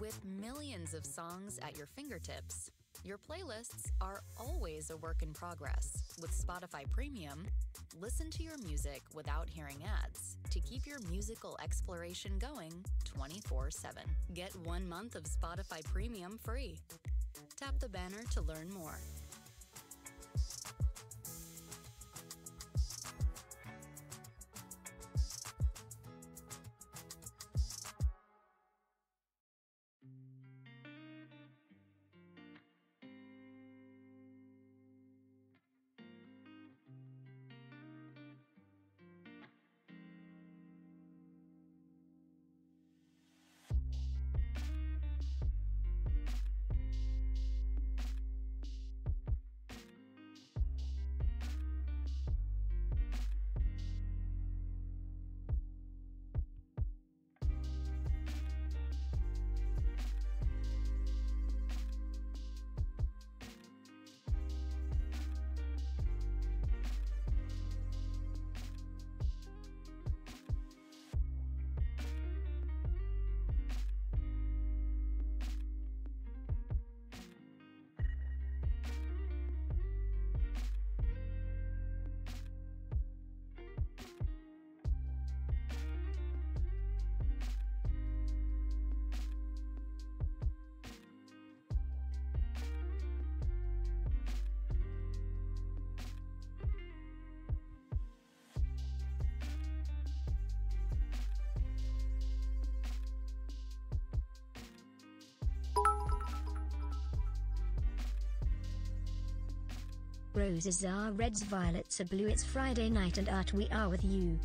With millions of songs at your fingertips, your playlists are always a work in progress. With Spotify Premium, listen to your music without hearing ads to keep your musical exploration going 24 7. Get one month of Spotify Premium free. Tap the banner to learn more. Roses are reds, violets are blue. It's Friday night and art we are with you.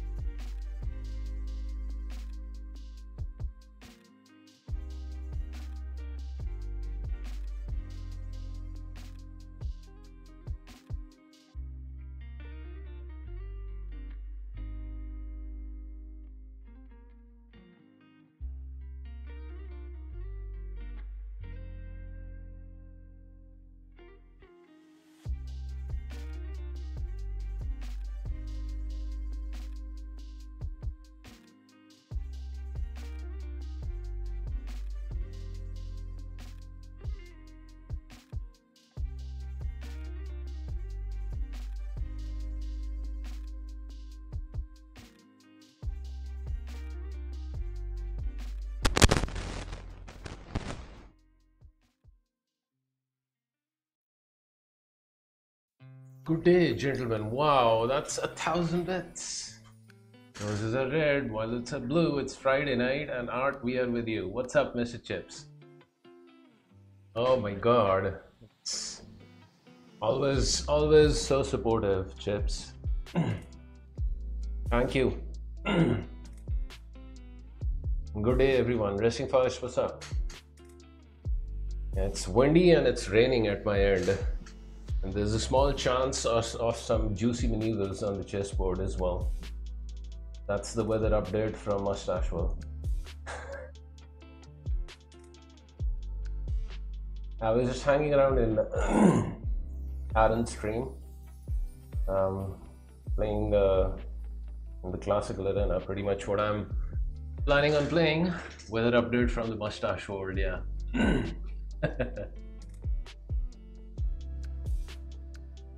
Good day, gentlemen. Wow, that's a thousand bits. Roses are red, violets are blue. It's Friday night, and Art, we are with you. What's up, Mr. Chips? Oh my god. It's always, always so supportive, Chips. Thank you. Good day, everyone. Racing Fast, what's up? It's windy and it's raining at my end. And there's a small chance of, of some juicy maneuvers on the chessboard as well. That's the weather update from Mustacheville. I was just hanging around in Aaron's stream, um, playing uh, the classical arena. Pretty much what I'm planning on playing. Weather update from the mustache world, yeah.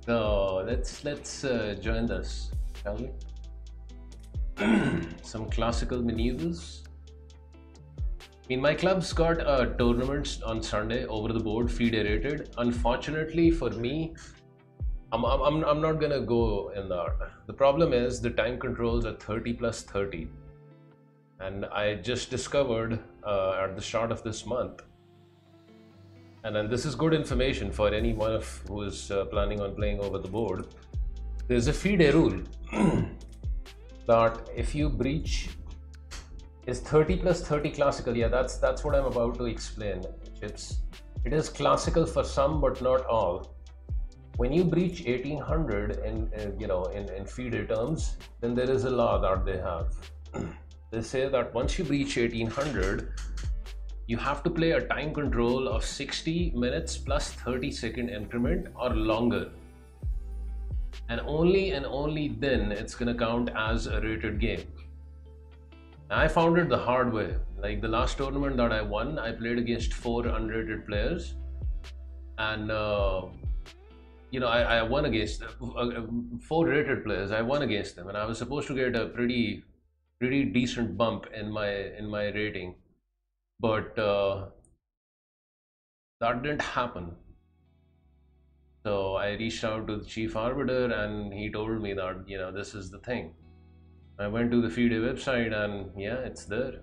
So let's let's uh, join this, shall we? Some classical maneuvers. I mean, my club's got a tournament on Sunday over the board, federated. Unfortunately for me, I'm, I'm, I'm not gonna go in there. The problem is the time controls are 30 plus 30. And I just discovered uh, at the start of this month and then this is good information for anyone of who is uh, planning on playing over the board. There's a FIDE rule that if you breach is 30 plus 30 classical. Yeah, that's that's what I'm about to explain. Chips. It is classical for some, but not all. When you breach 1800 in, in you know in, in FIDE terms, then there is a law that they have. they say that once you breach 1800, you have to play a time control of 60 minutes plus 30 second increment or longer. And only and only then it's going to count as a rated game. I found it the hard way. Like the last tournament that I won, I played against four unrated players, and uh, you know I, I won against uh, uh, four rated players. I won against them, and I was supposed to get a pretty pretty decent bump in my in my rating, but uh, that didn't happen. So I reached out to the chief arbiter, and he told me that you know this is the thing I went to the FIDE website and yeah, it's there.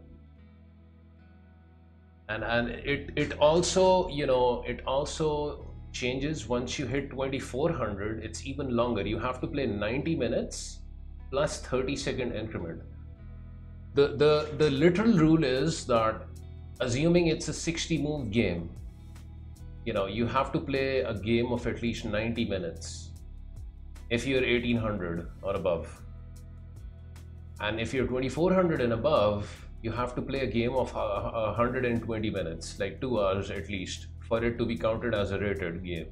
And and it it also you know it also changes once you hit 2400. It's even longer. You have to play 90 minutes plus 30 second increment. The the the literal rule is that assuming it's a 60 move game, you know you have to play a game of at least 90 minutes if you're 1800 or above and if you're 2400 and above, you have to play a game of 120 minutes, like two hours at least, for it to be counted as a rated game.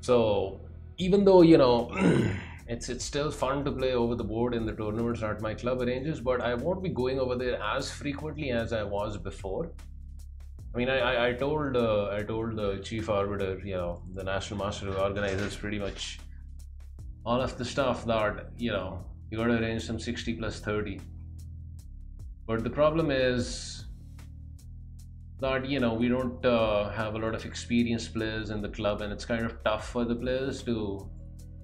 So even though you know it's it's still fun to play over the board in the tournaments that my club arranges, but I won't be going over there as frequently as I was before. I mean, I I, told uh, I told the chief arbiter, you know, the national master who organizes pretty much all of the stuff that you know you got to arrange some 60 plus 30 but the problem is that you know we don't uh, have a lot of experienced players in the club and it's kind of tough for the players to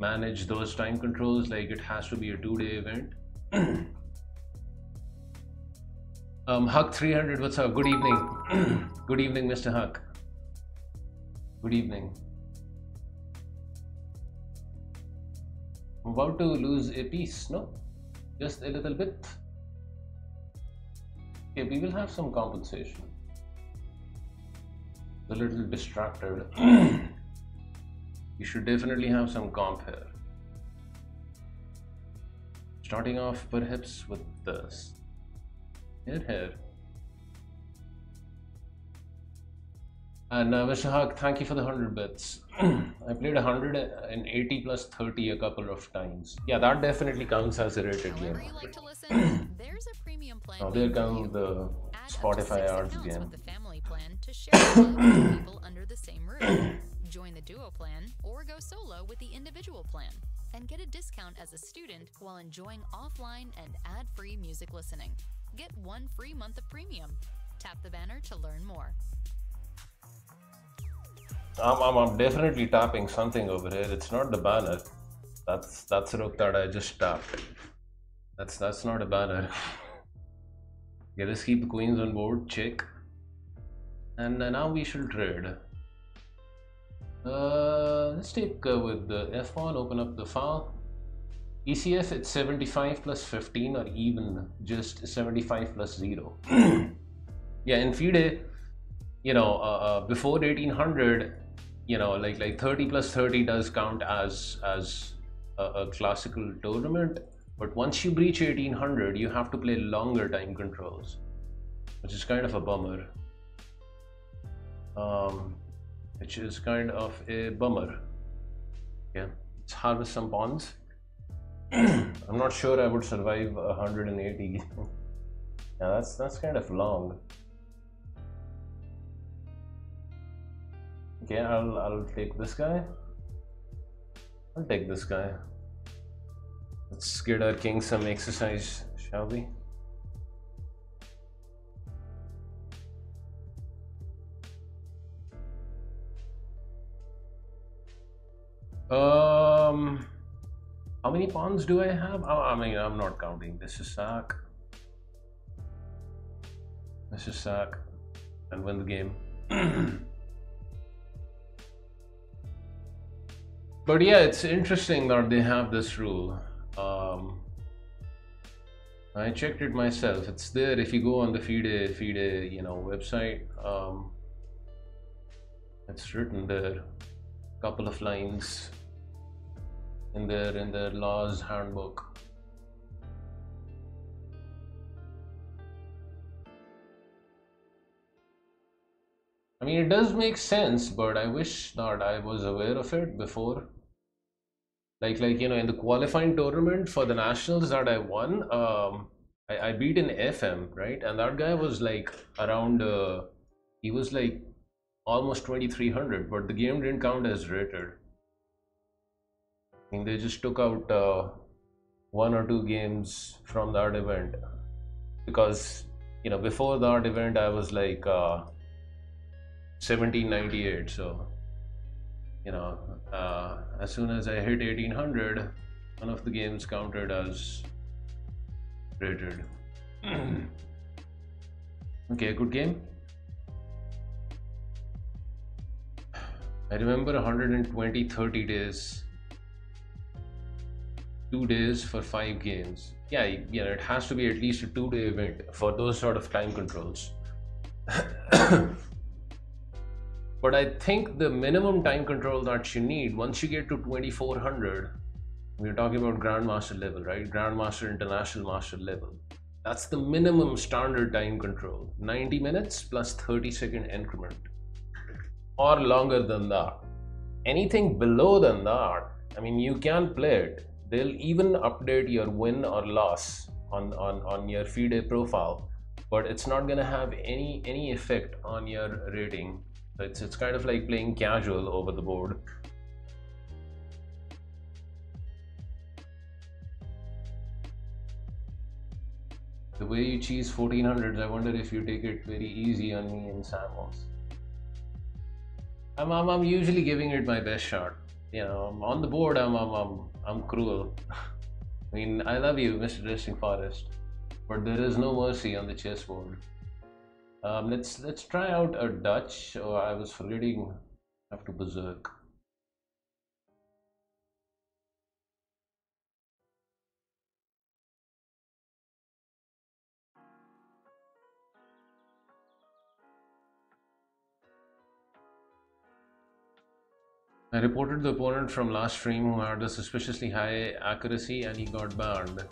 manage those time controls like it has to be a two-day event um huck 300 what's up good evening good evening mr huck good evening I'm about to lose a piece, no? Just a little bit. Okay, we will have some compensation. A little distracted. you should definitely have some comp here. Starting off perhaps with this. Here, here. And uh, Mr. Hug, thank you for the 100 bits. I played 180 plus 30 a couple of times. Yeah, that definitely counts as a rated game. You like listen, there's a premium plan. Now, there comes the Spotify ads again. Join the duo plan or go solo with the individual plan and get a discount as a student while enjoying offline and ad-free music listening. Get one free month of premium. Tap the banner to learn more. I'm, I'm, I'm definitely tapping something over here. It's not the banner. That's that's rook that I just tapped. That's that's not a banner. yeah, let's keep the queens on board. Check. And now we should trade. Uh, let's take uh, with the F1. Open up the file. ECF it's 75 plus 15 or even just 75 plus 0. yeah, in FIDE, you know, uh, uh, before 1800, you know like like 30 plus 30 does count as as a, a, classical tournament but once you breach 1800 you have to play longer time controls which is kind of a bummer um, which is kind of a bummer yeah let's harvest some pawns I'm not sure I would survive 180 yeah that's that's kind of long Okay, I'll, I'll take this guy. I'll take this guy. Let's get our king some exercise, shall we? Um, how many pawns do I have? Oh, I mean, I'm not counting. This is sack. This is sack, and win the game. but yeah, it's interesting that they have this rule. Um, I checked it myself. It's there if you go on the FIDE FIDE you know website. Um, it's written there, A couple of lines in their in their laws handbook. I mean, it does make sense, but I wish that I was aware of it before like like you know in the qualifying tournament for the nationals that I won, um, I, I beat an FM right, and that guy was like around. Uh, he was like almost 2300, but the game didn't count as rated. Think they just took out uh, one or two games from that event because you know before that event I was like uh, 1798, so you know, uh, as soon as I hit 1800, one of the games counted as rated. okay, good game. I remember 120 30 days. Two days for five games. Yeah, yeah, it has to be at least a two day event for those sort of time controls. But I think the minimum time control that you need once you get to 2400, we're talking about Grandmaster level, right? Grandmaster, International Master level. That's the minimum standard time control 90 minutes plus 30 second increment, or longer than that. Anything below than that, I mean, you can play it. They'll even update your win or loss on, on, on your FIDE profile, but it's not going to have any, any effect on your rating it's, it's kind of like playing casual over the board. The way you cheese 1400s, I wonder if you take it very easy on me and Samos. I'm, I'm, I'm usually giving it my best shot. You know, I'm on the board, I'm, I'm, I'm, I'm cruel. I mean, I love you, Mr. Resting Forest, but there is no mercy on the chessboard. Um, let's let's try out a Dutch. Oh, I was forgetting. Have to berserk. I reported the opponent from last stream who had a suspiciously high accuracy and he got banned.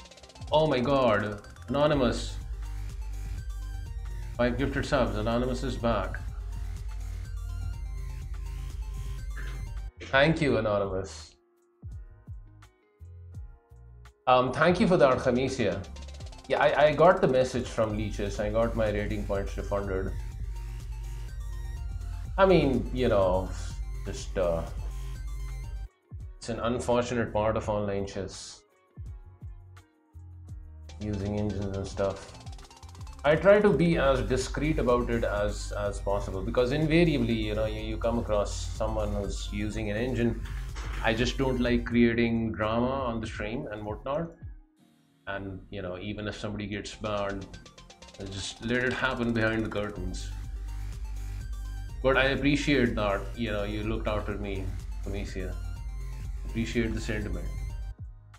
Oh my god, Anonymous, Five gifted subs. Anonymous is back. Thank you, Anonymous. Um, thank you for that, Khamisya. Yeah, I, I got the message from Lichess. I got my rating points refunded. I mean, you know, just uh, it's an unfortunate part of online chess using engines and stuff. I try to be as discreet about it as as possible because invariably, you know, you, you come across someone who's using an engine. I just don't like creating drama on the stream and whatnot. And you know, even if somebody gets banned, just let it happen behind the curtains. But I appreciate that, you know, you looked after me, Amicia. Appreciate the sentiment.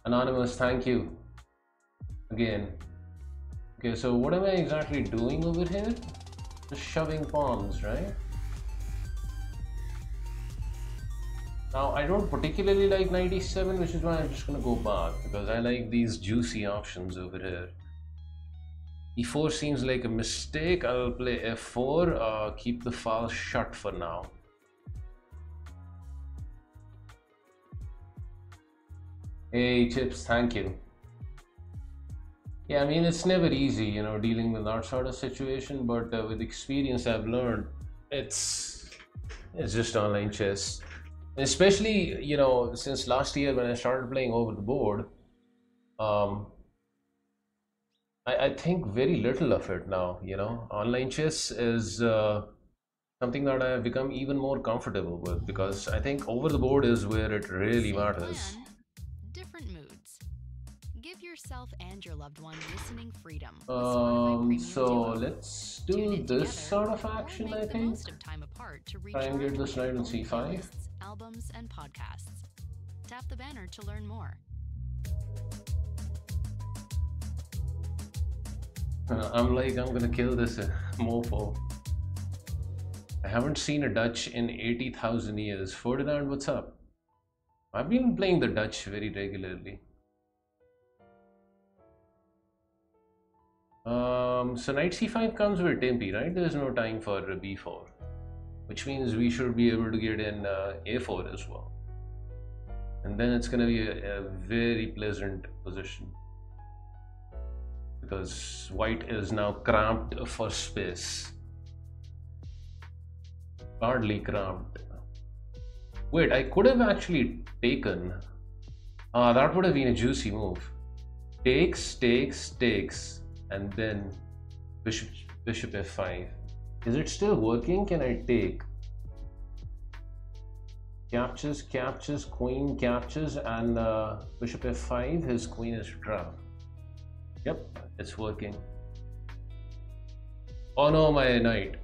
Anonymous, thank you again. Okay, so what am I exactly doing over here? Just shoving pawns, right? Now, I don't particularly like 97, which is why I'm just gonna go back, because I like these juicy options over here. E4 seems like a mistake. I'll play F4, uh, keep the file shut for now. Hey, Chips, thank you. Yeah, I mean, it's never easy, you know, dealing with that sort of situation, but uh, with experience, I've learned it's it's just online chess. Especially, you know, since last year when I started playing over the board, um, I, I think very little of it now, you know. Online chess is uh, something that I have become even more comfortable with because I think over the board is where it really matters yourself and your loved one listening freedom. Um, so let's do this sort of action, I think. Of time apart to Try and get this right on C5. Albums and podcasts. Tap the banner to learn more. Uh, I'm like, I'm gonna kill this uh, mofo. I haven't seen a Dutch in 80,000 years. Ferdinand, what's up? I've been playing the Dutch very regularly. Um, so knight c5 comes with tempi, right? There's no time for b4, which means we should be able to get in uh, a4 as well. and then it's going to be a, a very pleasant position. Because white is now cramped for space. Hardly cramped. Wait I could have actually taken ah that would have been a juicy move. Takes takes takes and then bishop bishop f5 is it still working can I take captures, captures, queen captures, and uh, bishop f5, his queen is trapped. Yep, it's working. Oh no, my knight.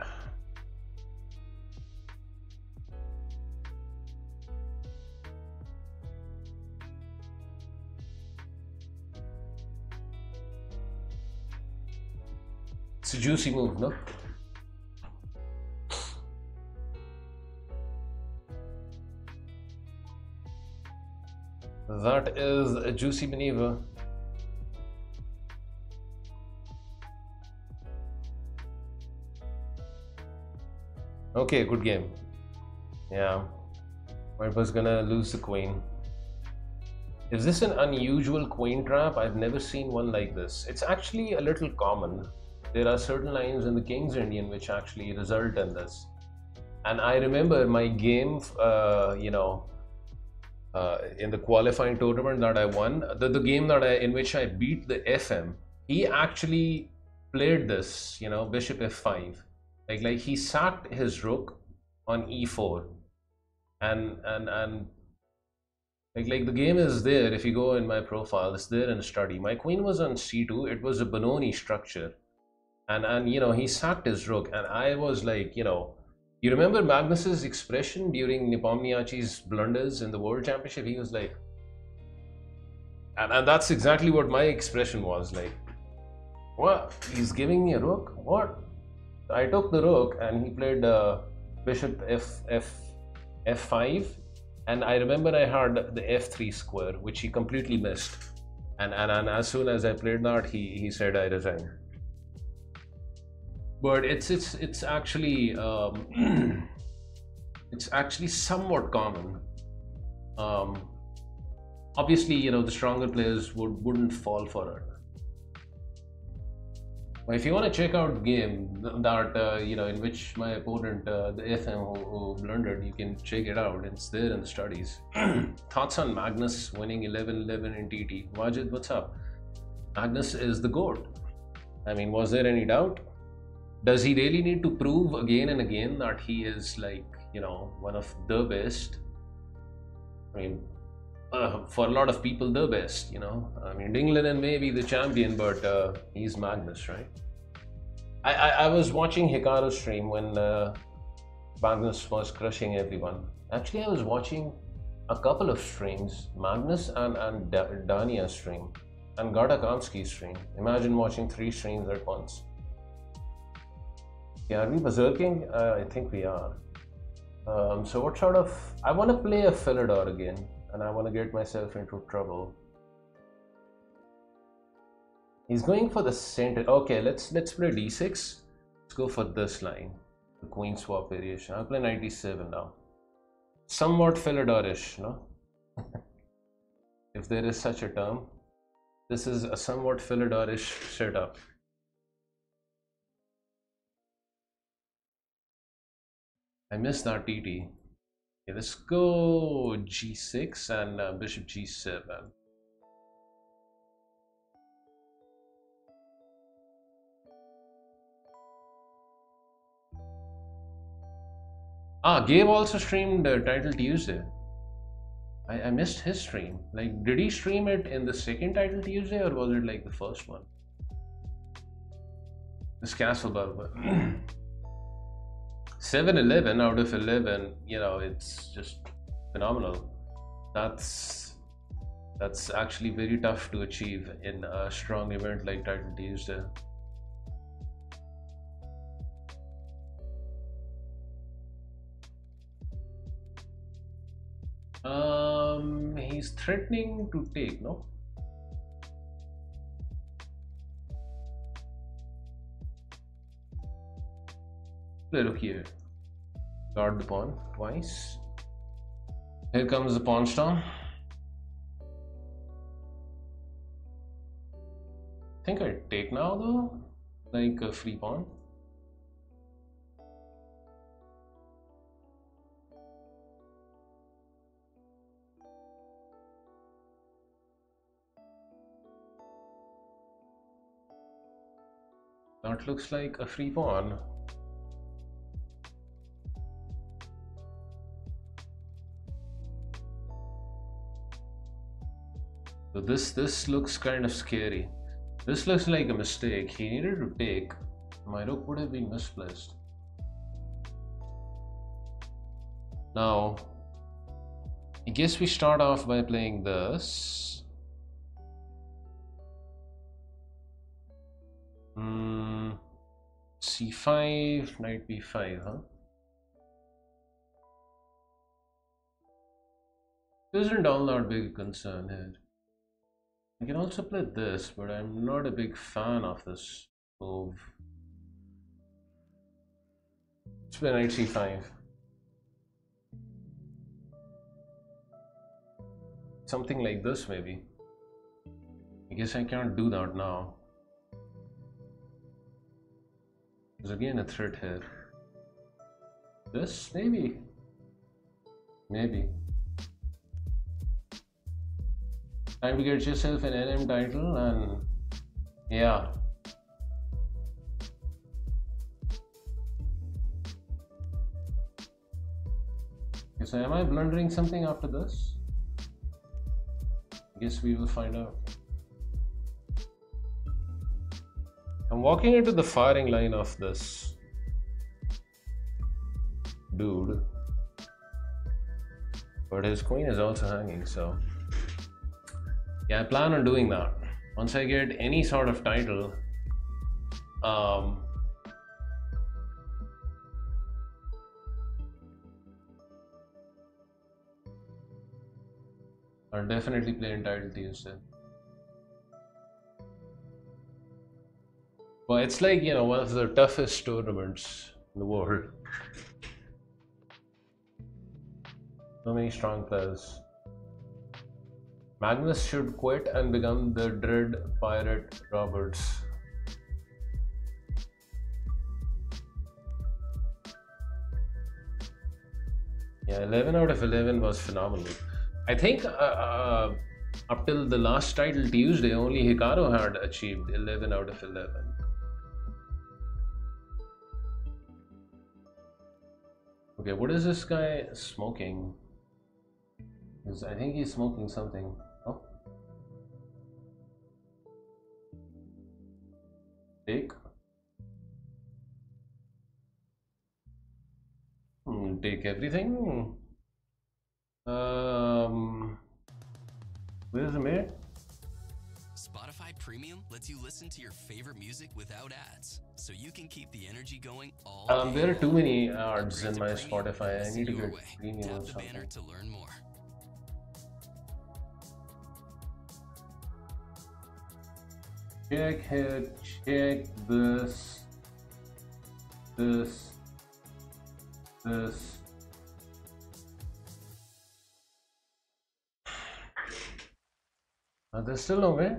A juicy move, no? That is a juicy maneuver. Okay, good game. Yeah. White was gonna lose the queen. Is this an unusual queen trap? I've never seen one like this. It's actually a little common. There are certain lines in the King's Indian which actually result in this. And I remember my game, uh, you know, uh, in the qualifying tournament that I won, the, the game that I in which I beat the FM, he actually played this, you know, bishop f5. Like like he sacked his rook on e4. And and and like like the game is there if you go in my profile, it's there in study. My queen was on c2, it was a Benoni structure. And and you know, he sacked his rook, and I was like, you know, you remember Magnus's expression during Nepomniachtchi's blunders in the World Championship? He was like, and, and that's exactly what my expression was like. What? He's giving me a rook? What? I took the rook and he played uh, bishop f f f5, and I remember I had the f3 square, which he completely missed. And, and and as soon as I played that, he he said I resign but it's it's it's actually um, it's actually somewhat common. Um, obviously, you know the stronger players would wouldn't fall for it. But if you want to check out game that uh, you know in which my opponent, uh, the FM who, who, blundered, you can check it out. It's there in the studies. Thoughts on Magnus winning 11-11 in TT? Wajid, what's up? Magnus is the goat. I mean, was there any doubt? Does he really need to prove again and again that he is like you know one of the best? I mean uh, for a lot of people the best you know? I mean Ding Liren may be the champion but uh, he's magnus right? I, I, I was watching hikaru stream when uh, magnus was crushing everyone. Actually i was watching a couple of streams magnus and and Danya stream and Gata stream. Imagine watching three streams at once yeah, are we berserking? Uh, I think we are. Um, so what sort of... I want to play a Philidor again, and I want to get myself into trouble. He's going for the center. Okay, let's let's play d6. Let's go for this line, the queen swap variation. I'll play 97 now. Somewhat Philidorish, no? if there is such a term. This is a somewhat Philidorish setup. I missed that TT. Okay, let's go g6 and uh, bishop g7. Ah, Gabe also streamed uh, Title Tuesday. I, I missed his stream. Like, did he stream it in the second Title Tuesday or was it like the first one? This Castle Barber. 7 11 out of 11 you know it's just phenomenal. That's that's actually very tough to achieve in a strong event like Title Tuesday um he's threatening to take no play here. Guard the pawn. Twice here comes the pawn storm I think I take now though. Like a free pawn. That looks like a free pawn. So this this looks kind of scary. This looks like a mistake. He needed to take. My rook would have been misplaced. Now, I guess we start off by playing this. Hmm. c5, knight b5, huh? Isn't all that big concern here. I can also play this, but I'm not a big fan of this move. Let's play knight c5. Something like this, maybe. I guess I can't do that now. There's again a threat here. This, maybe. Maybe. Time to get yourself an NM title and yeah. Okay, so am I blundering something after this? I guess we will find out. I'm walking into the firing line of this dude. But his queen is also hanging, so yeah i plan on doing that once i get any sort of title um, I'll definitely play in Title Tuesday. Well, it's like, you know, one of the toughest tournaments in the world. So many strong players. Magnus should quit and become the Dread Pirate Roberts. Yeah, 11 out of 11 was phenomenal. I think uh, uh, up till the last title Tuesday, only Hikaru had achieved 11 out of 11. Okay, what is this guy smoking? I think he's smoking something. Take. Take everything. Um, where's the? Spotify Premium lets you listen to your favorite music without ads, so you can keep the energy going all um, there are too many ads in my Spotify. I need to get premium or something. Check here, check this, this, this. Uh, there's still no way?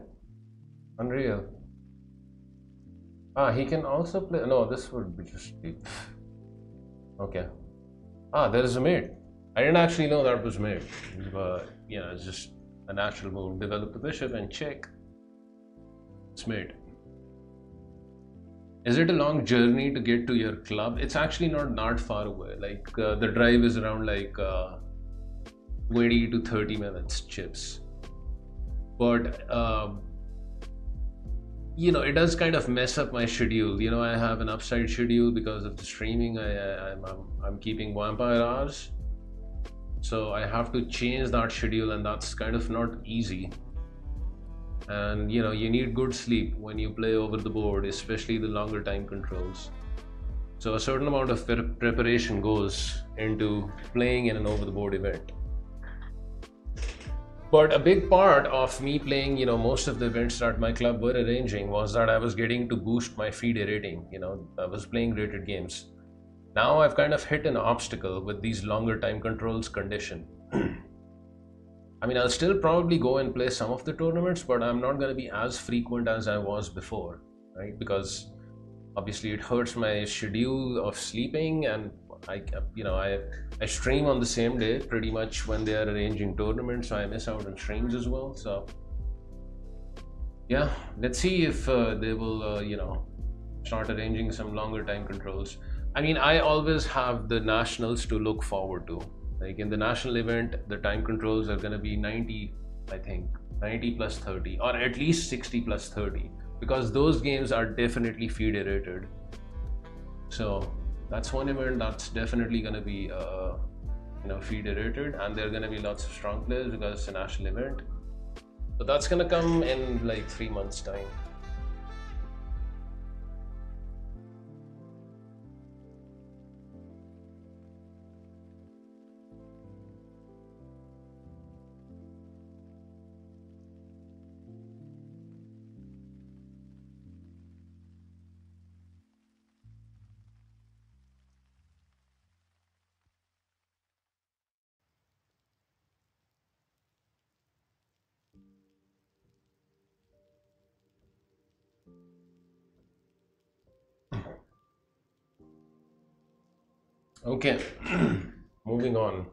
Unreal. Ah, he can also play. No, this would be just be. Okay. Ah, there is a mate. I didn't actually know that was mate. But, yeah, it's just a natural move. Develop the bishop and check. Mate. Is it a long journey to get to your club? It's actually not not far away. Like uh, the drive is around like uh, 20 to 30 minutes chips. But um, you know, it does kind of mess up my schedule. You know, I have an upside schedule because of the streaming. I, I I'm, I'm I'm keeping vampire hours, so I have to change that schedule, and that's kind of not easy and you know you need good sleep when you play over the board especially the longer time controls. So a certain amount of pre- preparation goes into playing in an over the board event. But a big part of me playing you know most of the events that my club were arranging was that i was getting to boost my FIDE rating you know i was playing rated games. Now i've kind of hit an obstacle with these longer time controls condition I mean, I'll still probably go and play some of the tournaments, but I'm not going to be as frequent as I was before, right? Because obviously it hurts my schedule of sleeping and I, you know, I, I stream on the same day pretty much when they are arranging tournaments, so I miss out on streams as well. So, yeah, let's see if uh, they will, uh, you know, start arranging some longer time controls. I mean, I always have the nationals to look forward to. Like in the national event, the time controls are going to be 90, I think, 90 plus 30, or at least 60 plus 30, because those games are definitely FIDE rated. So that's one event that's definitely going to be, uh, you know, FIDE rated, and there are going to be lots of strong players because it's a national event. But that's going to come in like three months' time. Okay, moving on.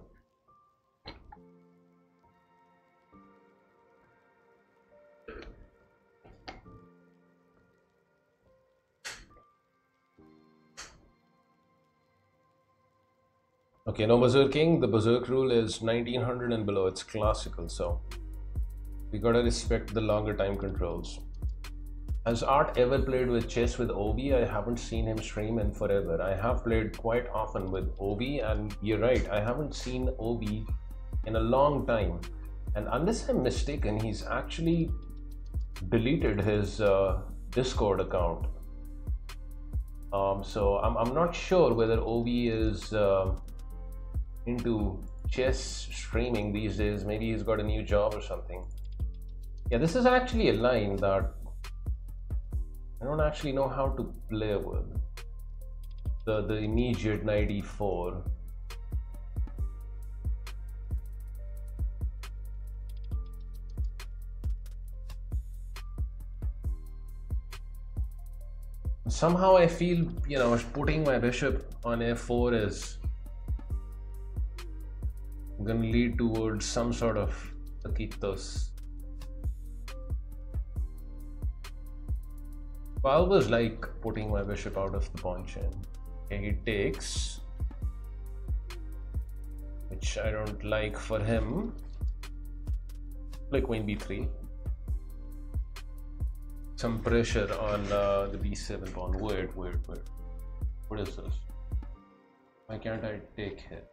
Okay, no berserking. The berserk rule is 1900 and below. It's classical, so we gotta respect the longer time controls. Has Art ever played with chess with Obi? I haven't seen him stream in forever. I have played quite often with Obi, and you're right, I haven't seen Obi in a long time. And unless I'm mistaken, he's actually deleted his uh, Discord account. Um, so I'm, I'm not sure whether Obi is uh, into chess streaming these days. Maybe he's got a new job or something. Yeah, this is actually a line that I don't actually know how to play with the, the immediate knight e4 somehow I feel you know putting my bishop on f4 is gonna lead towards some sort of I always like putting my bishop out of the pawn chain. Okay, he takes, which I don't like for him. Play queen b3. Some pressure on uh, the b7 pawn. Wait, wait, wait. What is this? Why can't I take here?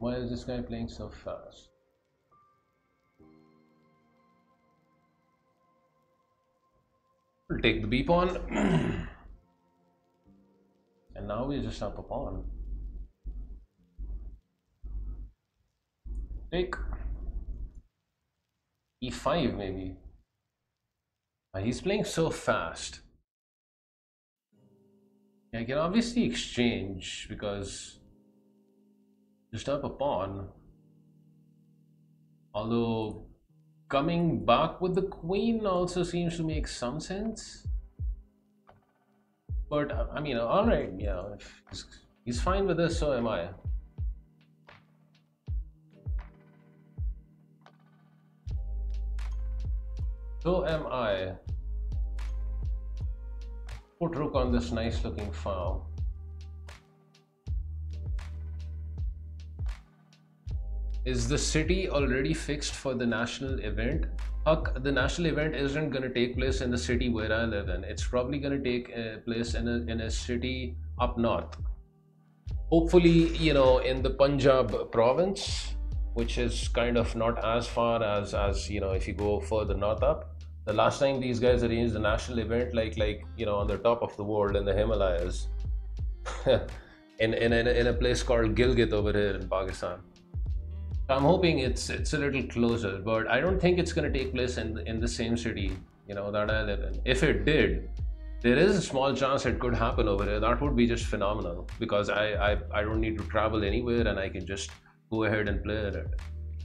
Why is this guy playing so fast? We'll take the b pawn. and now we just have a pawn. Take e5 maybe. Uh, he's playing so fast. I can obviously exchange because just up a pawn. Although coming back with the queen also seems to make some sense. But uh, I mean, all right, yeah, if he's fine with this, so am I. So am I. Put rook on this nice looking file. Is the city already fixed for the national event? Huck, the national event isn't going to take place in the city where I live in. It's probably going to take uh, place in a, in a city up north. Hopefully, you know, in the Punjab province, which is kind of not as far as, as you know, if you go further north up. The last time these guys arranged a national event, like, like you know, on the top of the world in the Himalayas, in, in, in, a, in a place called Gilgit over here in Pakistan I'm hoping it's it's a little closer, but I don't think it's going to take place in in the same city, you know, that I live in. If it did, there is a small chance it could happen over here. That would be just phenomenal because I I, I don't need to travel anywhere and I can just go ahead and play it.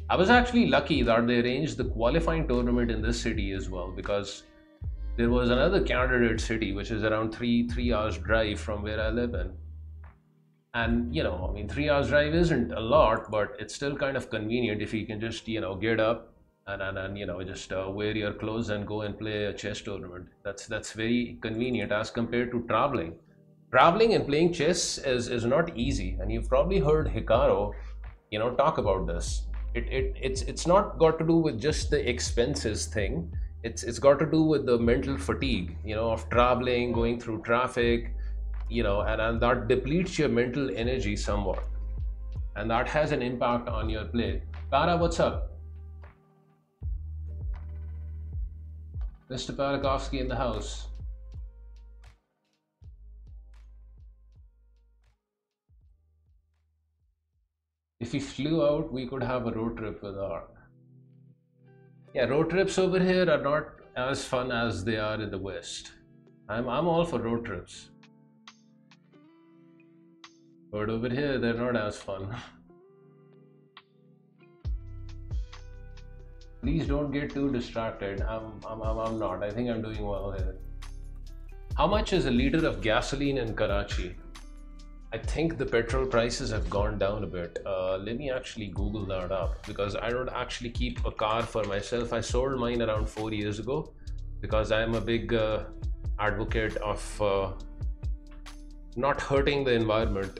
I was actually lucky that they arranged the qualifying tournament in this city as well because there was another candidate city which is around three three hours drive from where I live in. And you know, I mean, three hours drive isn't a lot, but it's still kind of convenient if you can just you know get up and and, and you know just uh, wear your clothes and go and play a chess tournament. That's that's very convenient as compared to traveling. Traveling and playing chess is is not easy, and you've probably heard Hikaru, you know, talk about this it, it it's it's not got to do with just the expenses thing it's it's got to do with the mental fatigue you know of traveling going through traffic you know and, and that depletes your mental energy somewhat and that has an impact on your play para what's up mr parakovsky in the house if we flew out, we could have a road trip with Art. Yeah, road trips over here are not as fun as they are in the West. I'm, I'm all for road trips. But over here, they're not as fun. Please don't get too distracted. I'm, I'm, I'm, I'm not. I think I'm doing well here. How much is a liter of gasoline in Karachi? I think the petrol prices have gone down a bit. Uh, let me actually Google that up because I don't actually keep a car for myself. I sold mine around four years ago because I am a big uh, advocate of uh, not hurting the environment.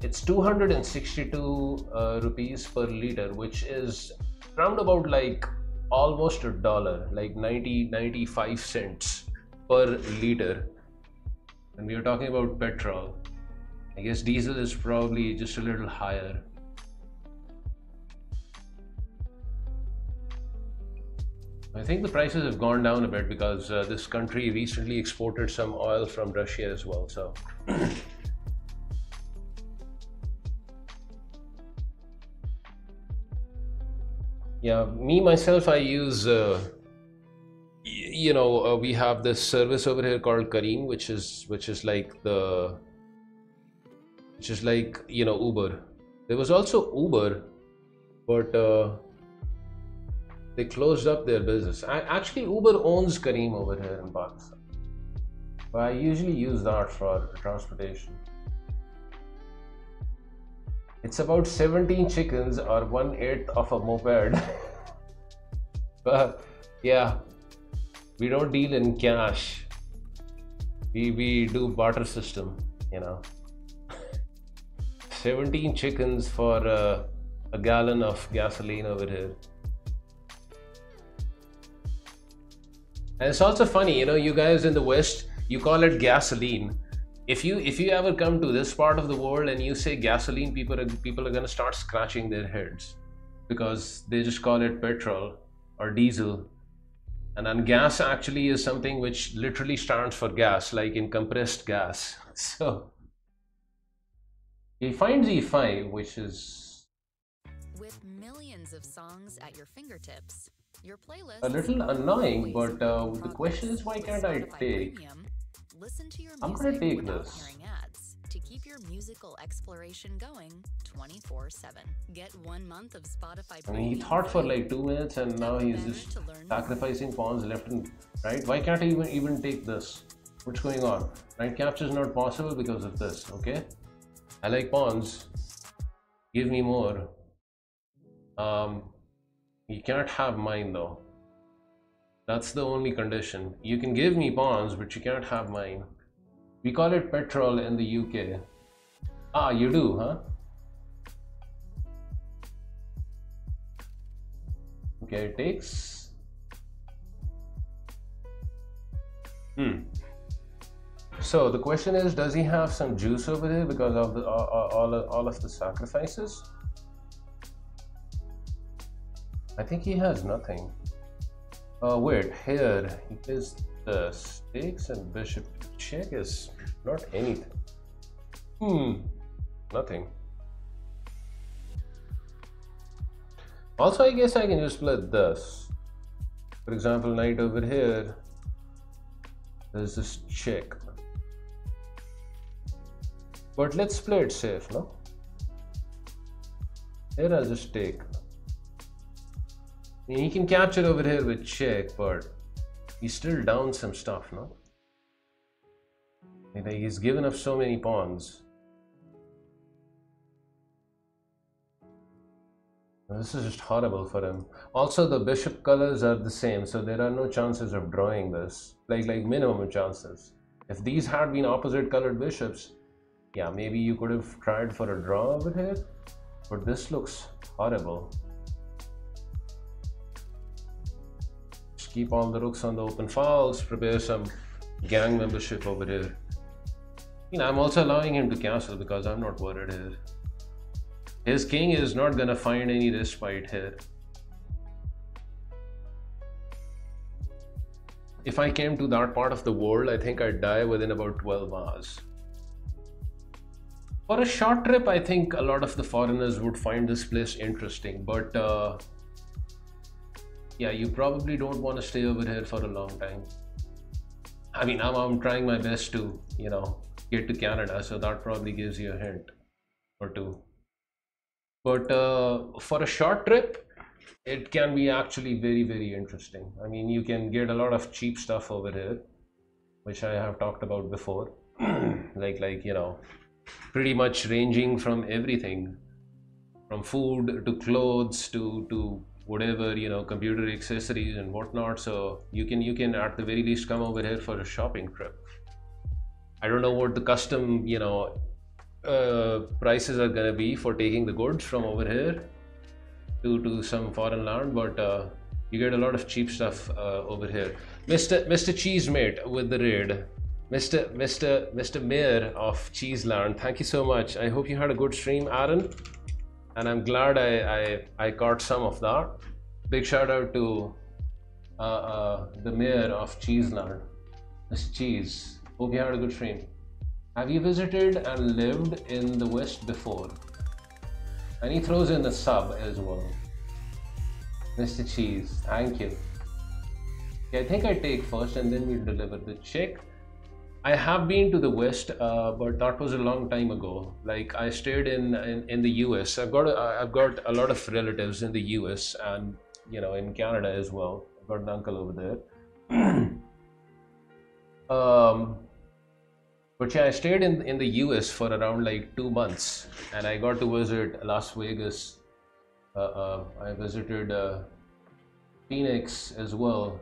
It's 262 uh, rupees per liter, which is round about like almost a dollar like 90 95 cents per liter. And we are talking about petrol. I guess diesel is probably just a little higher I think the prices have gone down a bit because uh, this country recently exported some oil from Russia as well. So yeah me myself i use uh, you know uh, we have this service over here called Careem, which is which is like the which is like you know uber there was also uber but uh, they closed up their business I, actually uber owns Careem over here in pakistan but i usually use that for transportation it's about 17 chickens or one eighth of a moped. but yeah, we don't deal in cash. We we do barter system, you know. 17 chickens for uh, a gallon of gasoline over here. And it's also funny, you know, you guys in the West, you call it gasoline. If you if you ever come to this part of the world and you say gasoline people are people are going to start scratching their heads because they just call it petrol or diesel. And then gas actually is something which literally stands for gas like in compressed gas. So he finds e5 which is with millions of songs at your fingertips a little annoying but uh, the question is why can't i take Listen to your I'm gonna take this. to keep your musical exploration going 24/7. Get 1 month of Spotify I mean, he thought for like two minutes, and now he's just sacrificing pawns left and right. Why can't I even even take this? What's going on? Right capture is not possible because of this. Okay, I like pawns. Give me more. Um, you cannot have mine though. That's the only condition. You can give me pawns, but you cannot have mine. We call it petrol in the UK. Ah, you do, huh? Okay, it takes. Hmm. So the question is, does he have some juice over there because of the all, all, all of the sacrifices? I think he has nothing. Uh, wait, here is the stakes and bishop check is not anything. Hmm, nothing. Also, I guess I can just play this. For example, knight over here. There's this check. But let's play it safe, no? Here I'll just take. You can capture over here with check, but he's still down some stuff, no? He's given up so many pawns. This is just horrible for him. Also, the bishop colors are the same, so there are no chances of drawing this. Like, like minimum chances. If these had been opposite colored bishops, yeah, maybe you could have tried for a draw over here. But this looks horrible. Keep all the rooks on the open files, prepare some gang membership over here. You know, I'm also allowing him to castle because I'm not worried here. His king is not gonna find any respite here. If I came to that part of the world, I think I'd die within about 12 hours. For a short trip, I think a lot of the foreigners would find this place interesting, but uh, yeah, you probably don't want to stay over here for a long time. I mean, I'm, I'm trying my best to, you know, get to Canada, so that probably gives you a hint or two. But uh, for a short trip, it can be actually very, very interesting. I mean, you can get a lot of cheap stuff over here, which I have talked about before, like like you know, pretty much ranging from everything, from food to clothes to to whatever you know, computer accessories and whatnot. So you can you can at the very least come over here for a shopping trip. I don't know what the custom you know uh, prices are gonna be for taking the goods from over here to to some foreign land, but uh, you get a lot of cheap stuff uh, over here. Mr. Mr. Cheesemate with the raid. Mr. Mr. Mr. Mayor of Cheeseland, thank you so much. I hope you had a good stream, Aaron, and I'm glad I I, I caught some of that. Big shout out to uh, uh, the Mayor of Cheeseland, Mr. Cheese. Hope you had a good stream. Have you visited and lived in the West before? And he throws in the sub as well. Mr. Cheese, thank you. Okay, I think I take first and then we deliver the check. I have been to the West, uh, but that was a long time ago. Like I stayed in, in, in the US. I've got a, I've got a lot of relatives in the US and you know in Canada as well. I've got an uncle over there. um, but yeah, I stayed in in the US for around like two months, and I got to visit Las Vegas. Uh, uh, I visited uh, Phoenix as well,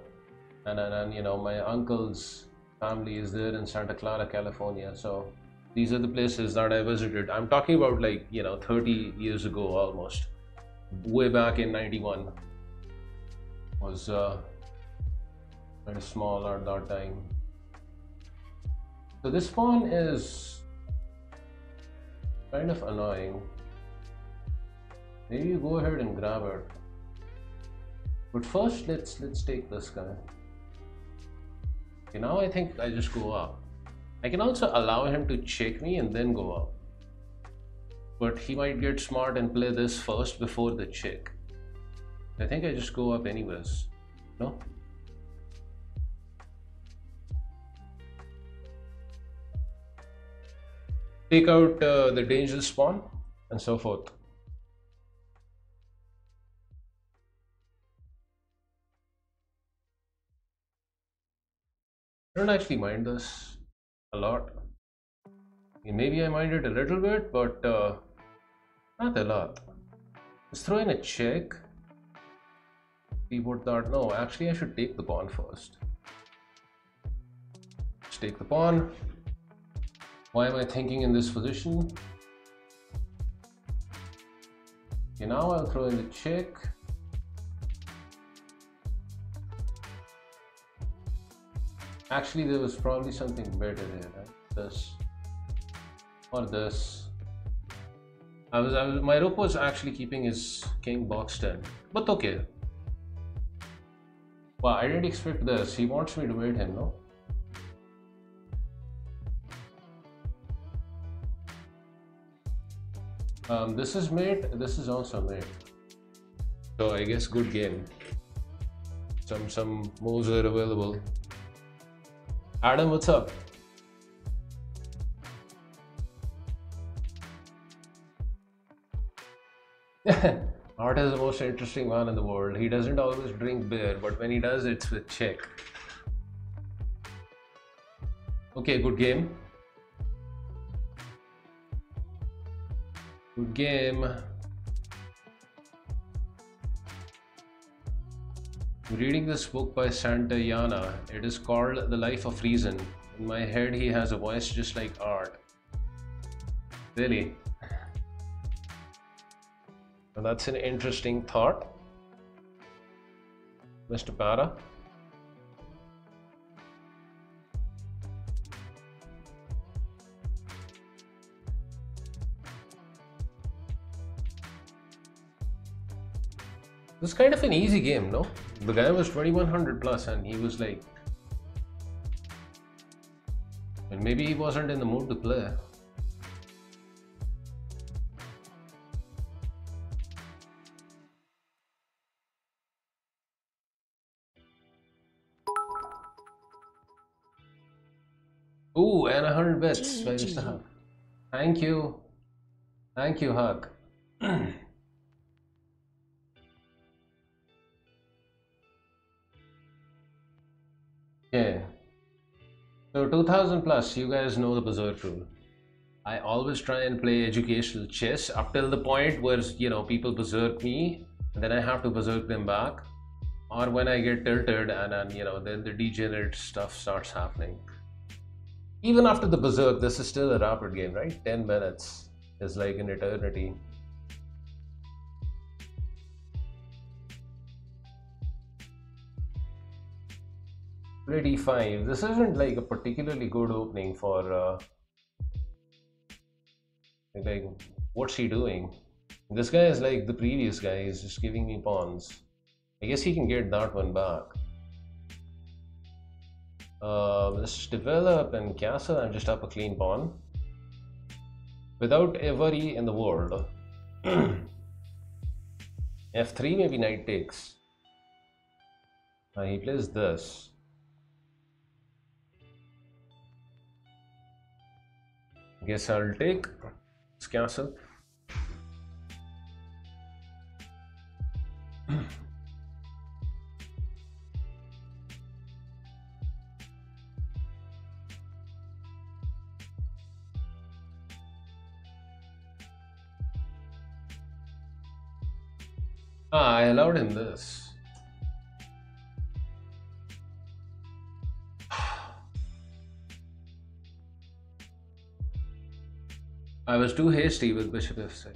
and, and and you know my uncle's family is there in Santa Clara, California. So these are the places that I visited. I'm talking about like you know 30 years ago almost, way back in '91. Was uh, very small at that time. So this pawn is kind of annoying. Maybe you go ahead and grab it. But first let's let's take this guy. Okay, now I think I just go up. I can also allow him to check me and then go up. But he might get smart and play this first before the check. I think I just go up anyways. No? take out uh, the dangerous spawn and so forth. I don't actually mind this a lot. Maybe I mind it a little bit, but uh, not a lot. Let's throw in a check. What that. No, actually, I should take the pawn first. Let's take the pawn. Why am I thinking in this position? Okay, now I'll throw in the check. Actually, there was probably something better there, right? This or this. I was, I was, my rook was actually keeping his king boxed in, but okay. Wow, I didn't expect this. He wants me to wait him, no? Um, this is mate, this is also mate. So I guess good game. Some some moves are available. Adam, what's up? Art is the most interesting man in the world. He doesn't always drink beer, but when he does, it's with chick. Okay, good game. Good game. Reading this book by Santayana. It is called The Life of Reason. In my head, he has a voice just like art. Really? Well, that's an interesting thought. Mr. Para. This is kind of an easy game, no? The guy was 2100 plus and he was like. And maybe he wasn't in the mood to play. Ooh, and 100 bits by Mr. Huck. Thank you. Thank you, Huck. yeah. So 2000 plus, you guys know the Berserk rule. I always try and play educational chess up till the point where, you know, people berserk me, and then I have to berserk them back. Or when I get tilted and then, you know, then the degenerate stuff starts happening. Even after the berserk, this is still a rapid game, right? 10 minutes is like an eternity. Play d5. This isn't like a particularly good opening for uh, like what's he doing? This guy is like the previous guy, he's just giving me pawns. I guess he can get that one back. Uh, let's develop and castle and just up a clean pawn. Without a worry in the world. F3 maybe knight takes. Uh, he plays this. Guess I'll take this castle. Ah, I allowed him this. I was too hasty with bishop f6.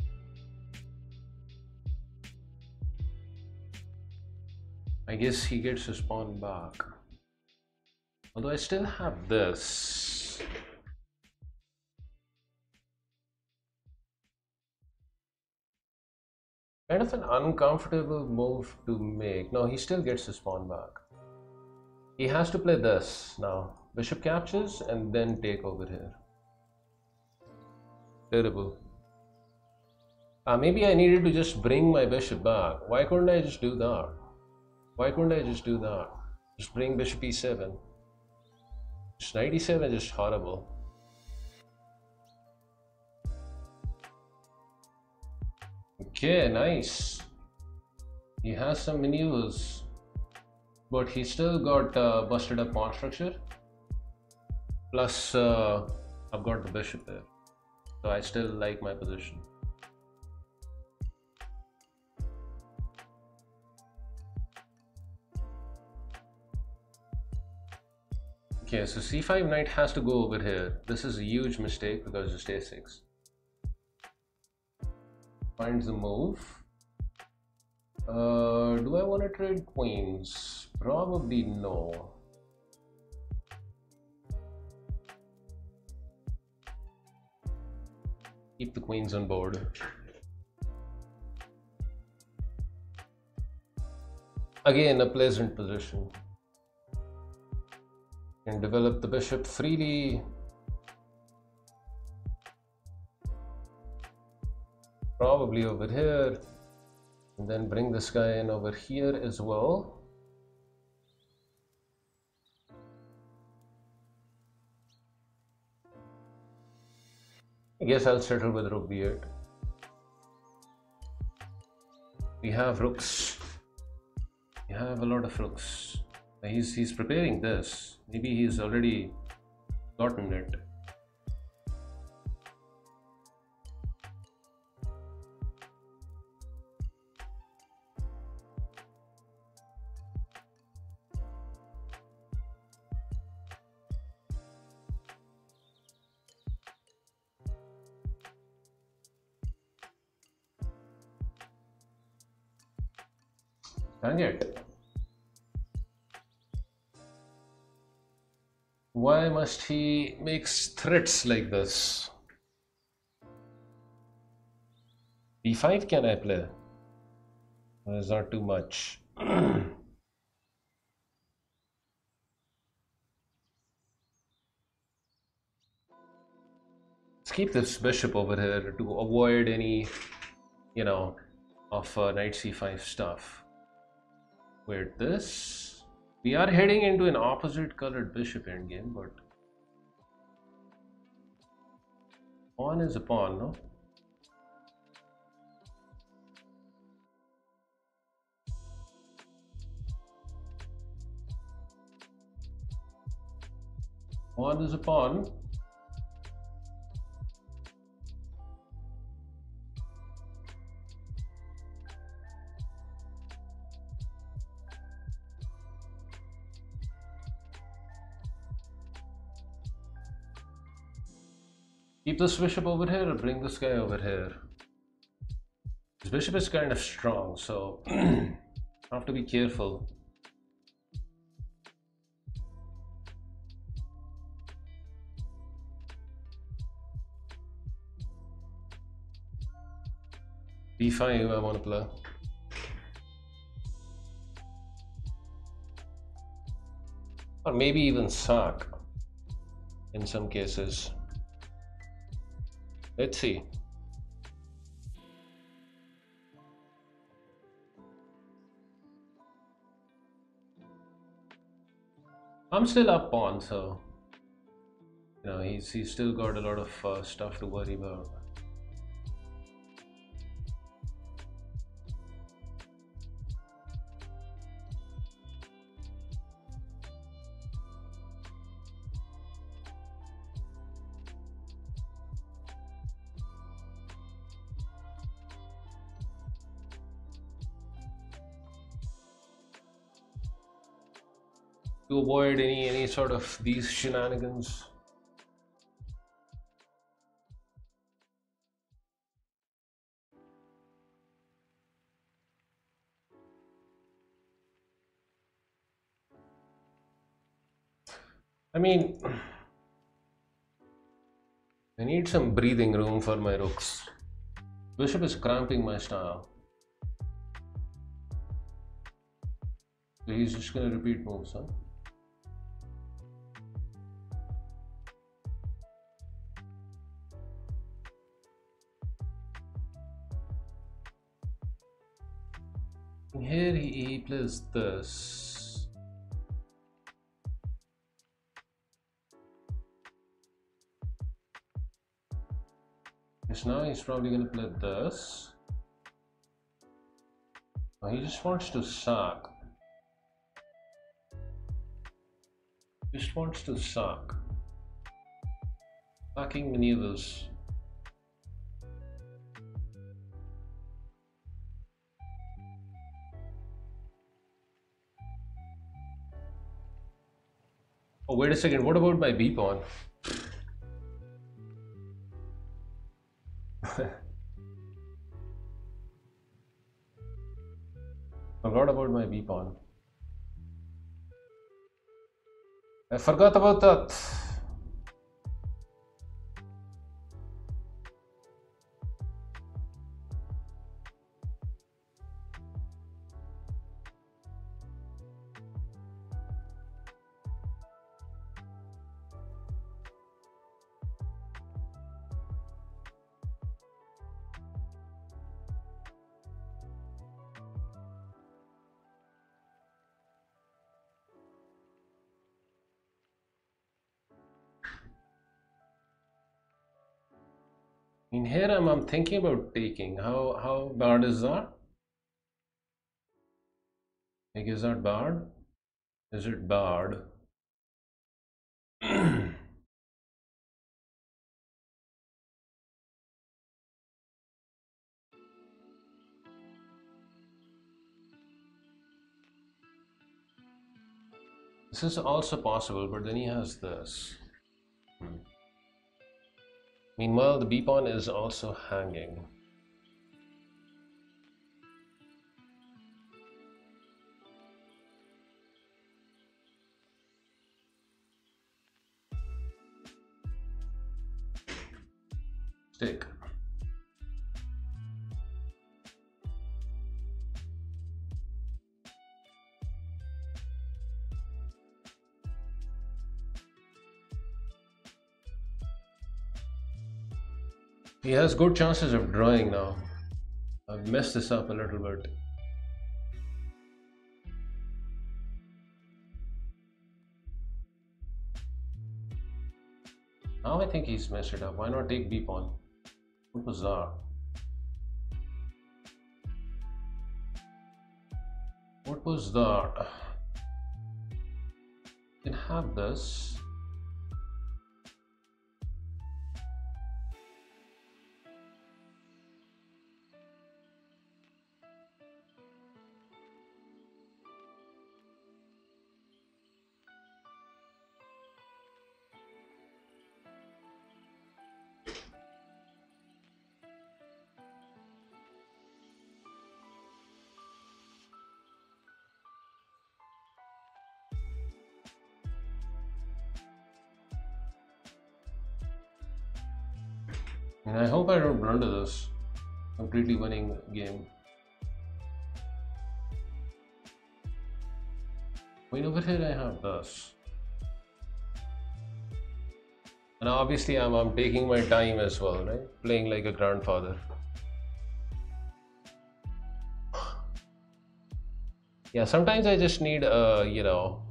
I guess he gets his pawn back. Although I still have this. Kind of an uncomfortable move to make. No, he still gets his pawn back. He has to play this now. Bishop captures and then take over here. Terrible. Uh, maybe I needed to just bring my bishop back. Why couldn't I just do that? Why couldn't I just do that? Just bring bishop e7. Just knight e7 is just horrible. Okay, nice. He has some maneuvers, but he still got uh, busted up pawn structure. Plus, uh, I've got the bishop there, so I still like my position. Okay, so c5 knight has to go over here. This is a huge mistake because just a6 finds the move. Uh, do I want to trade queens? Probably no. Keep the queens on board. Again, a pleasant position. Can develop the bishop freely probably over here and then bring this guy in over here as well guess I'll settle with rook b8. We have rooks. We have a lot of rooks. He's he's preparing this. Maybe he's already gotten it. Why must he make threats like this? b5 can I play? Is that too much? Let's keep this bishop over here to avoid any, you know, of uh, knight c5 stuff. Wait, this? We are heading into an opposite colored bishop endgame, but pawn is a pawn, no? Pawn is a pawn. Keep this bishop over here or bring this guy over here. This bishop is kind of strong, so have to be careful. b5 I want to play. Or maybe even sack in some cases. Let's see. I'm still up on, so you know he's he's still got a lot of uh, stuff to worry about. Avoid any any sort of these shenanigans. I mean, I need some breathing room for my rooks. Bishop is cramping my style. So he's just gonna repeat moves, huh? Here he, plays this because now he's probably gonna play this. Oh, he just wants to suck. Just wants to suck. Sucking maneuvers Oh, wait a second. What about my B pawn? forgot about my B pawn. I forgot about that. Thinking about taking. How how bad is that? Like is that bad? Is it bad? This is also possible, but then he has this. Hmm. Meanwhile, the b pawn is also hanging. Stick. He has good chances of drawing now. I've messed this up a little bit. Now I think he's messed it up. Why not take b pawn? What was that? What was that? You can have this. Obviously I'm, I'm taking my time as well, right? Playing like a grandfather. yeah, sometimes I just need, uh, you know,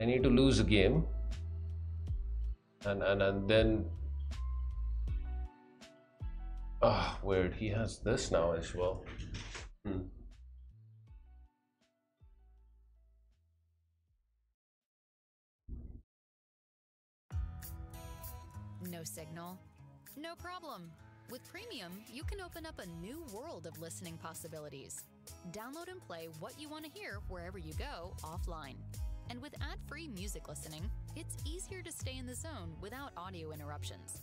I need to lose a game. And, and, and then Ah, oh, weird. He has this now as well. Hmm. No signal? No problem. With Premium, you can open up a new world of listening possibilities. Download and play what you want to hear wherever you go offline. And with ad free music listening, it's easier to stay in the zone without audio interruptions.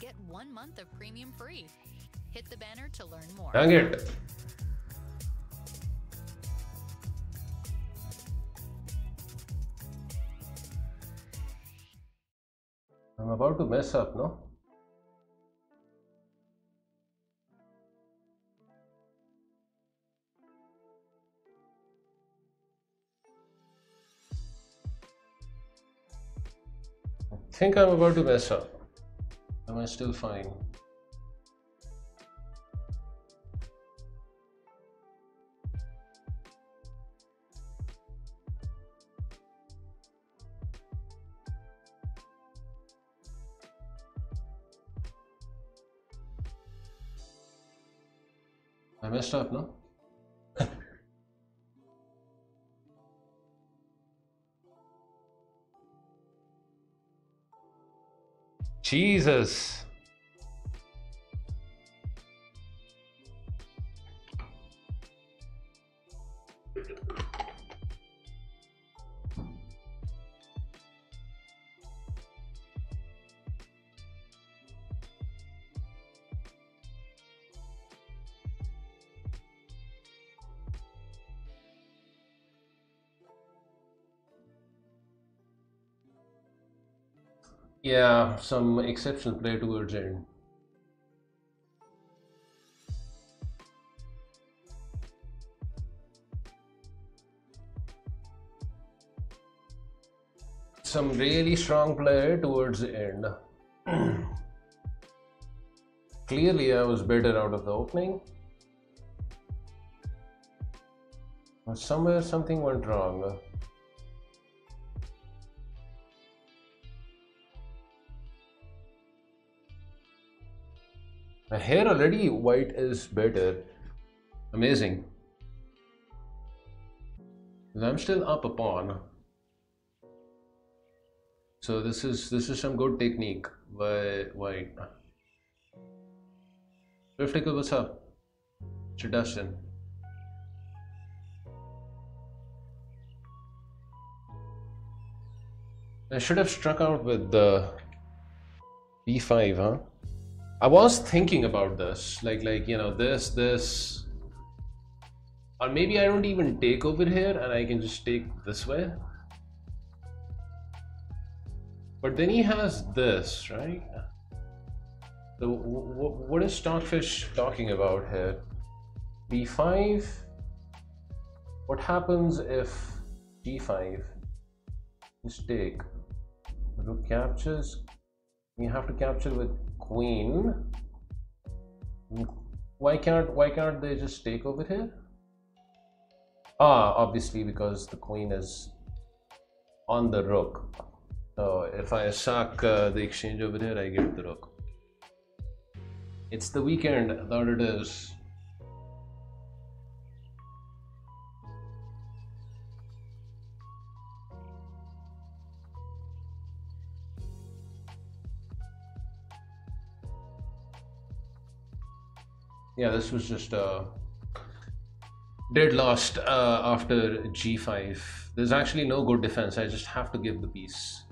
Get one month of premium free. Hit the banner to learn more. Dang it. About to mess up, no? I think I'm about to mess up. Am I still fine? I messed up, no? Jesus. Yeah, some exceptional play towards end. Some really strong play towards the end. Clearly, I was better out of the opening. But somewhere something went wrong. Here already white is better. Amazing. I'm still up a pawn. So this is this is some good technique by white. Swiftical, what's up? Mr. Dustin. I should have struck out with the b5, huh? I was thinking about this, like like you know this this, or maybe I don't even take over here and I can just take this way. But then he has this, right? So what is Stockfish talking about here? b5. What happens if g5? Just take rook captures. You have to capture with queen. Why can't why can't they just take over here? Ah, obviously because the queen is on the rook. So if I sack uh, the exchange over here, I get the rook. It's the weekend, that it is. Yeah, this was just uh, dead lost uh, after g5. There's actually no good defense. I just have to give the piece.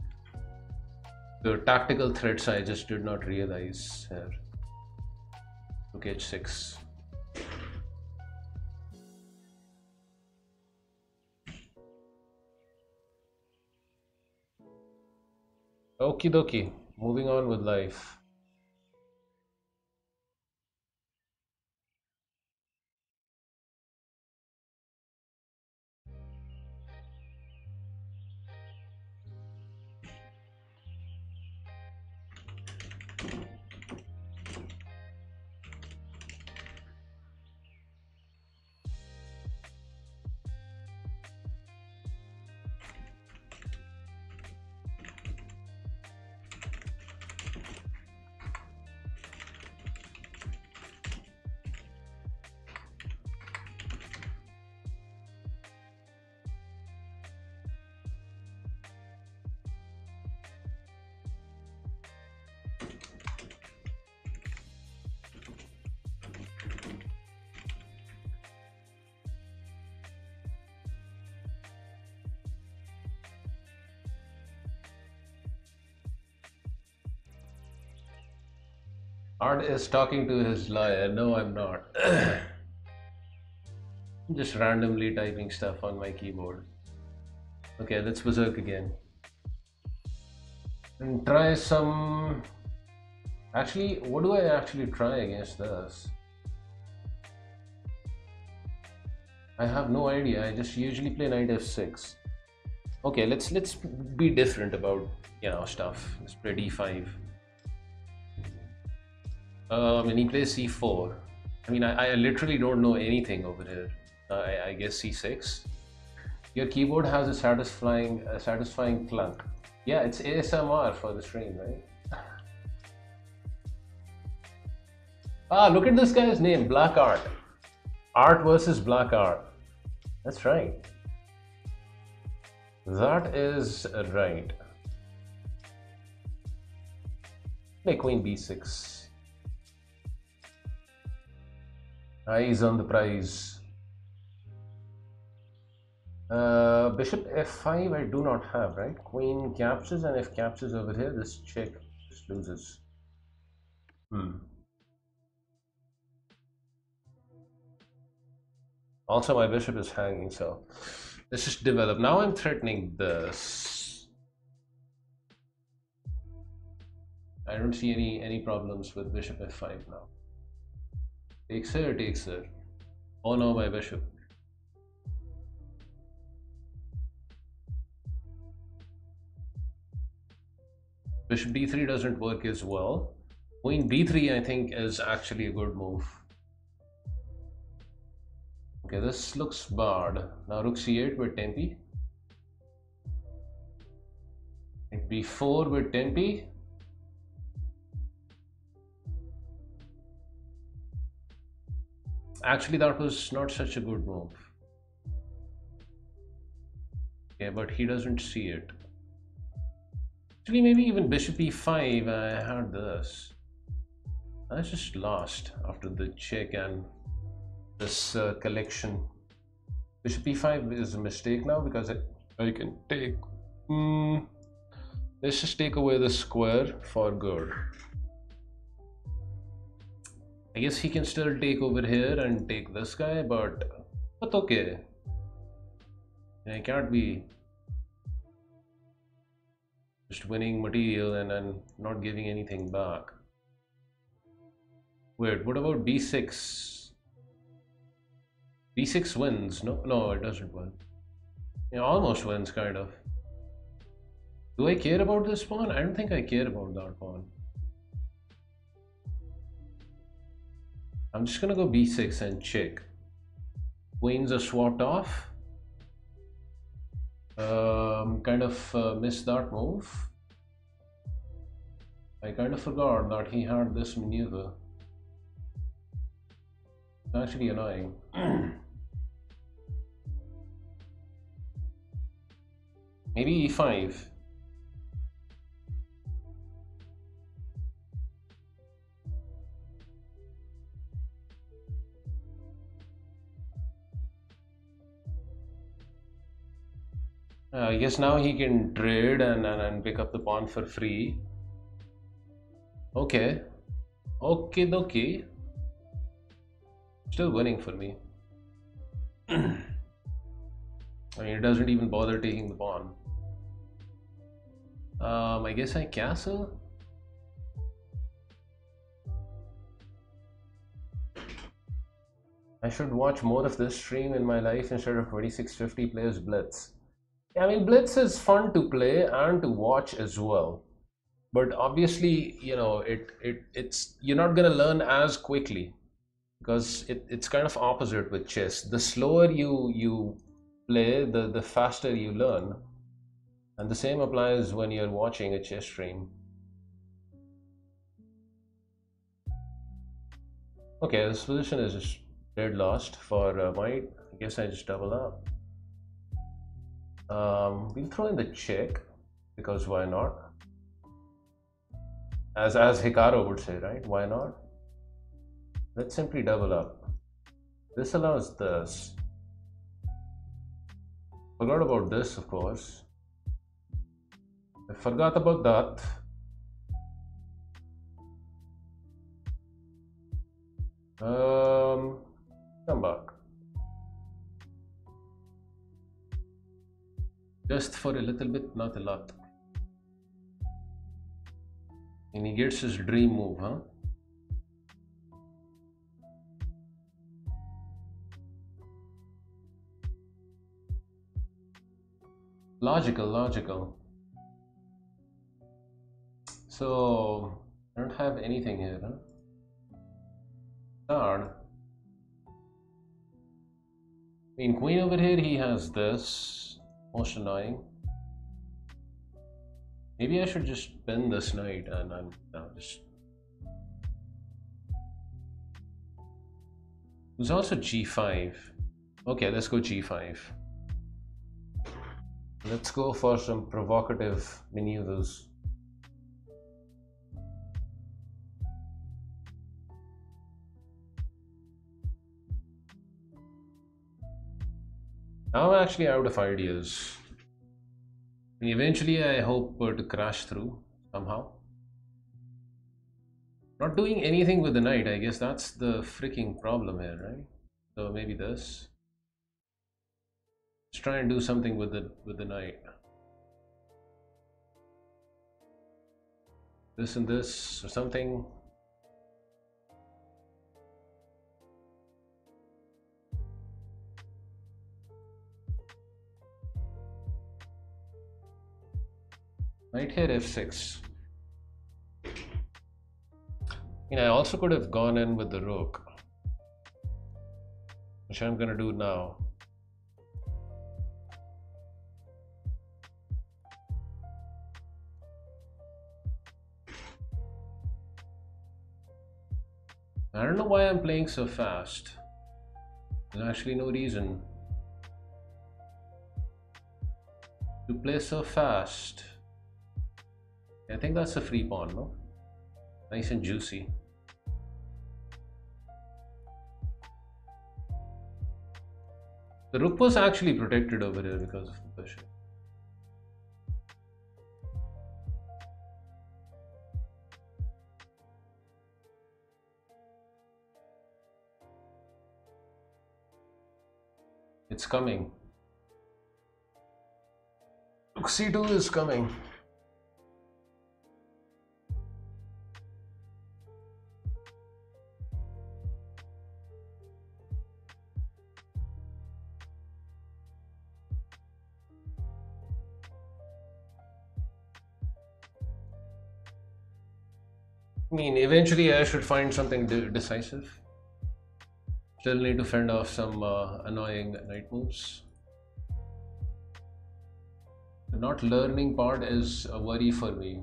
The tactical threats I just did not realize here. Rook h6. Okie dokie. Moving on with life. Is talking to his lawyer. No, I'm not. I'm just randomly typing stuff on my keyboard. Okay, let's berserk again. And try some... Actually, what do I actually try against this? I have no idea. I just usually play knight f6. Okay, let's let's be different about you know stuff. Let's play d5. Um, and he plays c4. I mean, I, I literally don't know anything over here. Uh, I, I, guess c6. Your keyboard has a satisfying, a satisfying clunk. Yeah, it's ASMR for the stream, right? ah, look at this guy's name, Black Art. Art versus Black Art. That's right. That is right. Play queen b6. Eyes on the prize. Uh, bishop f5 I do not have, right? Queen captures and if captures over here, this check just loses. Hmm. Also, my bishop is hanging, so let's just develop. Now I'm threatening this. I don't see any any problems with bishop f5 now. Takes her, takes her. Oh no, my bishop. Bishop d3 doesn't work as well. Queen b3 I think is actually a good move. Okay, this looks bad. Now rook c8 with tempi. b4 with tempi. Actually, that was not such a good move. Yeah, but he doesn't see it. Actually, maybe even bishop e5, I had this. I just lost after the check and this uh, collection. Bishop e5 is a mistake now because I, I can take... Mm, let's just take away the square for good. I guess he can still take over here and take this guy, but but okay. I can't be just winning material and then not giving anything back. Wait, what about b6? b6 wins. No, no, it doesn't win. Yeah, almost wins, kind of. Do I care about this pawn? I don't think I care about that pawn. I'm just gonna go b6 and check. Queens are swapped off. Um, kind of uh, missed that move. I kind of forgot that he had this maneuver. It's actually annoying. Maybe e5. Uh, I guess now he can trade and, and, and pick up the pawn for free. Okay. Okay, okay. Still winning for me. I mean, it doesn't even bother taking the pawn. Um, I guess I castle. I should watch more of this stream in my life instead of 2650 players blitz. I mean, Blitz is fun to play and to watch as well. But obviously, you know, it, it it's you're not gonna learn as quickly because it, it's kind of opposite with chess. The slower you you play, the, the faster you learn. And the same applies when you're watching a chess stream. Okay, this position is just dead lost for uh, white. I guess I just double up. Um, we'll throw in the check because why not? As as Hikaru would say, right? Why not? Let's simply double up. This allows this. Forgot about this, of course. I forgot about that. Um, come back. Just for a little bit, not a lot. And he gets his dream move, huh? Logical, logical. So, I don't have anything here, huh? I mean, queen over here, he has this most annoying. Maybe I should just spend this night and I'm just. There's also g5. Okay, let's go g5. Let's go for some provocative maneuvers. Now I'm actually out of ideas. And eventually I hope to crash through somehow. Not doing anything with the knight, I guess that's the freaking problem here, right? So maybe this. Let's try and do something with the with the knight. This and this or something. Knight here f6. You know, I also could have gone in with the rook, which I'm going to do now. I don't know why I'm playing so fast. There's actually no reason to play so fast. I think that's a free pawn, no? Nice and juicy. The rook was actually protected over here because of the bishop. It's coming. Rook c2 is coming. I mean, eventually I should find something de decisive. Still need to fend off some uh, annoying knight moves. The not learning part is a worry for me.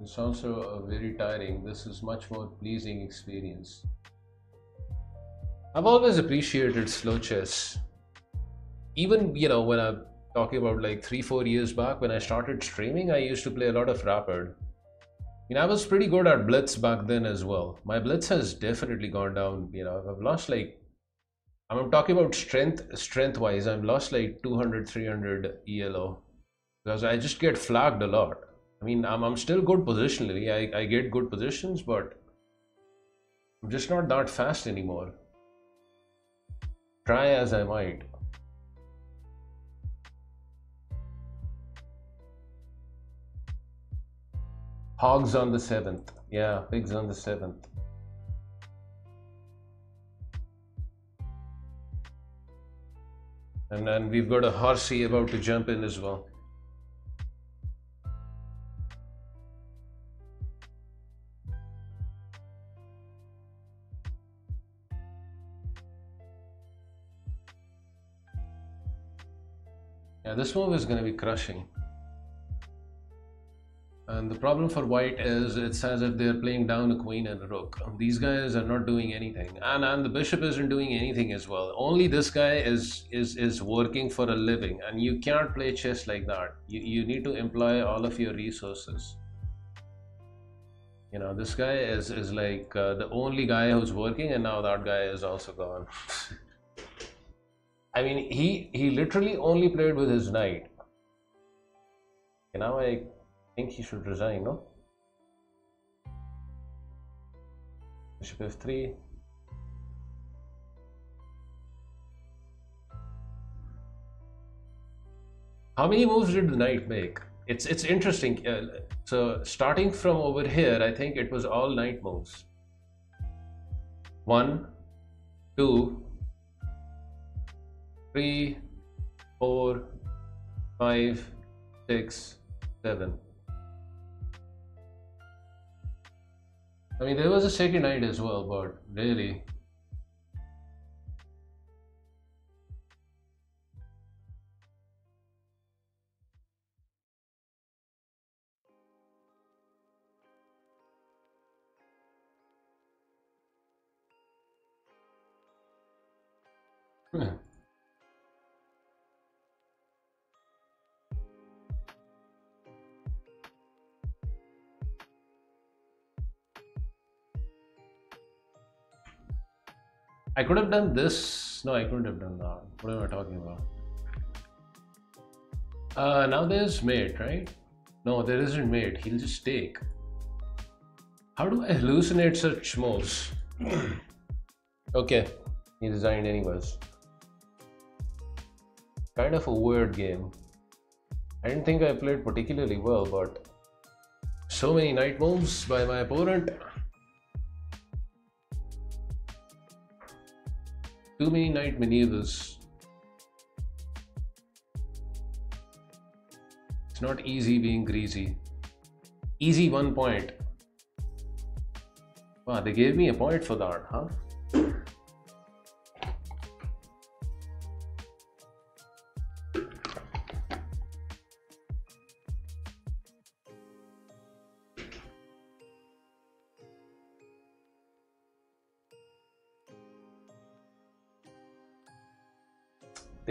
It's also a very tiring. This is much more pleasing experience. I've always appreciated slow chess. Even, you know, when I'm talking about like three, four years back when I started streaming, I used to play a lot of Rapid. You know, I was pretty good at Blitz back then as well. My Blitz has definitely gone down. You know, I've lost like, I'm talking about strength, strength wise, I've lost like 200, 300 ELO because I just get flagged a lot. I mean, I'm, I'm still good positionally. I, I get good positions, but I'm just not that fast anymore. Try as I might. Hogs on the 7th. Yeah, pigs on the 7th. And then we've got a horsey about to jump in as well. Yeah, this move is going to be crushing. And the problem for white is it's as if they're playing down a queen and a rook. These guys are not doing anything. And and the bishop isn't doing anything as well. Only this guy is is is working for a living. And you can't play chess like that. You you need to employ all of your resources. You know, this guy is is like uh, the only guy who's working and now that guy is also gone. I mean, he he literally only played with his knight. You know, I think he should resign, no? Bishop f3. How many moves did the knight make? It's it's interesting. Uh, so starting from over here, I think it was all knight moves. One, two, three, four, five, six, seven. I mean, there was a second knight as well, but really. Hmm. I could have done this. No, I couldn't have done that. What am I talking about? Uh, now there's mate, right? No, there isn't mate. He'll just take. How do I hallucinate such moves? okay, he designed anyways. Kind of a weird game. I didn't think I played particularly well, but so many knight moves by my opponent. Too many knight maneuvers. It's not easy being greasy. Easy one point. Wow, they gave me a point for that, huh?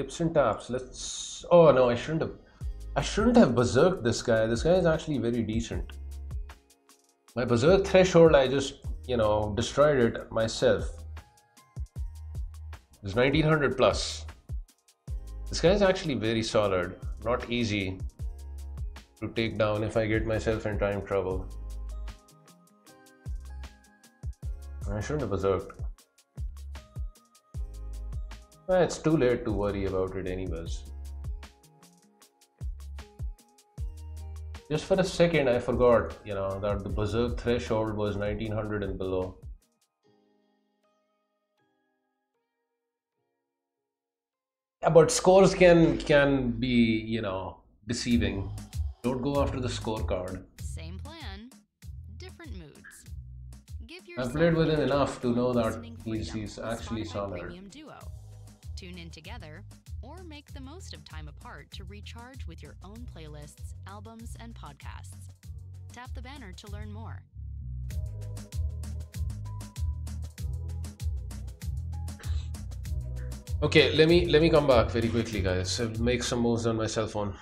Tips and taps. Let's. Oh no, I shouldn't have. I shouldn't have berserked this guy. This guy is actually very decent. My berserk threshold, I just you know destroyed it myself. It's 1900 plus. This guy is actually very solid. Not easy to take down if I get myself in time trouble. I shouldn't have berserked. It's too late to worry about it anyways. Just for a second I forgot, you know, that the berserk threshold was 1900 and below. Yeah, but scores can can be, you know, deceiving. Don't go after the scorecard. Same plan, different moods. Give I've played with him enough to know that he's, he's actually solid. Tune in together or make the most of time apart to recharge with your own playlists, albums, and podcasts. Tap the banner to learn more. Okay, let me let me come back very quickly, guys. I'll make some moves on my cell phone.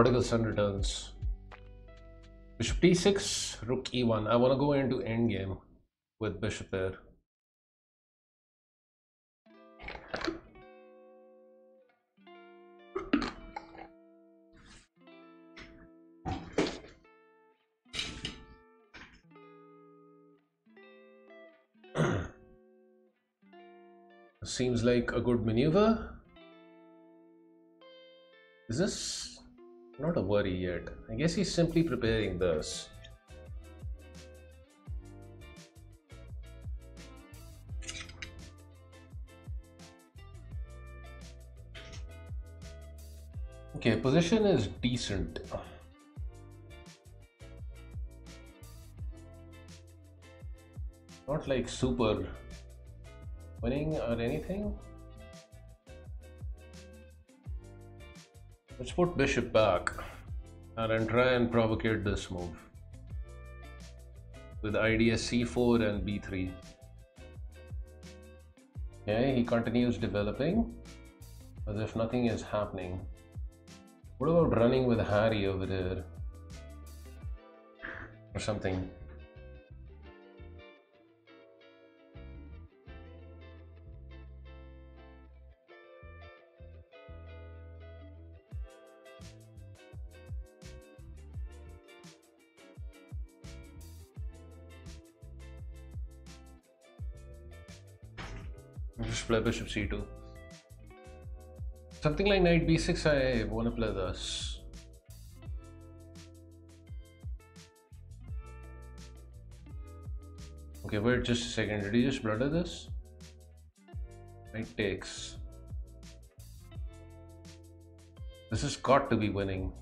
Prodigal son returns. Bishop d6, rook e1. I want to go into endgame with bishop there. Seems like a good maneuver. Is this not a worry yet? I guess he's simply preparing this. Okay, position is decent. Not like super winning or anything. Let's put bishop back and then try and provocate this move with idea c4 and b3. Okay, he continues developing as if nothing is happening. What about running with Harry over there? Or something. Play bishop c2. Something like knight b6, I want to play this. Okay, wait just a second. Did he just blunder this? Knight takes. This has got to be winning.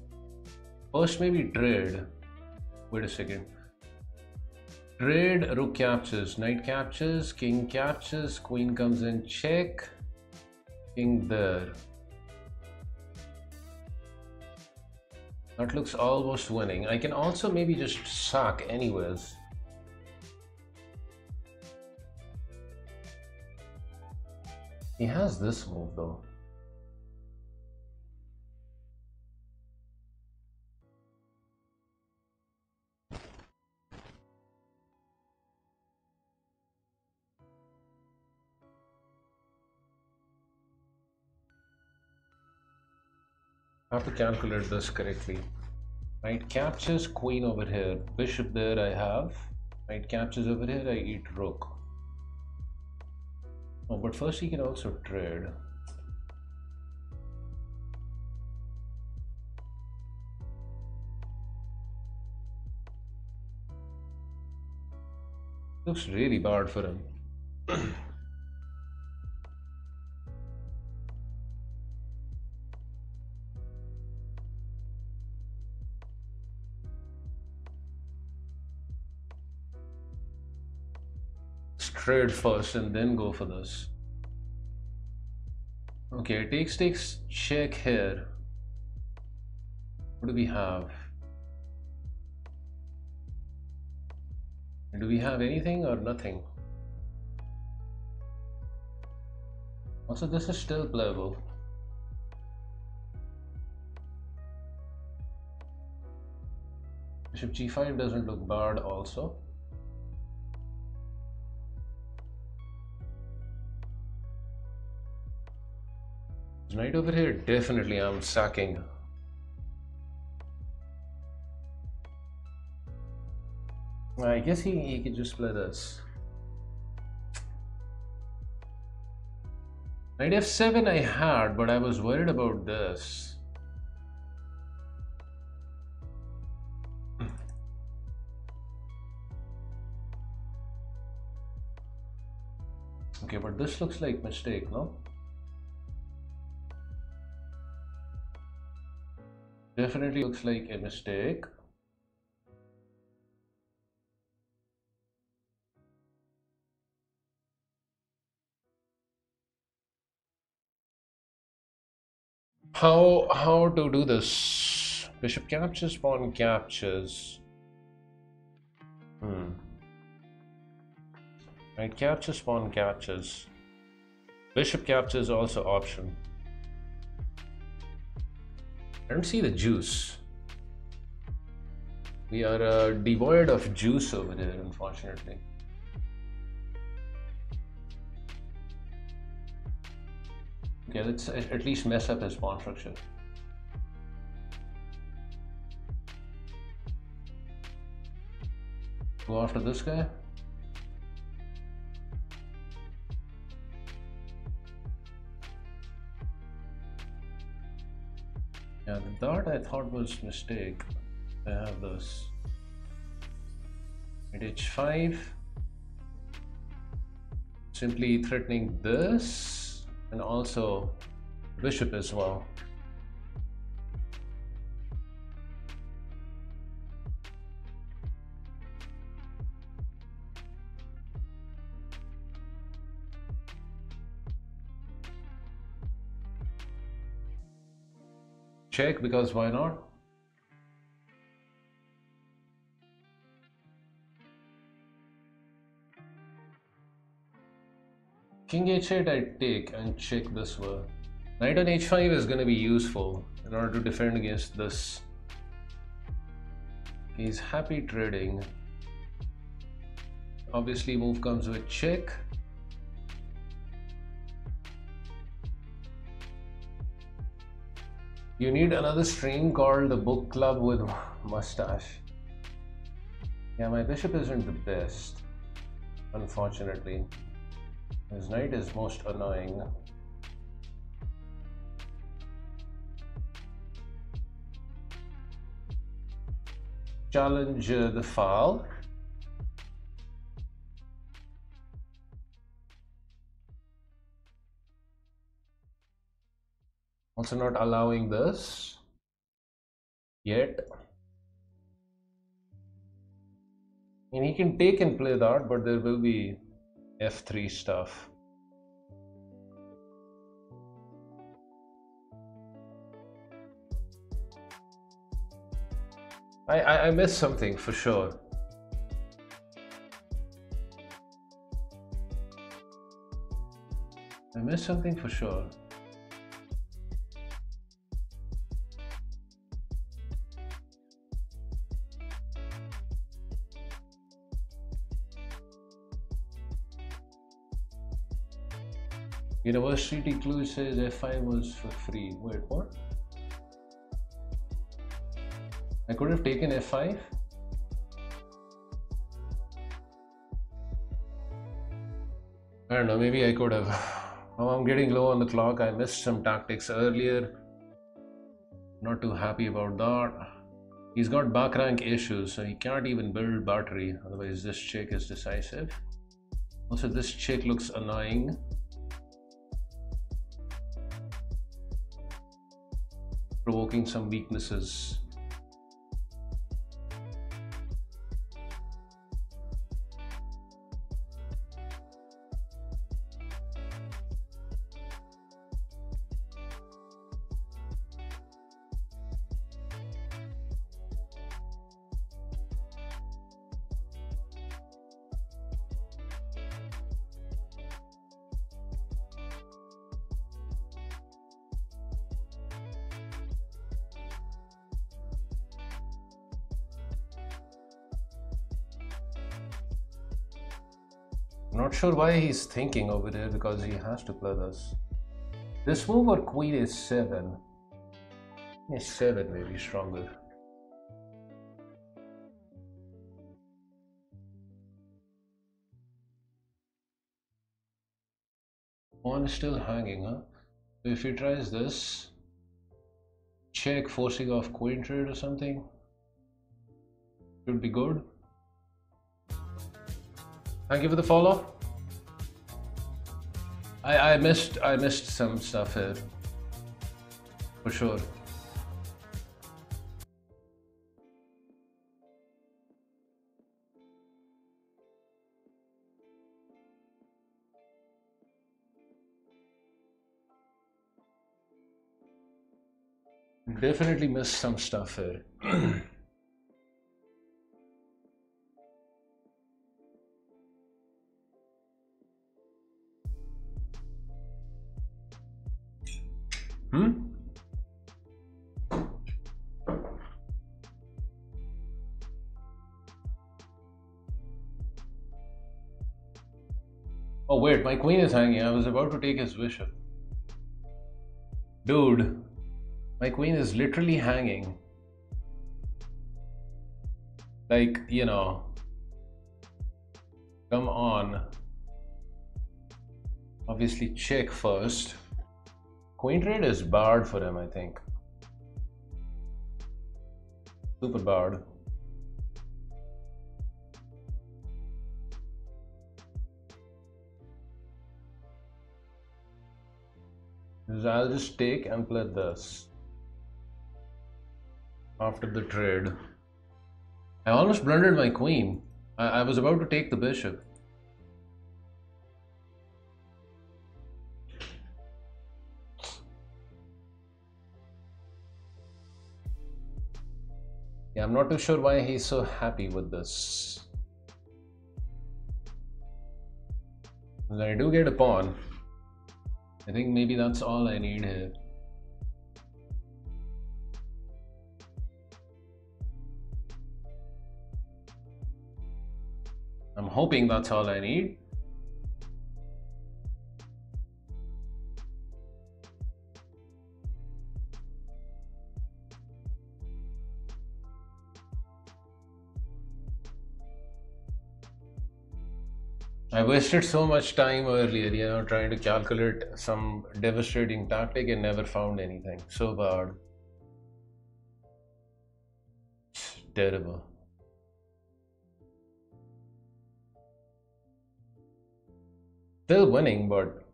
First, maybe trade. Wait a second. Trade, rook captures, knight captures, king captures, queen comes in, check, king there. That looks almost winning. I can also maybe just sack anyways. He has this move though. I have to calculate this correctly. Knight captures queen over here. Bishop there I have. Knight captures over here, I eat rook. Oh, but first he can also trade. Looks really bad for him. trade first and then go for this. Okay, takes takes check here. What do we have? Do we have anything or nothing? Also, this is still playable. Bishop g5 doesn't look bad also. Right over here, definitely I'm sacking. I guess he, he could just play this. Knight f7 I had, but I was worried about this. Hmm. Okay, but this looks like mistake, no? Definitely looks like a mistake. How how to do this? Bishop captures, pawn captures. Hmm. Right, captures, pawn captures. Bishop captures also option. I don't see the juice. We are uh, devoid of juice over there, unfortunately. Okay, let's at least mess up his pawn structure. Go after this guy. Dart I thought was mistake. I have this. At h5. Simply threatening this and also bishop as well. Check because why not? King h8 I take and check this one. Knight on h5 is going to be useful in order to defend against this. He's happy trading. Obviously move comes with check. You need another stream called the book club with mustache. Yeah, my bishop isn't the best, unfortunately. His knight is most annoying. Challenge uh, the file. Also not allowing this. Yet. And he can take and play that but there will be f3 stuff. I, I, I missed something for sure. I missed something for sure University clue says F5 was for free. Wait, what? I could have taken F5? I don't know, maybe I could have. Oh, I'm getting low on the clock. I missed some tactics earlier. Not too happy about that. He's got back rank issues, so he can't even build battery. Otherwise, this check is decisive. Also, this check looks annoying. Provoking some weaknesses sure why he's thinking over there because he has to play this. This move or queen is 7. Is 7 may be stronger. Pawn is still hanging, huh? So if he tries this, check forcing off queen trade or something, should be good. Thank you for the follow. I, I missed I missed some stuff here. For sure. Definitely missed some stuff here. Hmm? Oh wait, my queen is hanging. I was about to take his bishop. Dude, my queen is literally hanging. Like, you know. Come on. Obviously check first. Queen trade is barred for him, I think. Super barred. I'll just take and play this after the trade. I almost blundered my queen. I, I was about to take the bishop. Yeah, I'm not too sure why he's so happy with this. Well, I do get a pawn. I think maybe that's all I need here. I'm hoping that's all I need. I wasted so much time earlier, you know, trying to calculate some devastating tactic and never found anything. So bad. terrible. Still winning, but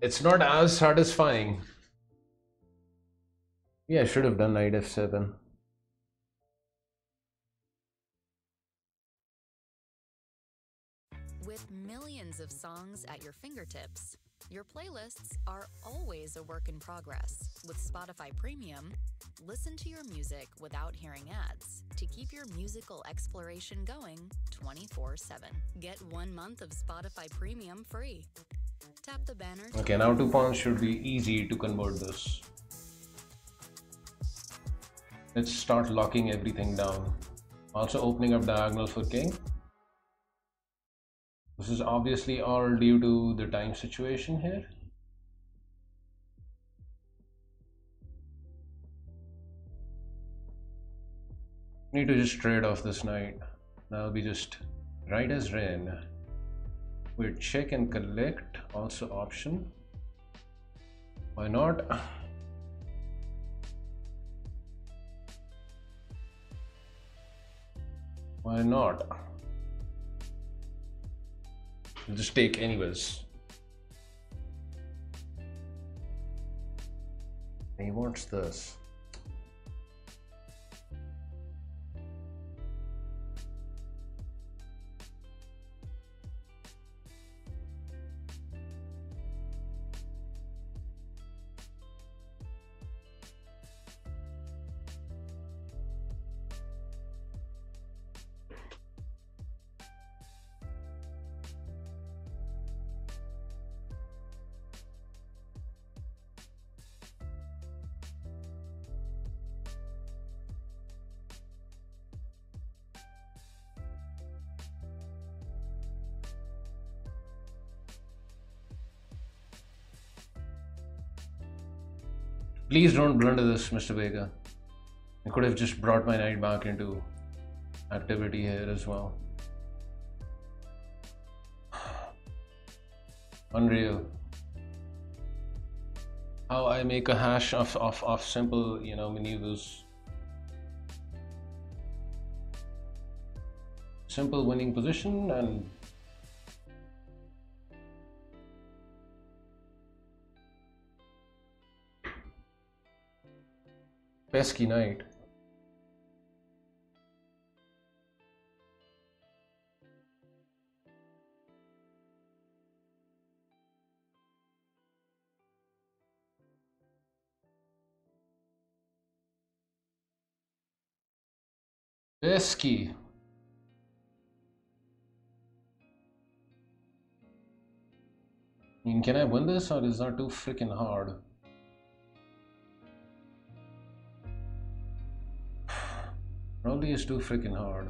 it's not as satisfying. Yeah, I should have done knight f7. Millions of songs at your fingertips. Your playlists are always a work in progress. With Spotify Premium, listen to your music without hearing ads to keep your musical exploration going 24 7. Get one month of Spotify Premium free. Tap the banner. Okay, now two pawns should be easy to convert this. Let's start locking everything down. Also opening up diagonal for king. This is obviously all due to the time situation here. Need to just trade off this knight. That'll be just right as rain. We check and collect, also option. Why not? Why not? Just take anyways. He wants this. Please don't blunder this, Mr. Baker. I could have just brought my knight back into activity here as well. Unreal. How I make a hash of, of, of simple, you know, maneuvers. Simple winning position and pesky knight. Pesky. I mean, can I win this or is that too freaking hard? Roly is too freaking hard.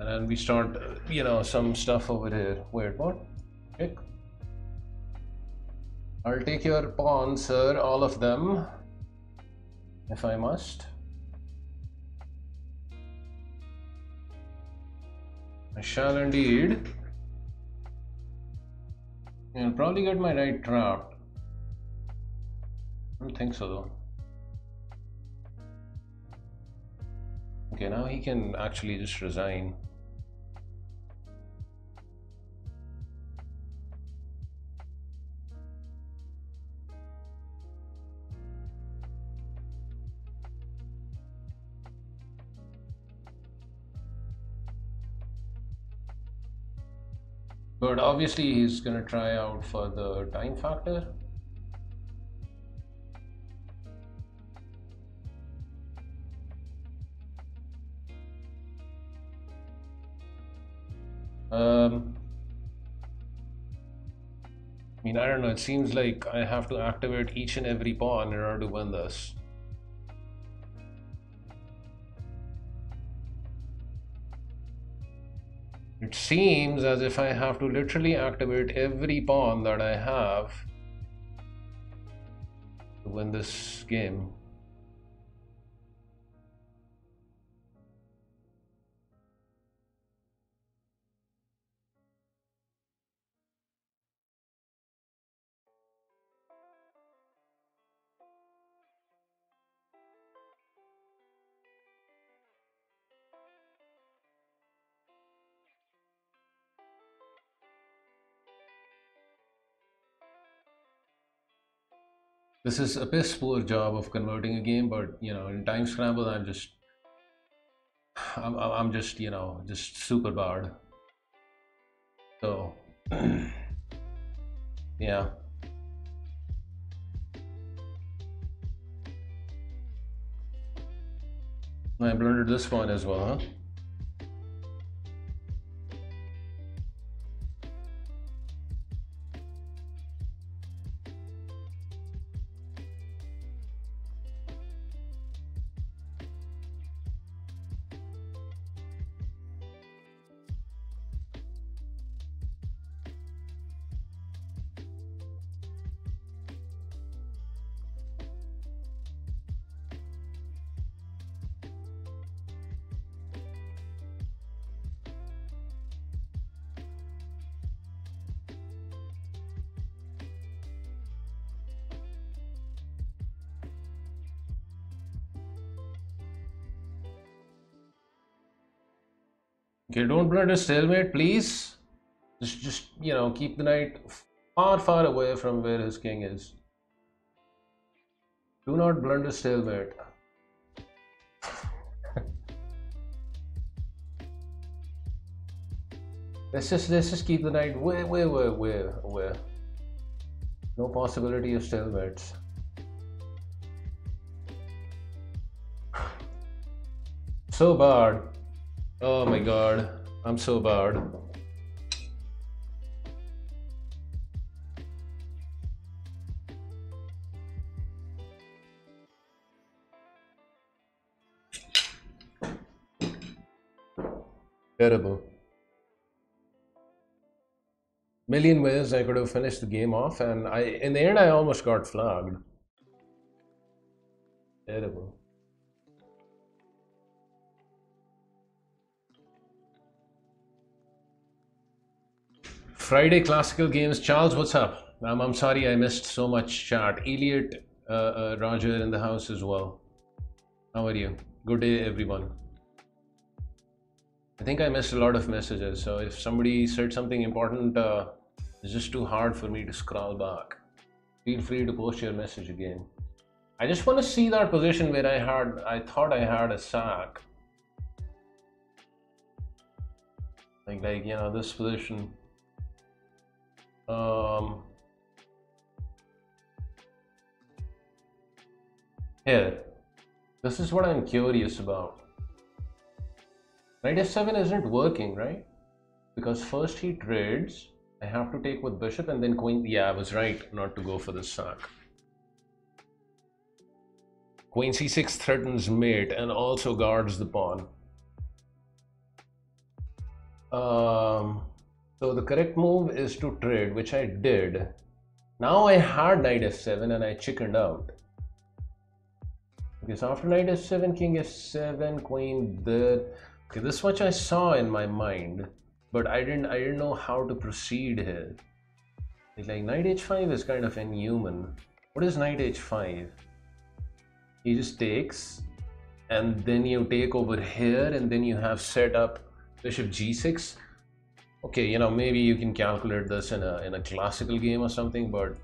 And then we start, you know, some stuff over here. Wait, what? Check. I'll take your pawn, sir, all of them, if I must. I shall indeed. I'll probably get my knight trapped. I don't think so though. Okay, now he can actually just resign. But obviously he's gonna try out for the time factor. Um, I mean, I don't know. It seems like I have to activate each and every pawn in order to win this. It seems as if I have to literally activate every pawn that I have to win this game. This is a piss poor job of converting a game, but you know, in Time Scramble, I'm just, I'm, I'm just, you know, just super bad. So, yeah. I blundered this one as well, huh? Don't blunder stalemate, please. Just, just you know, keep the knight far, far away from where his king is. Do not blunder stalemate. let's just let's just keep the knight way, way, way, way away. No possibility of stalemates. So bad. Oh my god, I'm so bad. Terrible. Million ways I could have finished the game off, and I in the end I almost got flagged. Terrible. Friday classical games. Charles, what's up? I'm, I'm sorry I missed so much chat. Elliot, uh, uh, Roger in the house as well. How are you? Good day, everyone. I think I missed a lot of messages. So if somebody said something important, uh, it's just too hard for me to scroll back. Feel free to post your message again. I just want to see that position where I had, I thought I had a sack. Like, like you know, this position um, here, this is what I'm curious about. Knight f7 isn't working, right? Because first he trades, I have to take with bishop and then queen. Yeah, I was right not to go for the sack. Queen c6 threatens mate and also guards the pawn. Um, so the correct move is to trade, which I did. Now I had knight f7 and I chickened out. Because after knight f7, king f7, queen there. Okay, this much I saw in my mind, but I didn't I didn't know how to proceed here. Like knight h5 is kind of inhuman. What is knight h5? He just takes, and then you take over here, and then you have set up bishop g6 okay you know maybe you can calculate this in a in a classical game or something but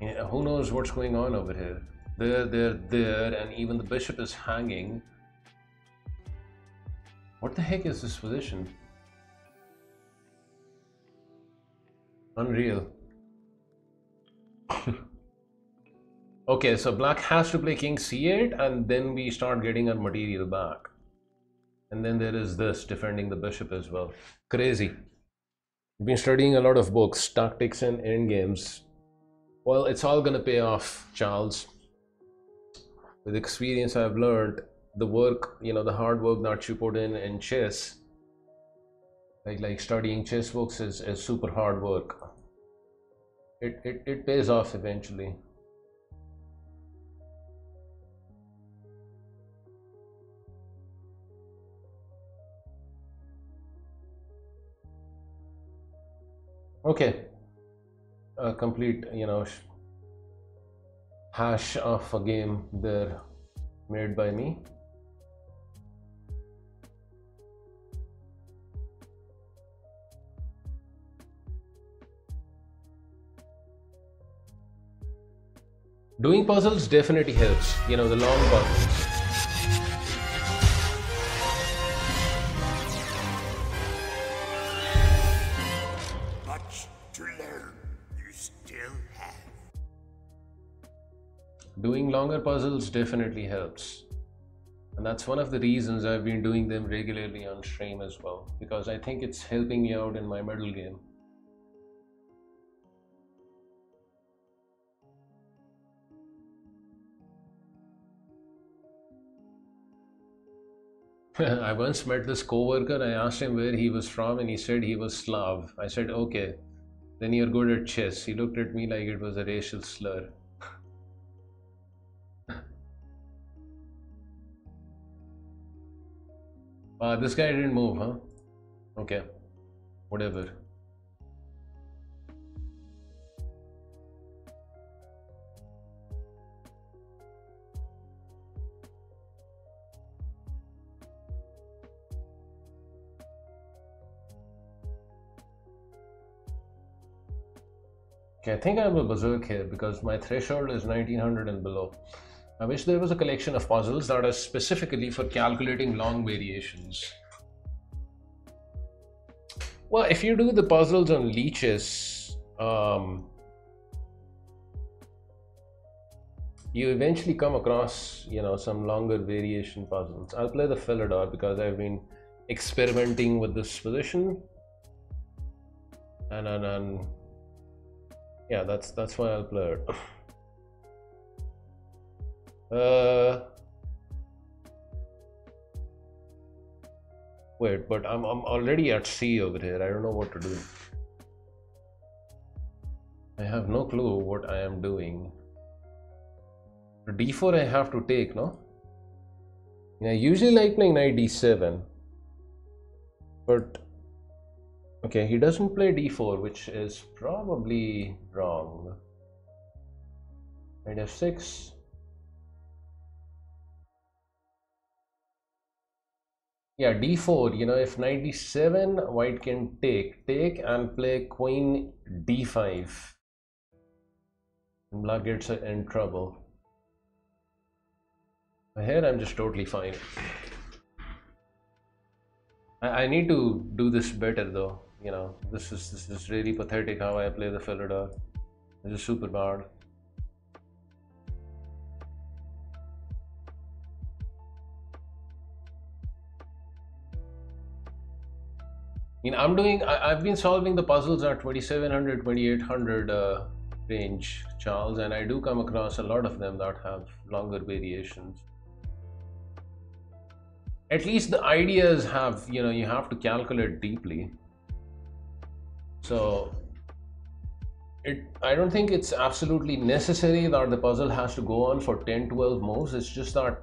who knows what's going on over here? There there there and even the bishop is hanging. What the heck is this position? Unreal. Okay so black has to play king c8 and then we start getting our material back and then there is this defending the bishop as well. Crazy. Been studying a lot of books, tactics and endgames. Well, it's all gonna pay off, Charles. With experience, I've learned the work, you know, the hard work that you put in in chess, like like studying chess books is, is super hard work. It, it, it pays off eventually. Okay. A complete you know hash of a game there made by me. Doing puzzles definitely helps you know the long puzzles doing longer puzzles definitely helps. And that's one of the reasons I've been doing them regularly on stream as well, because I think it's helping me out in my middle game. I once met this coworker. I asked him where he was from, and he said he was Slav. I said, okay, then you're good at chess. He looked at me like it was a racial slur. Uh, this guy didn't move, huh? Okay. Whatever. Okay, I think I'm a berserk here because my threshold is 1900 and below. I wish there was a collection of puzzles that are specifically for calculating long variations. Well, if you do the puzzles on Lichess, um, you eventually come across, you know, some longer variation puzzles. I'll play the Philidor because I've been experimenting with this position. And, and, and yeah, that's that's why I'll play it. Uh, wait, but I'm, I'm already at C over here. I don't know what to do. I have no clue what I am doing. D4 I have to take, no? I usually like playing knight d7. But, okay, he doesn't play d4, which is probably wrong. Knight f6. Yeah d4 you know if knight d7 white can take. Take and play queen d5 and black gets in trouble. Here i'm just totally fine. I, I need to do this better though you know. This is this is really pathetic how i play the Philidor this is super bad mean, I'm doing, I, have been solving the puzzles at 2700, 2800 uh, range, Charles, and I do come across a lot of them that have longer variations. at least the ideas have you know you have to calculate deeply. So it i don't think it's absolutely necessary that the puzzle has to go on for 10 12 moves. It's just that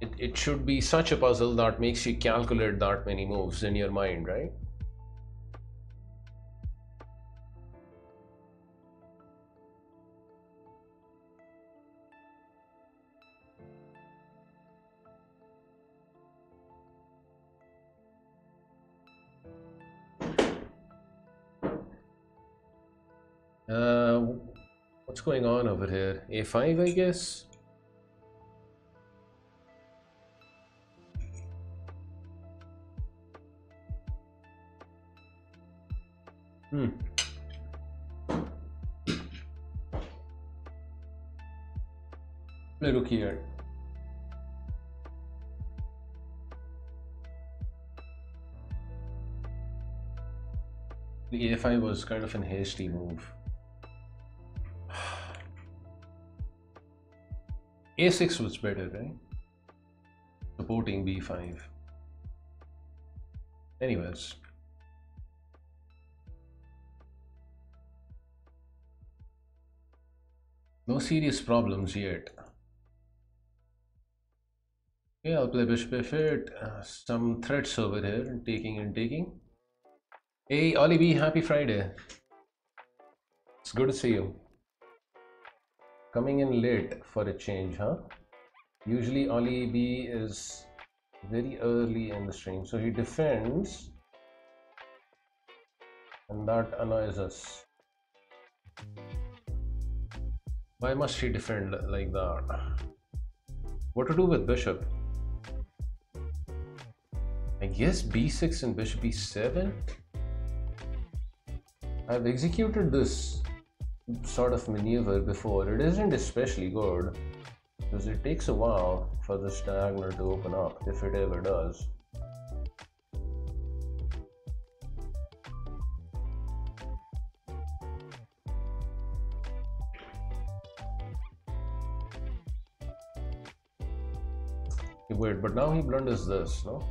it, it should be such a puzzle that makes you calculate that many moves in your mind right Uh, what's going on over here? A5, I guess? Hmm. Look here. The A5 was kind of an hasty move. A6 was better, right? Supporting B5. Anyways. No serious problems yet. Yeah, I'll play bishop f8. Uh, some threats over here, taking and taking. Hey, Ollie B, happy Friday. It's good to see you. Coming in late for a change, huh? Usually Ollie B is very early in the stream, so he defends and that annoys us. Why must he defend like that? What to do with bishop? I guess b6 and bishop b7? I've executed this sort of maneuver before. It isn't especially good because it takes a while for this diagonal to open up if it ever does. Wait, but now he blunders this, no?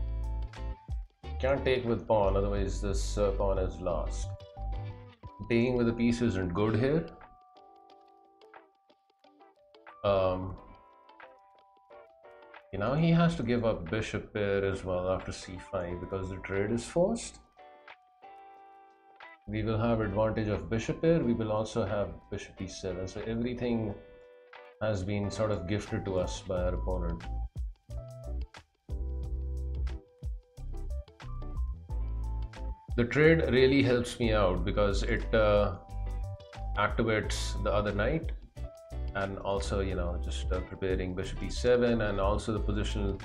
Can't take with pawn, otherwise this uh, pawn is lost taking with the piece isn't good here. Um, now he has to give up bishop pair as well after c5 because the trade is forced. We will have advantage of bishop pair. We will also have bishop e7. So everything has been sort of gifted to us by our opponent. The trade really helps me out because it uh, activates the other knight and also you know just uh, preparing bishop e7 and also the positional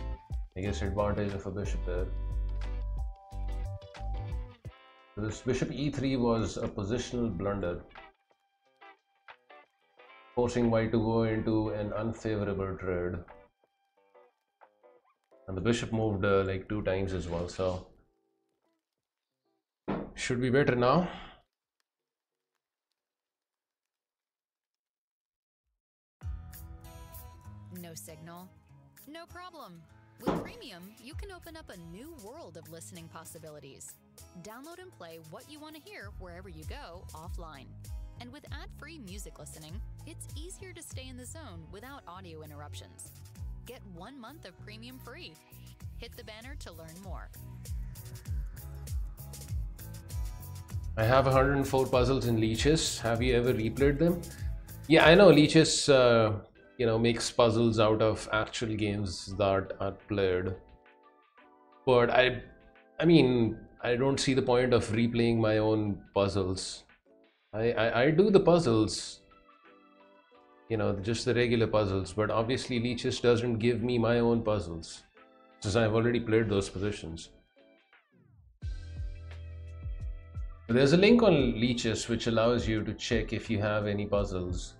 I guess advantage of a bishop there. This bishop e3 was a positional blunder forcing white to go into an unfavorable trade and the bishop moved uh, like two times as well so should be better now. No signal? No problem. With Premium, you can open up a new world of listening possibilities. Download and play what you want to hear wherever you go offline. And with ad free music listening, it's easier to stay in the zone without audio interruptions. Get one month of Premium free. Hit the banner to learn more. I have 104 puzzles in Lichess. Have you ever replayed them? Yeah, I know Lichess, uh, you know, makes puzzles out of actual games that are played. But I, I mean, I don't see the point of replaying my own puzzles. I, I, I do the puzzles, you know, just the regular puzzles. But obviously, Lichess doesn't give me my own puzzles, since I've already played those positions. There's a link on Lichess which allows you to check if you have any puzzles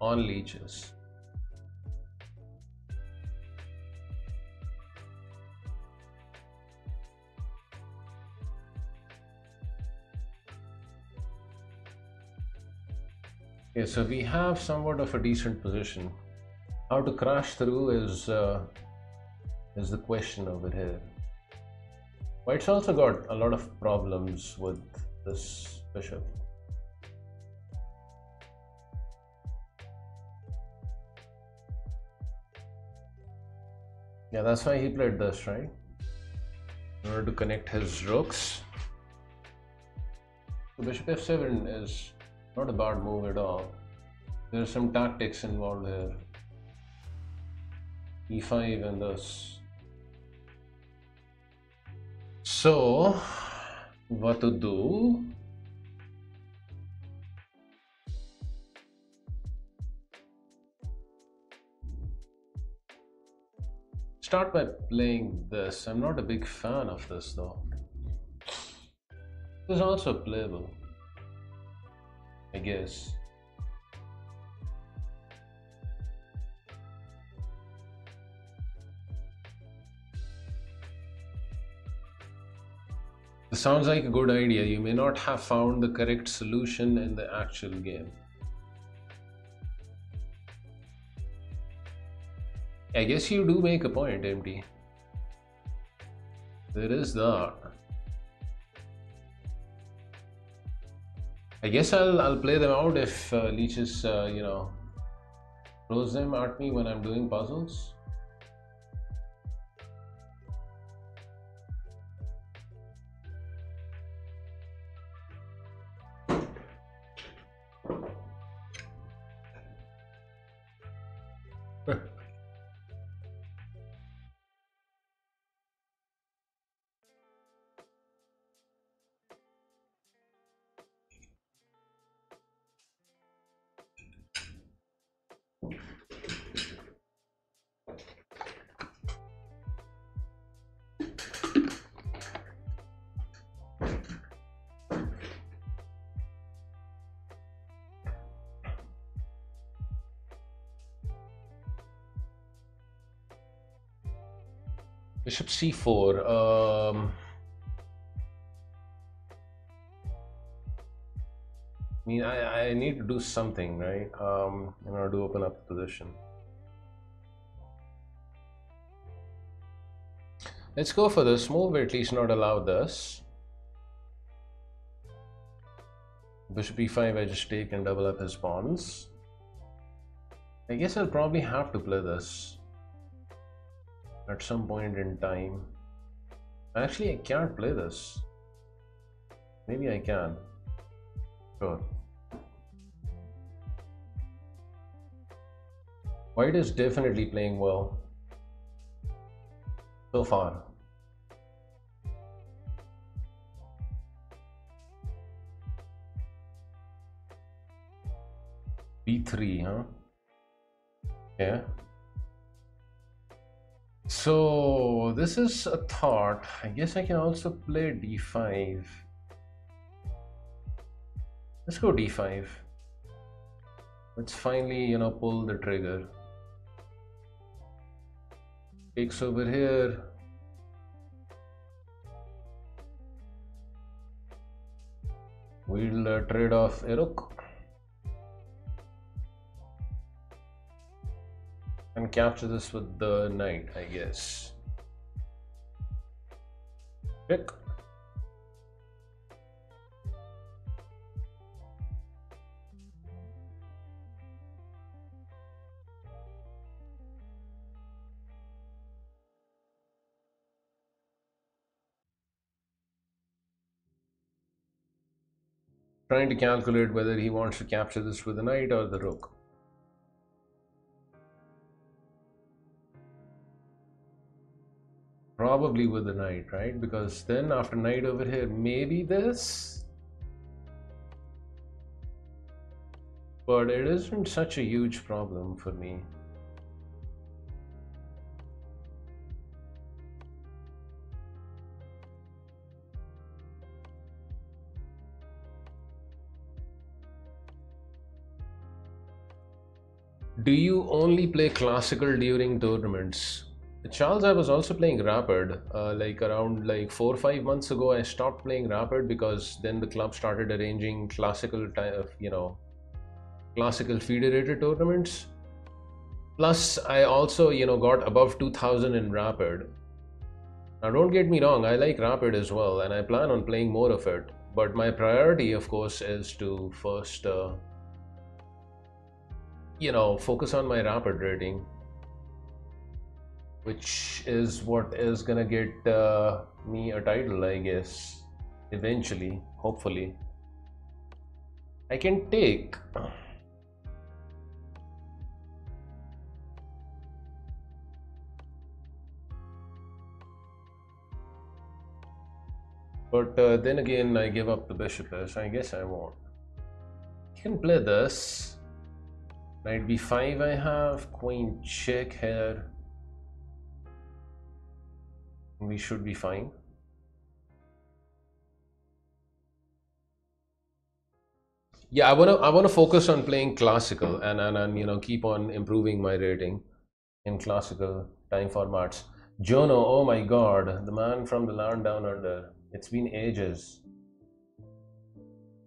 on Lichess. Okay, so we have somewhat of a decent position. How to crash through is uh, is the question over here. White's also got a lot of problems with this bishop. Yeah, that's why he played this, right? In order to connect his rooks. So bishop f7 is not a bad move at all. There's some tactics involved here. e5 and this. So, what to do? Start by playing this. I'm not a big fan of this though. This is also playable. I guess. Sounds like a good idea. You may not have found the correct solution in the actual game. I guess you do make a point, MT. There is that. I guess I'll I'll play them out if uh, Lichess, uh, you know, throws them at me when I'm doing puzzles. Bishop c4. Um, I mean, I, I need to do something, right? Um, in order to open up the position. Let's go for this move, at least not allow this. Bishop e5, I just take and double up his pawns. I guess I'll probably have to play this at some point in time. Actually, I can't play this. Maybe I can. Sure. White is definitely playing well. So far. B3, huh? Yeah. So this is a thought. I guess I can also play d5. Let's go d5. Let's finally, you know, pull the trigger. Takes over here. We'll uh, trade off a and capture this with the knight, I guess. Pick. Trying to calculate whether he wants to capture this with the knight or the rook. Probably with the knight, right? Because then after knight over here, maybe this. But it isn't such a huge problem for me. Do you only play classical during tournaments? Charles, I was also playing Rapid. Uh, like around like four or five months ago, I stopped playing Rapid because then the club started arranging classical, of, you know, classical federated tournaments. Plus, I also, you know, got above 2000 in Rapid. Now, don't get me wrong, I like Rapid as well, and I plan on playing more of it. But my priority, of course, is to first, uh, you know, focus on my Rapid rating, which is what is gonna get uh, me a title, I guess, eventually, hopefully. I can take But uh, then again, I give up the bishop as I guess I won't. Can play this. Knight b5 I have, queen check here. We should be fine. Yeah, I wanna I wanna focus on playing classical and, and and you know keep on improving my rating in classical time formats. Jono, oh my god, the man from the land down under. It's been ages.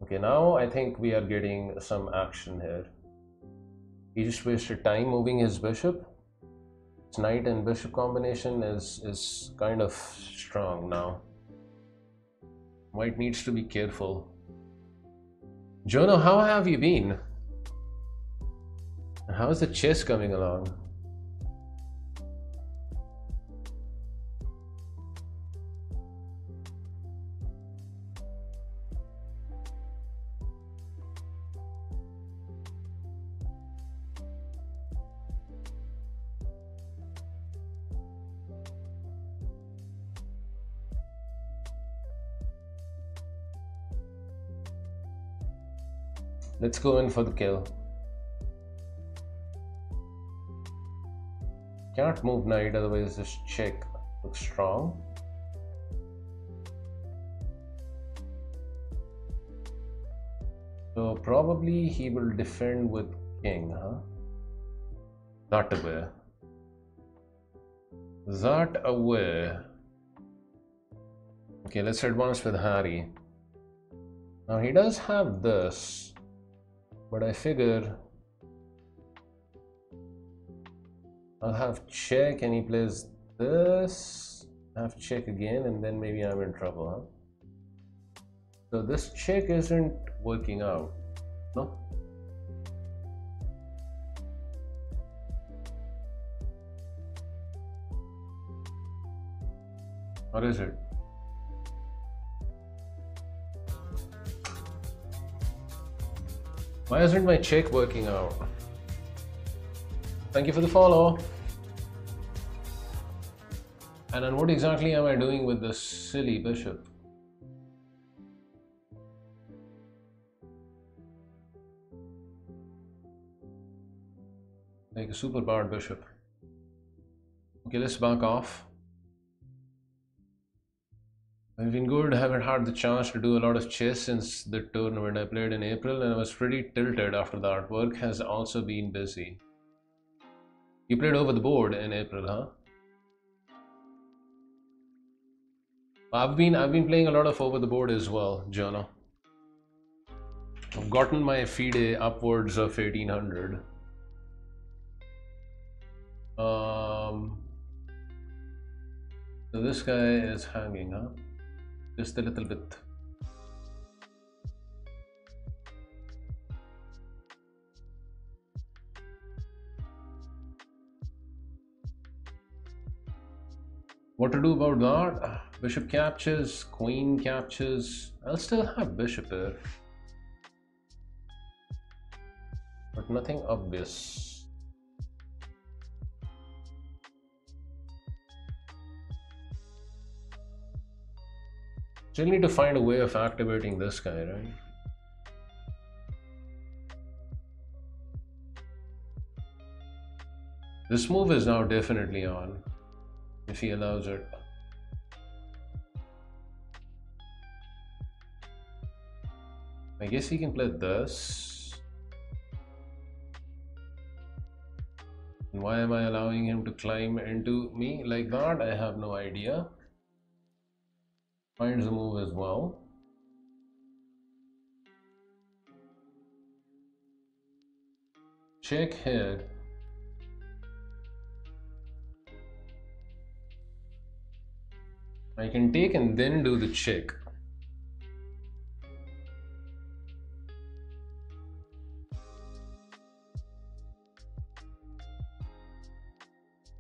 Okay, now I think we are getting some action here. He just wasted time moving his bishop. Knight and bishop combination is, is kind of strong now. White needs to be careful. Jono, how have you been? How is the chess coming along? Let's go in for the kill. Can't move knight, otherwise this check looks strong. So probably he will defend with king, huh? That away. That away. Okay, let's advance with Harry. Now he does have this but I figure I'll have check and he plays this I have check again and then maybe I'm in trouble huh? So this check isn't working out no? What is it Why isn't my check working out? Thank you for the follow. And then what exactly am I doing with this silly bishop? Like a super powered bishop. Okay, let's back off. I've been good. I haven't had the chance to do a lot of chess since the tournament I played in April and I was pretty tilted after that. Work has also been busy. You played over the board in April, huh? I've been I've been playing a lot of over the board as well, Jonah. I've gotten my FIDE upwards of 1800. Um, so this guy is hanging, huh? Just a little bit. What to do about that bishop captures queen captures. I'll still have bishop here. But nothing obvious Still need to find a way of activating this guy, right? This move is now definitely on, if he allows it. I guess he can play this. Why am I allowing him to climb into me like that? I have no idea Finds a move as well. Check here. I can take and then do the check.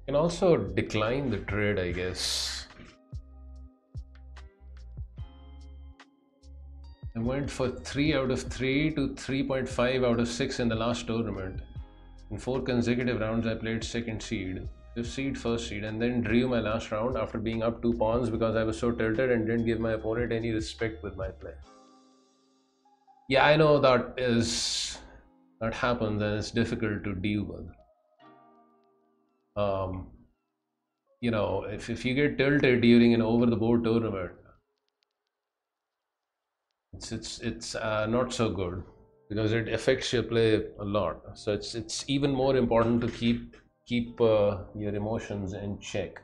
Can also decline the trade, I guess. I went for 3 out of 3 to 3.5 out of 6 in the last tournament. In 4 consecutive rounds, I played second seed, fifth seed, first seed, and then drew my last round after being up 2 pawns because I was so tilted and didn't give my opponent any respect with my play. Yeah, I know that is that happens and it's difficult to deal with um, you know, if, if you get tilted during an over the board tournament, it's it's it's uh, not so good because it affects your play a lot. So it's it's even more important to keep keep uh, your emotions in check.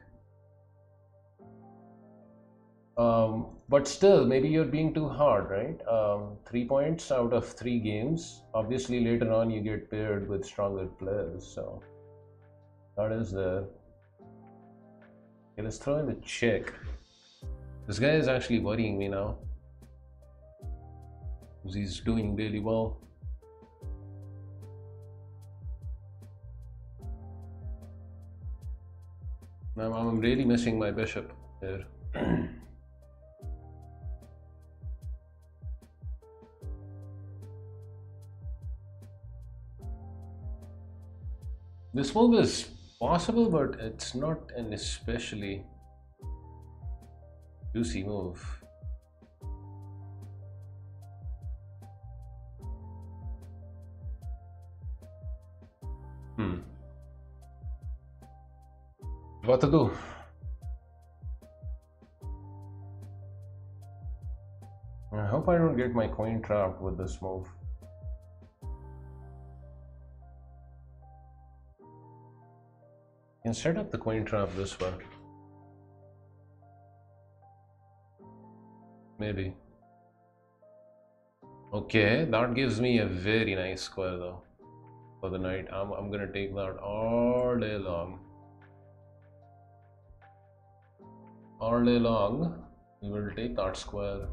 Um, but still, maybe you're being too hard, right? Um, three points out of three games. Obviously, later on you get paired with stronger players, so that is the. Okay, let's throw in the check. This guy is actually worrying me now. He's doing really well. I'm, I'm really missing my bishop this move is possible, but it's not an especially juicy move. What to do? I hope I don't get my queen trapped with this move. can set up the queen trap this way. Maybe. Okay, that gives me a very nice square though for the knight. I'm, I'm gonna take that all day long. All day long, we will take that square.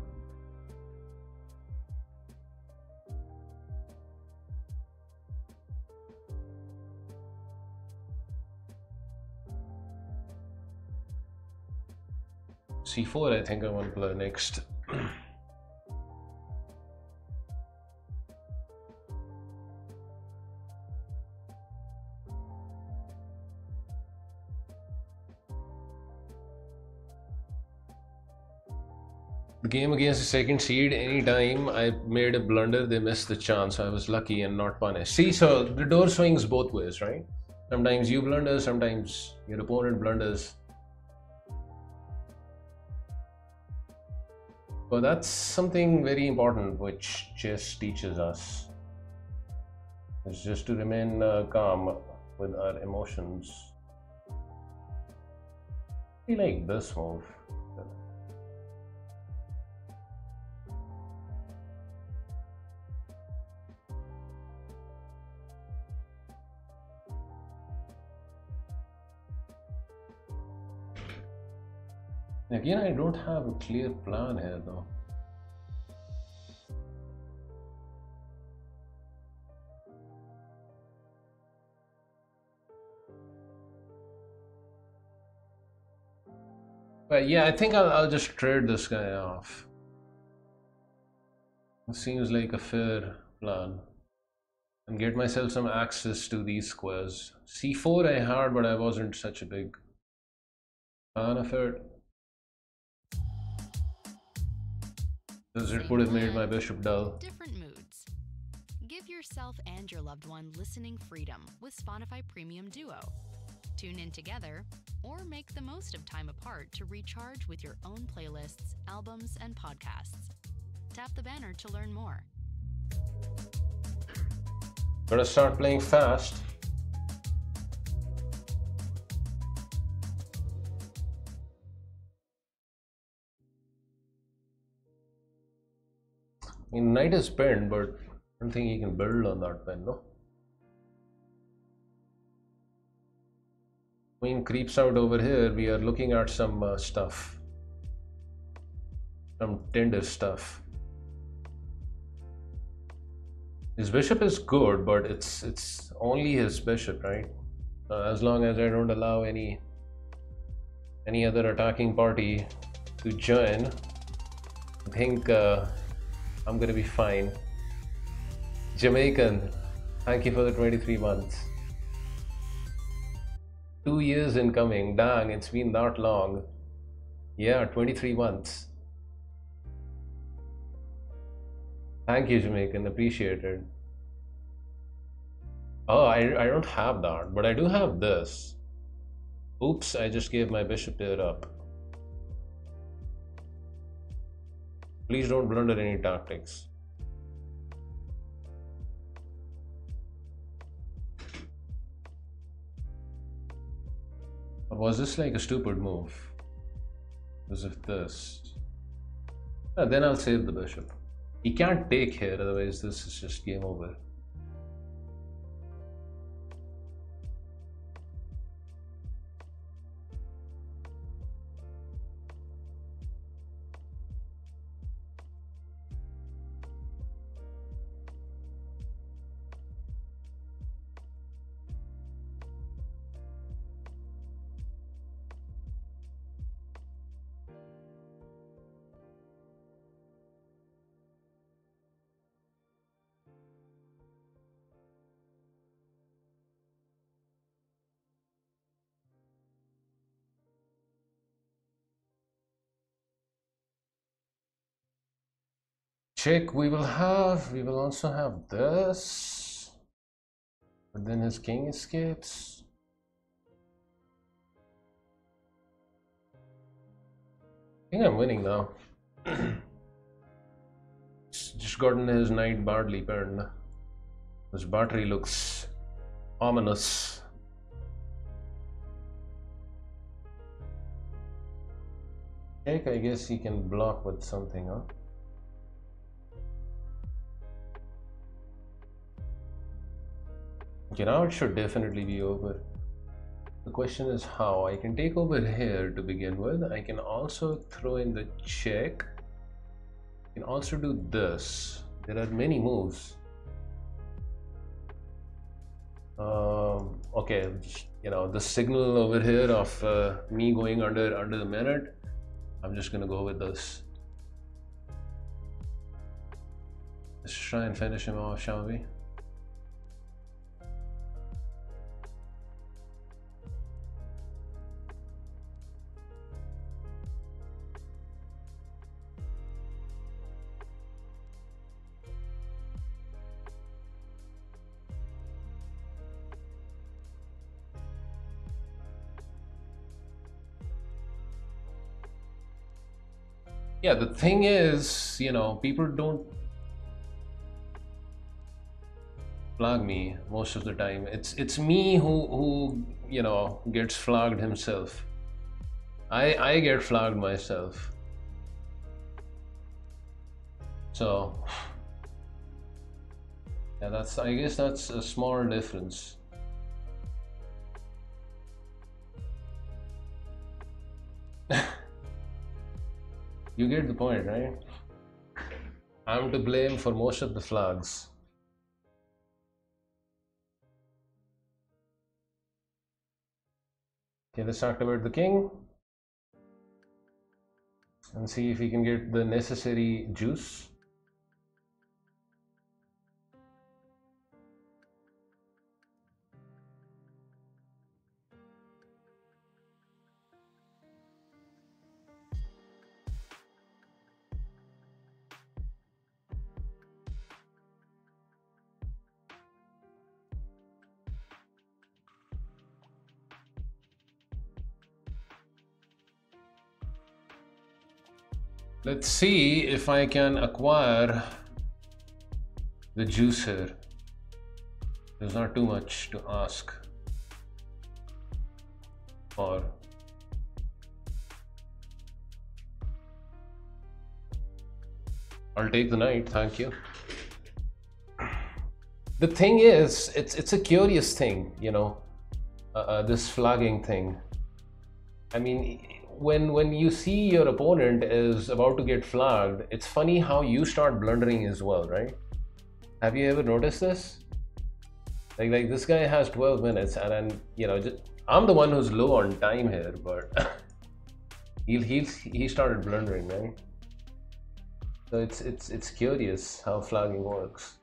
c4 I think I want to play next. game against the second seed, anytime I made a blunder, they missed the chance. I was lucky and not punished. See, so the door swings both ways, right? Sometimes you blunder, sometimes your opponent blunders. But that's something very important which chess teaches us. It's just to remain uh, calm with our emotions. I like this move. Again, I don't have a clear plan here though. But yeah, I think I'll, I'll just trade this guy off. It seems like a fair plan. And get myself some access to these squares. c4 I had, but I wasn't such a big fan of it. Because it would have made my bishop dull. Different moods. Give yourself and your loved one listening freedom with Spotify Premium Duo. Tune in together or make the most of time apart to recharge with your own playlists, albums, and podcasts. Tap the banner to learn more. Gotta start playing fast. Knight is pinned, but I don't think he can build on that pin, no? Queen creeps out over here. We are looking at some uh, stuff. some tender stuff. His bishop is good, but it's it's only his bishop, right? Uh, as long as I don't allow any any other attacking party to join, I think uh, I'm gonna be fine. Jamaican, thank you for the 23 months. Two years in coming, dang, it's been that long. Yeah, 23 months. Thank you, Jamaican. Appreciated. Oh, I, I don't have that, but I do have this. Oops, I just gave my bishop there up. Please don't blunder any tactics. Or was this like a stupid move? Because of this. Ah, then I'll save the bishop. He can't take here, otherwise this is just game over. Check we will have we will also have this. But then his king escapes. I think I'm winning now. Just gotten his knight badly burned. His battery looks ominous. Check I guess he can block with something huh Okay, now it should definitely be over. The question is how. I can take over here to begin with. I can also throw in the check. I can also do this. There are many moves. Um, okay, you know, the signal over here of uh, me going under under the minute. I'm just gonna go with this. Let's try and finish him off, shall we? Yeah the thing is you know people don't flag me most of the time. It's it's me who who you know gets flagged himself. I i get flagged myself. So yeah that's i guess that's a small difference You get the point, right? I'm to blame for most of the flags. Okay, let's activate the king and see if we can get the necessary juice. Let's see if I can acquire the juice here. There's not too much to ask for. I'll take the knight, thank you. The thing is, it's it's a curious thing, you know, uh, uh, this flagging thing. I mean, when when you see your opponent is about to get flagged, it's funny how you start blundering as well, right? Have you ever noticed this? Like like this guy has 12 minutes, and then you know just, I'm the one who's low on time here, but he he he started blundering, right? So it's it's it's curious how flagging works.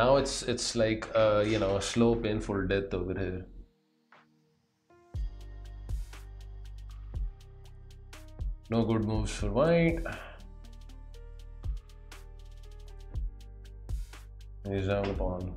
Now it's it's like uh, you know a slow, painful death over here. No good moves for white. He's down the pawn.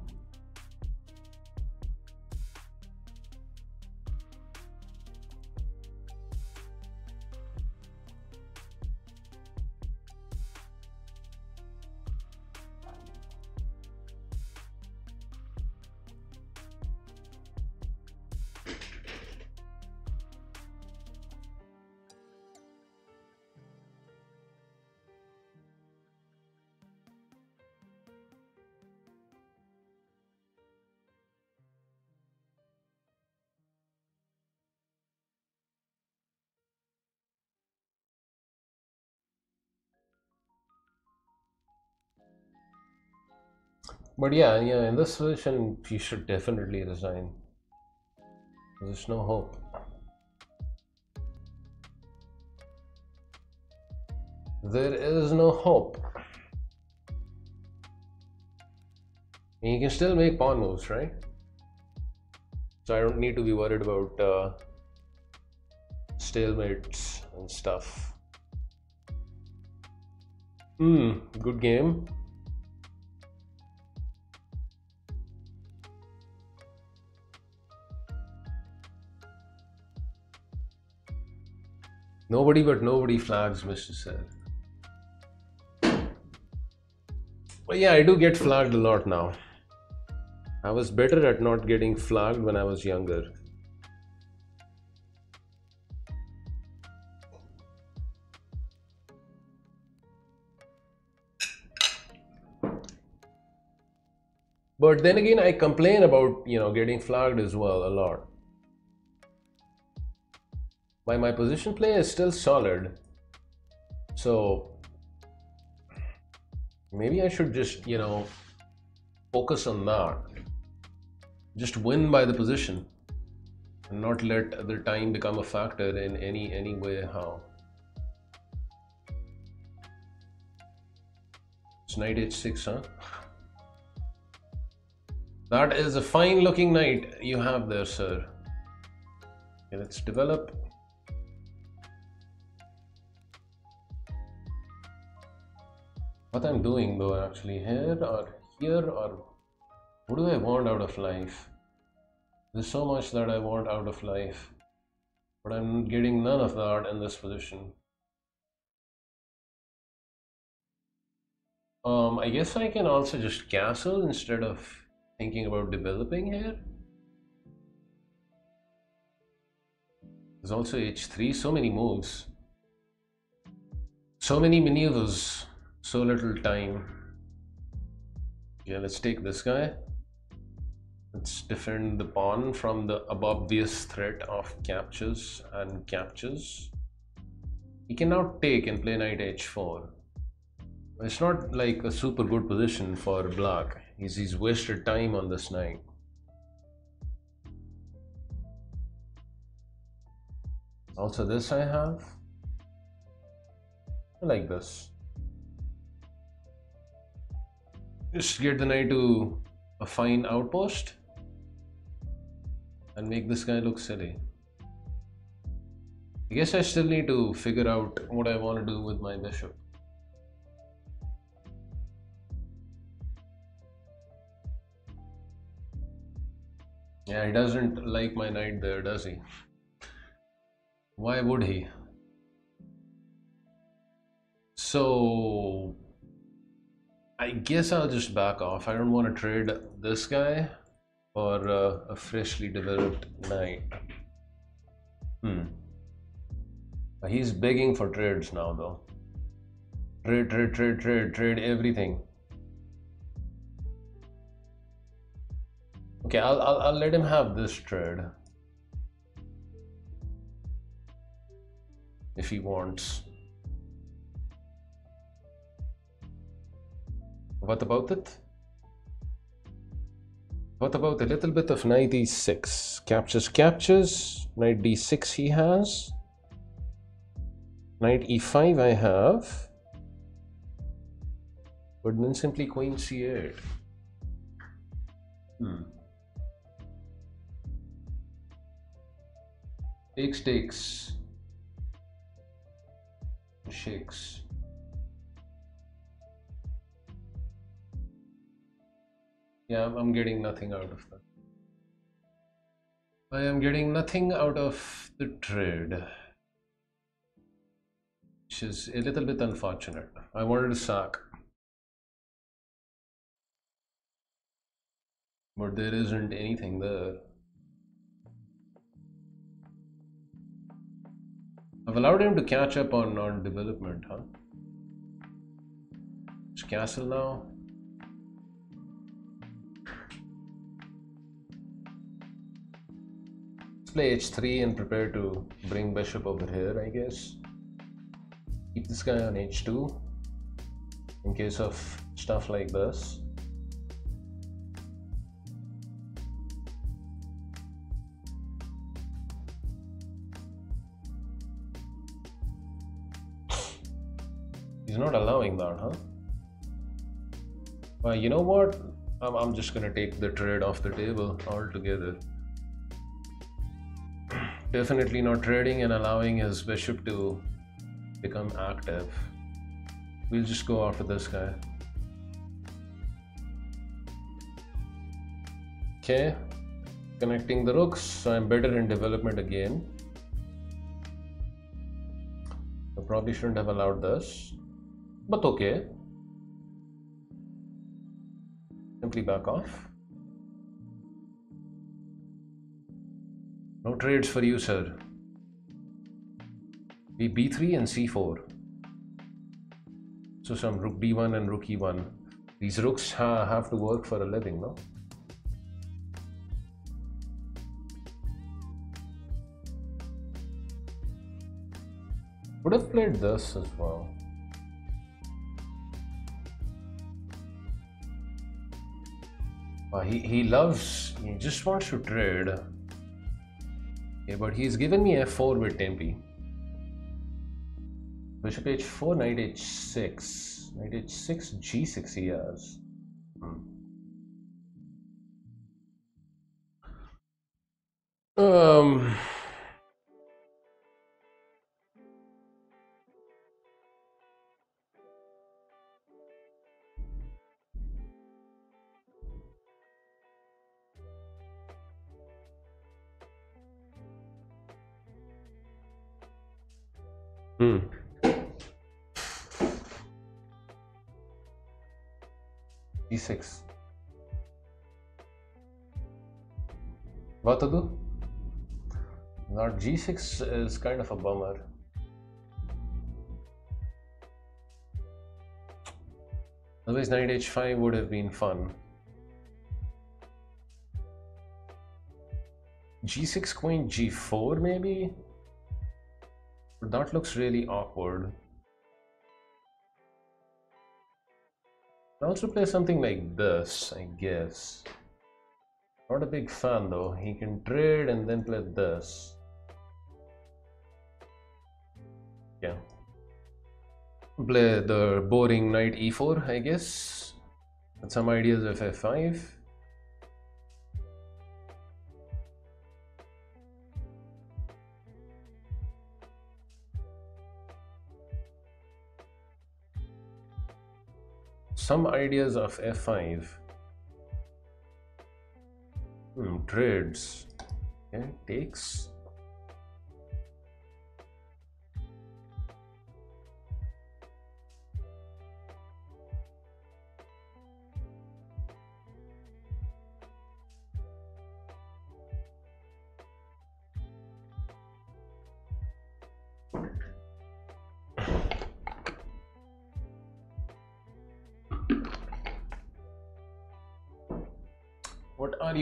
But yeah, yeah, in this position, he should definitely resign. There's no hope. There is no hope. And you can still make pawn moves, right? So I don't need to be worried about uh, stalemates and stuff. Hmm, good game. Nobody but nobody flags, Mr. Said. But yeah, I do get flagged a lot now. I was better at not getting flagged when I was younger. But then again, I complain about, you know, getting flagged as well a lot. My my position play is still solid. So maybe I should just, you know, focus on that. Just win by the position and not let the time become a factor in any any way how. It's knight h6, huh? That is a fine looking knight you have there, sir. Okay, let's develop. What I'm doing though actually here or here or what do I want out of life? There's so much that I want out of life but I'm getting none of that in this position. Um, I guess I can also just castle instead of thinking about developing here. There's also h3 so many moves. So many maneuvers so little time. Yeah let's take this guy. Let's defend the pawn from the obvious threat of captures and captures. He can now take and play knight h4 it's not like a super good position for black he's, he's wasted time on this knight. Also this I have. I like this Just get the knight to a fine outpost and make this guy look silly. I guess I still need to figure out what I want to do with my bishop. Yeah, he doesn't like my knight there, does he? Why would he? So I guess I'll just back off. I don't want to trade this guy for uh, a freshly developed knight. Hmm. He's begging for trades now though. Trade, trade, trade, trade, trade everything. Okay, I'll, I'll, I'll let him have this trade. If he wants. What about it? What about a little bit of knight d6? Captures, captures. Knight d6 he has. Knight e5 I have. But then simply queen c8. Hmm. Takes, takes. Shakes. Yeah, I'm getting nothing out of that. I am getting nothing out of the trade. Which is a little bit unfortunate. I wanted a sack. But there isn't anything there. I've allowed him to catch up on, on development, huh? It's castle now. Play h3 and prepare to bring bishop over here, I guess. Keep this guy on h2 in case of stuff like this. He's not allowing that, huh? Well, you know what? I'm, I'm just gonna take the trade off the table altogether. Definitely not trading and allowing his bishop to become active. We'll just go after this guy. Okay, connecting the rooks, so I'm better in development again. I probably shouldn't have allowed this but okay. Simply back off. No trades for you, sir. Be b3 and c4. So some rook b1 and rook e1. These rooks ha have to work for a living, no? Would have played this as well. Uh, he, he loves, he just wants to trade. Okay, but he's given me f4 with tempi. Bishop h4, knight h6. Knight h6, g6 he has. Hmm. Um... E6. What to do? Not G6 is kind of a bummer. Otherwise, knight h5 would have been fun. G6 queen G4 maybe? but That looks really awkward. I'll also play something like this, I guess. Not a big fan though. He can trade and then play this. Yeah. Play the boring knight e4, I guess. Some ideas of f5. Some ideas of f5 hmm, trades okay takes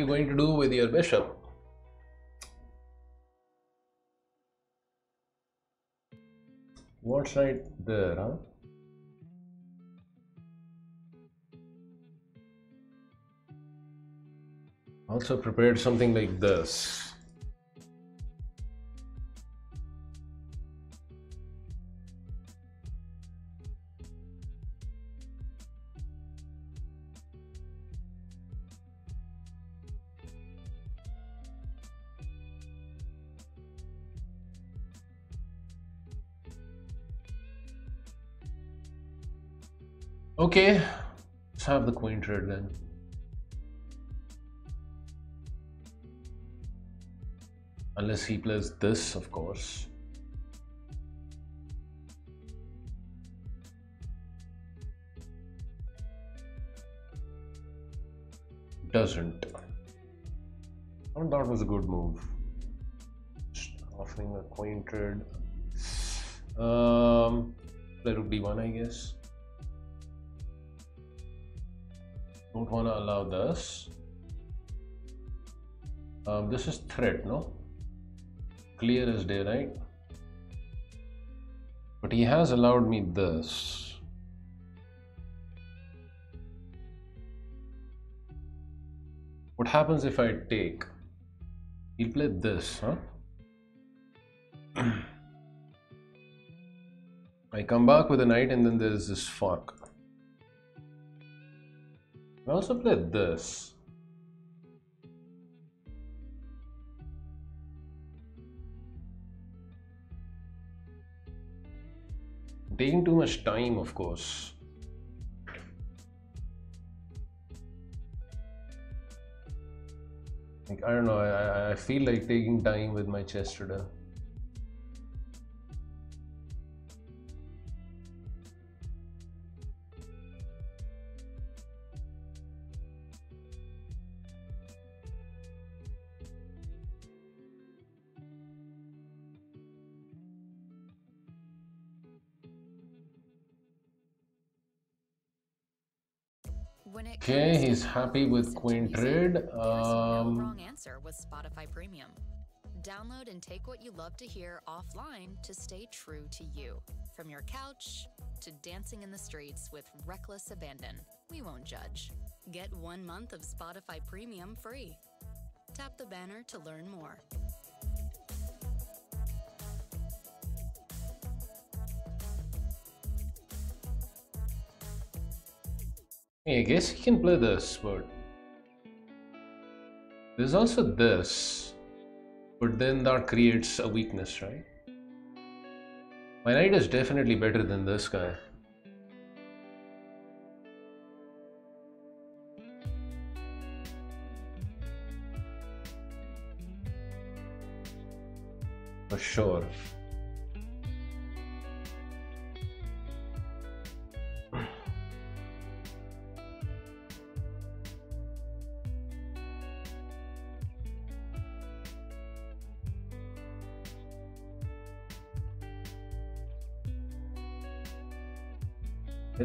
you going to do with your bishop? What's right there, huh? Also prepared something like this. Okay, let's have the queen trade then. Unless he plays this, of course. Doesn't. I that was a good move. Just offering a queen trade. Um, play rook d1, I guess. Don't want to allow this. Um, this is threat, no? Clear as day, right? But he has allowed me this. What happens if I take? He'll play this, huh? I come back with a knight and then there's this fork. I also played this. Taking too much time, of course. Like, I don't know, I, I feel like taking time with my chess today. Okay, he's happy with Queen Trade. Um, wrong answer with Spotify Premium. Download and take what you love to hear offline to stay true to you. From your couch to dancing in the streets with reckless abandon, we won't judge. Get one month of Spotify Premium free. Tap the banner to learn more. I guess he can play this, but there's also this, but then that creates a weakness, right? My knight is definitely better than this guy. For sure.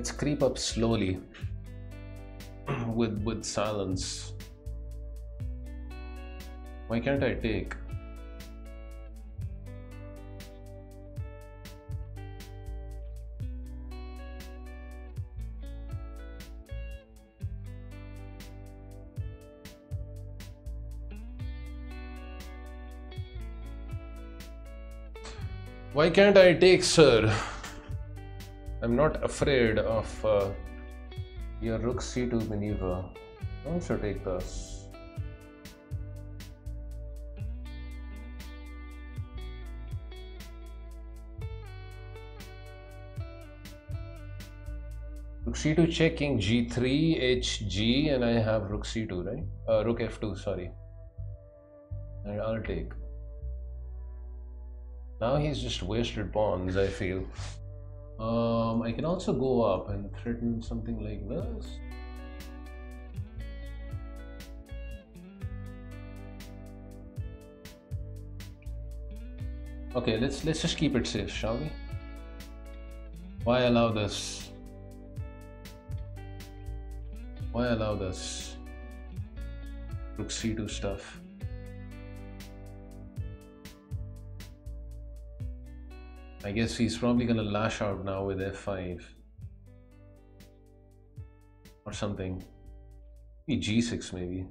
Let's creep up slowly with with silence. Why can't I take? Why can't I take, sir? I'm not afraid of uh, your rook c2 maneuver. Also take this. Rook c2 checking g3 hg and I have rook c2 right? Uh, rook f2 sorry. And I'll take. Now he's just wasted pawns I feel. Um, I can also go up and threaten something like this. Okay, let's let's just keep it safe, shall we? Why allow this? Why allow this? rook c2 stuff. I guess he's probably gonna lash out now with f5 or something. Maybe g6 maybe.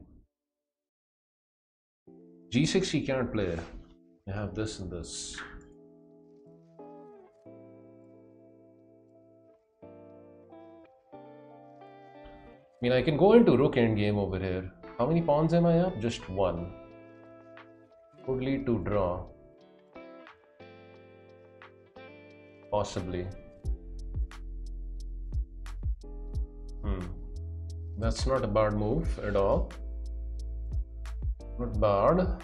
g6 he can't play. You have this and this. I mean, I can go into rook endgame over here. How many pawns am I up? Just one. Could lead to draw. Possibly. Hmm. That's not a bad move at all. Not bad.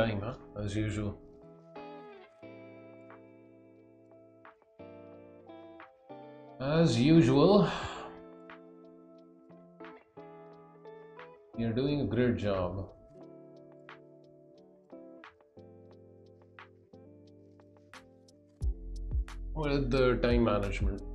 Time, huh? As usual. As usual. You're doing a great job. With the time management.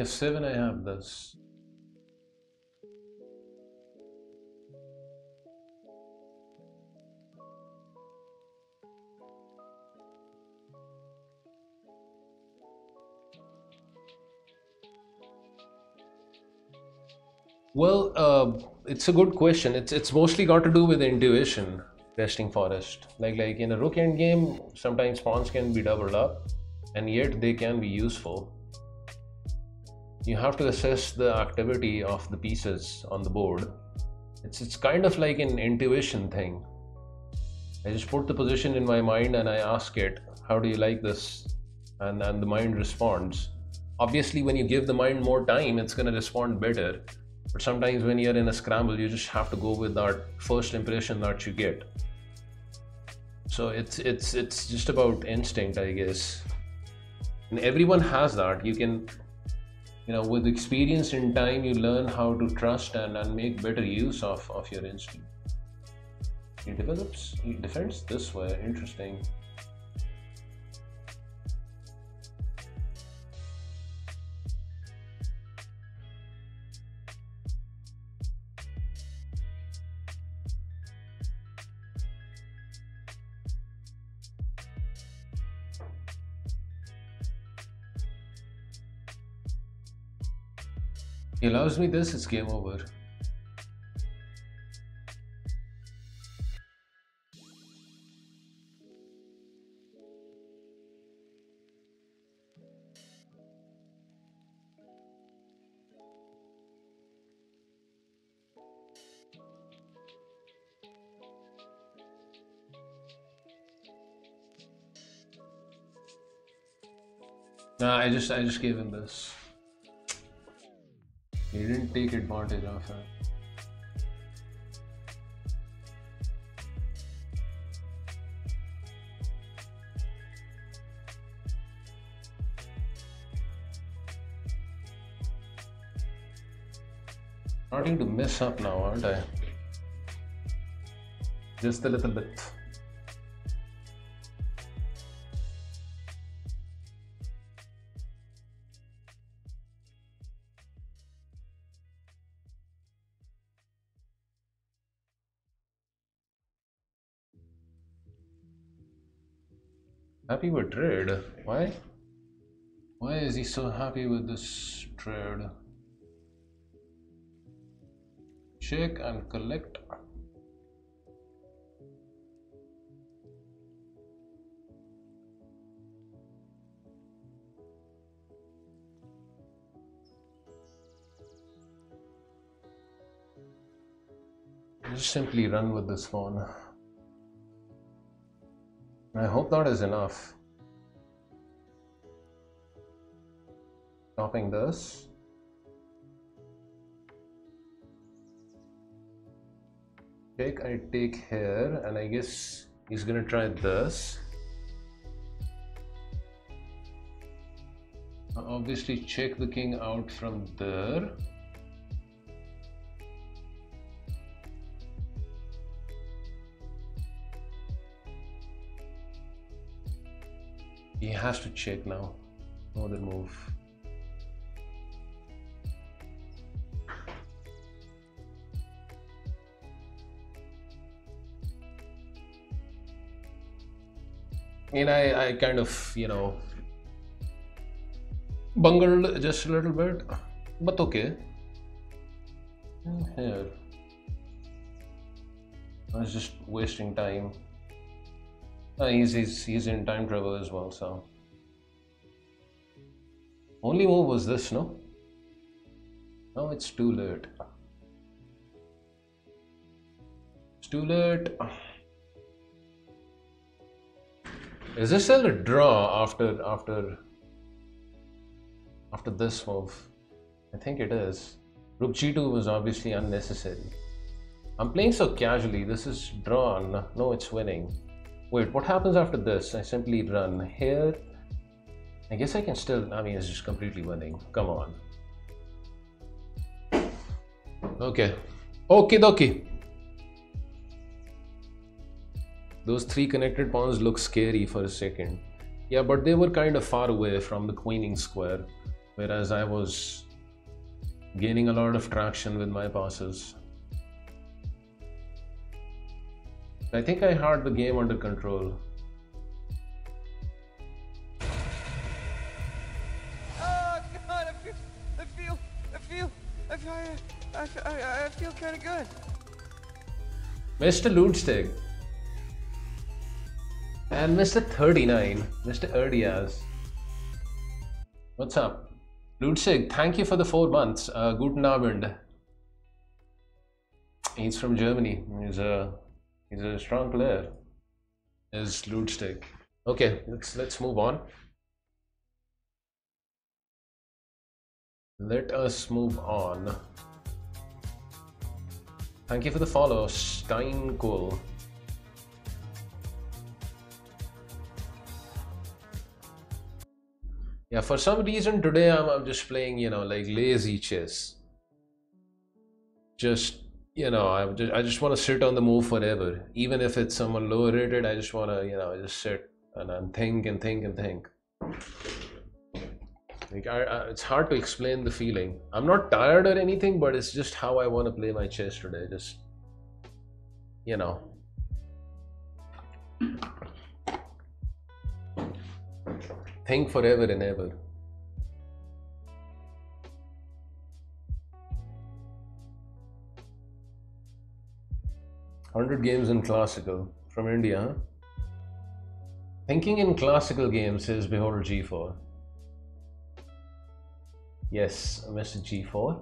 F7, I have this. Well, uh, it's a good question. It's it's mostly got to do with intuition resting forest. Like like in a rook end game, sometimes pawns can be doubled up and yet they can be useful. You have to assess the activity of the pieces on the board. It's, it's kind of like an intuition thing. I just put the position in my mind and I ask it, How do you like this? And, and the mind responds. Obviously, when you give the mind more time, it's going to respond better. But sometimes when you're in a scramble, you just have to go with that first impression that you get. So it's it's it's just about instinct, I guess and everyone has that you can you know with experience in time you learn how to trust and, and make better use of, of your instinct he develops he defends this way interesting allows me this, it's game over. Nah, I just I just gave him this didn't take advantage of her. Starting to mess up now, aren't I? Just a little bit. With trade. Why? Why is he so happy with this trade? Check and collect. Just simply run with this one. I hope that is enough. Stopping this. Take I take here and I guess he's gonna try this. Obviously check the king out from there. He has to check now. No other move. Mean, I, I kind of, you know, bungled just a little bit, but okay. Here. I was just wasting time. Uh, he's, he's, he's in time travel as well, so. Only move was this, no? No, it's too late. It's too late. Is this still a draw after after after this move? I think it is. Rook g2 was obviously unnecessary. I'm playing so casually. This is drawn. No, it's winning. Wait, what happens after this? I simply run here. I guess I can still, I mean, it's just completely winning. Come on. Okay. Okay, dokie. Those three connected pawns look scary for a second. Yeah, but they were kind of far away from the queening square, whereas I was gaining a lot of traction with my passes. I think I had the game under control. Oh God! I feel, I feel, I feel, I feel, I, feel, I, I feel kind of good. Mr. Ludsteg. And Mr. 39, Mr. Erdiaz. What's up? Ludwig, thank you for the four months. Uh, guten Abend. He's from Germany. He's a he's a strong player. Is Ludwig. Okay, let's let's move on. Let us move on. Thank you for the follow, Steinkohl. Yeah, for some reason today I'm, I'm just playing, you know, like lazy chess. Just, you know, I just, I just want to sit on the move forever. Even if it's someone lower rated, I just want to, you know, just sit and, and think and think and think. Like I, I, it's hard to explain the feeling. I'm not tired or anything, but it's just how I want to play my chess today. Just, you know. Think forever and ever. Hundred games in classical from India. Thinking in classical games says behold G4. Yes, Mr. G4.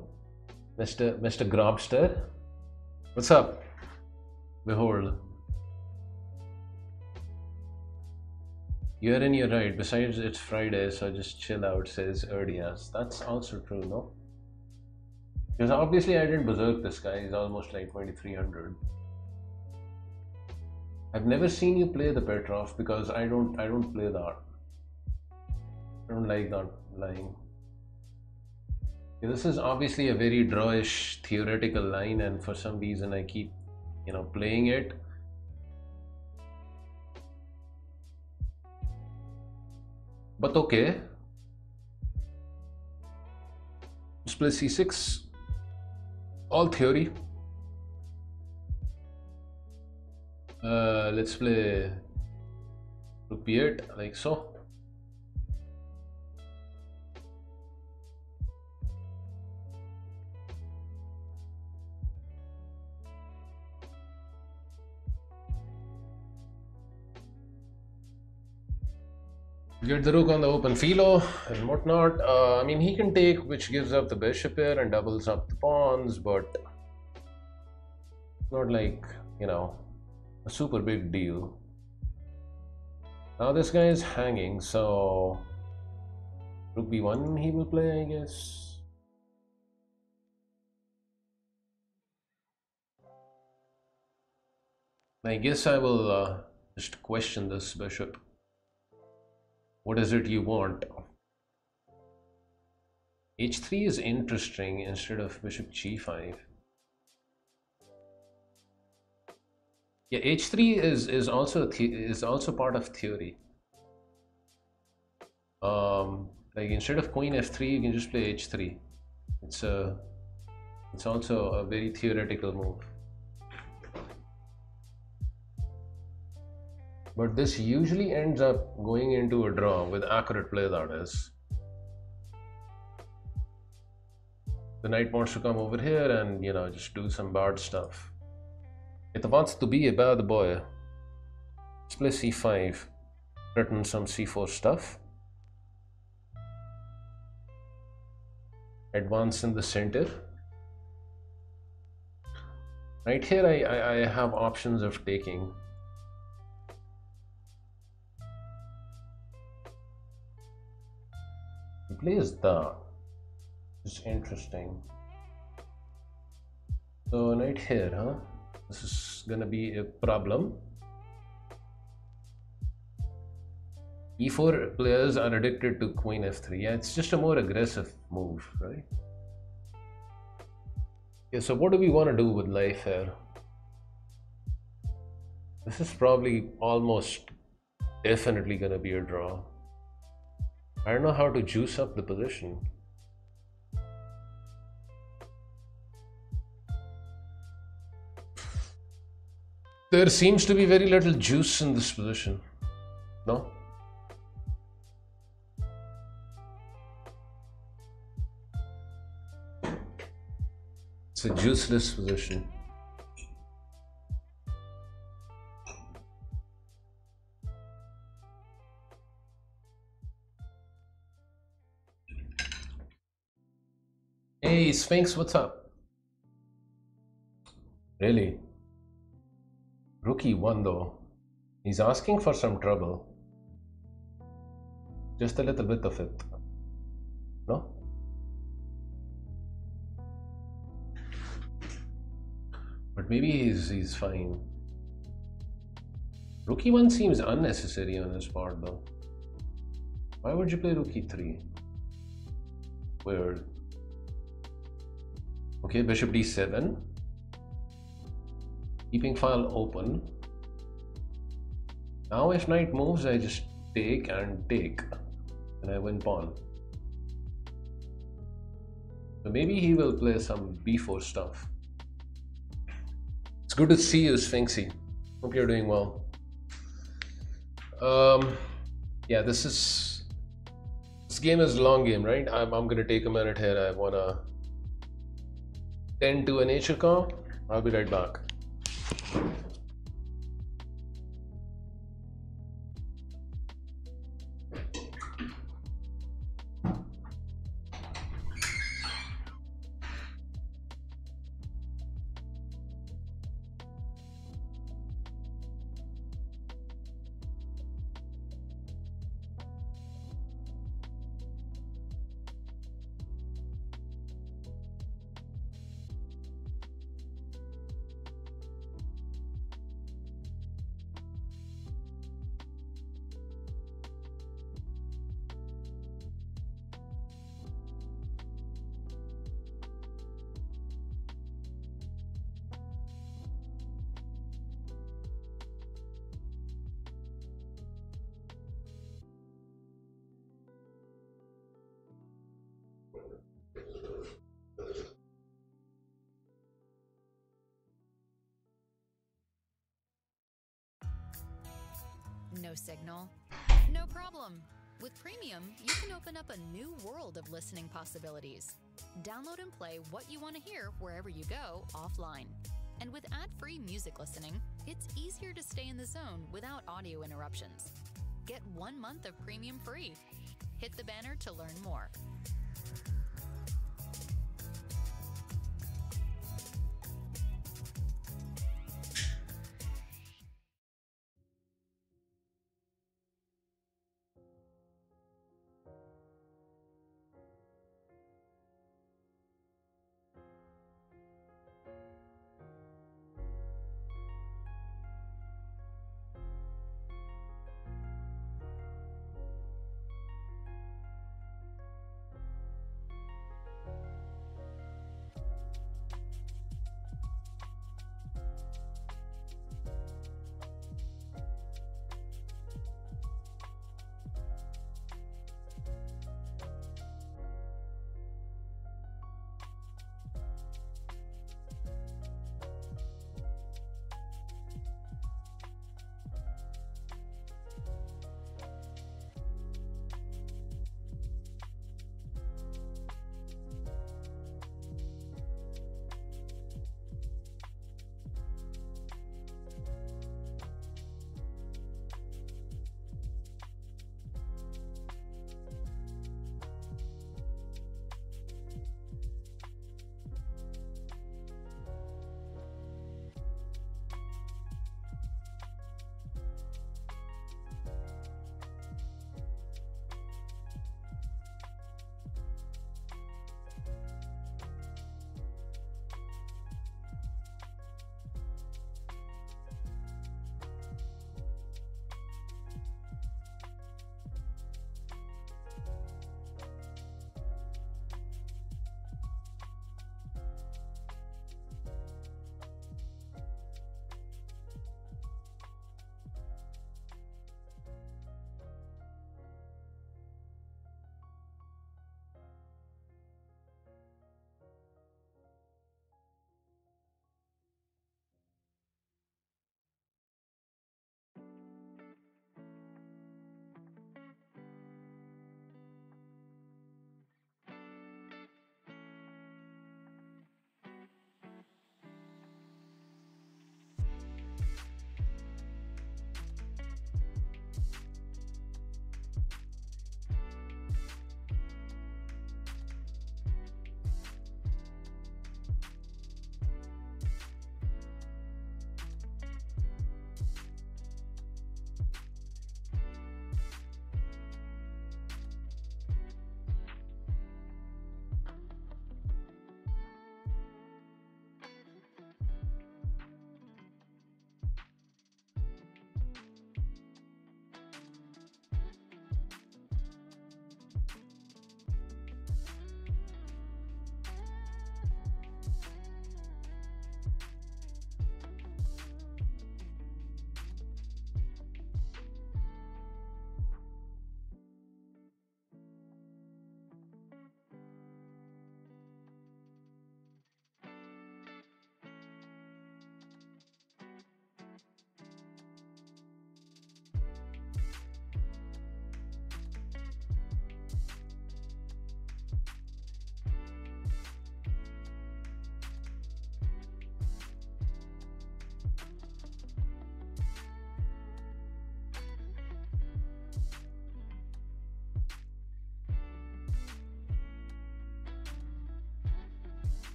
Mr. Mr. Grobster. What's up? Behold. You're in, you're right. Besides, it's Friday, so just chill out, says Erdias. That's also true, no? Because obviously I didn't berserk this guy, he's almost like 2300. I've never seen you play the Petrov because I don't I don't play that. I don't like that lying. This is obviously a very drawish theoretical line, and for some reason I keep, you know, playing it. But okay. Let's play c6. All theory. Uh, let's play rook b8 like so. Get the rook on the open filo and whatnot. Uh, I mean, he can take, which gives up the bishop here and doubles up the pawns, but not like, you know, a super big deal. Now this guy is hanging, so rook b1 he will play, I guess. I guess I will uh, just question this bishop. What is it you want? h3 is interesting instead of bishop g5. Yeah, h3 is is also is also part of theory. Um, like instead of queen f3, you can just play h3. It's a it's also a very theoretical move. But this usually ends up going into a draw with accurate play, that is. The knight wants to come over here and, you know, just do some bad stuff. It wants to be a bad boy. Let's play c5. Threaten some c4 stuff. Advance in the center. Right here, I, I, I have options of taking. Plays the is interesting. So right here huh this is gonna be a problem. E4 players are addicted to queen f3 yeah it's just a more aggressive move right? Yeah so what do we want to do with life here? This is probably almost definitely gonna be a draw I don't know how to juice up the position. There seems to be very little juice in this position. No? It's a juiceless position. Hey, Sphinx, what's up? Really? Rookie one though. He's asking for some trouble. Just a little bit of it. No? But maybe he's he's fine. Rook e1 seems unnecessary on his part though. Why would you play Rook e3? Weird. Okay, bishop d7. Keeping file open. Now if knight moves, I just take and take. And I win pawn. So maybe he will play some b4 stuff. It's good to see you, Sphinxy. Hope you're doing well. Um, yeah, this is this game is a long game, right? I'm, I'm gonna take a minute here. I wanna tend to a nature car. I'll be right back. Listening possibilities. Download and play what you want to hear wherever you go offline. And with ad free music listening, it's easier to stay in the zone without audio interruptions. Get one month of Premium free. Hit the banner to learn more.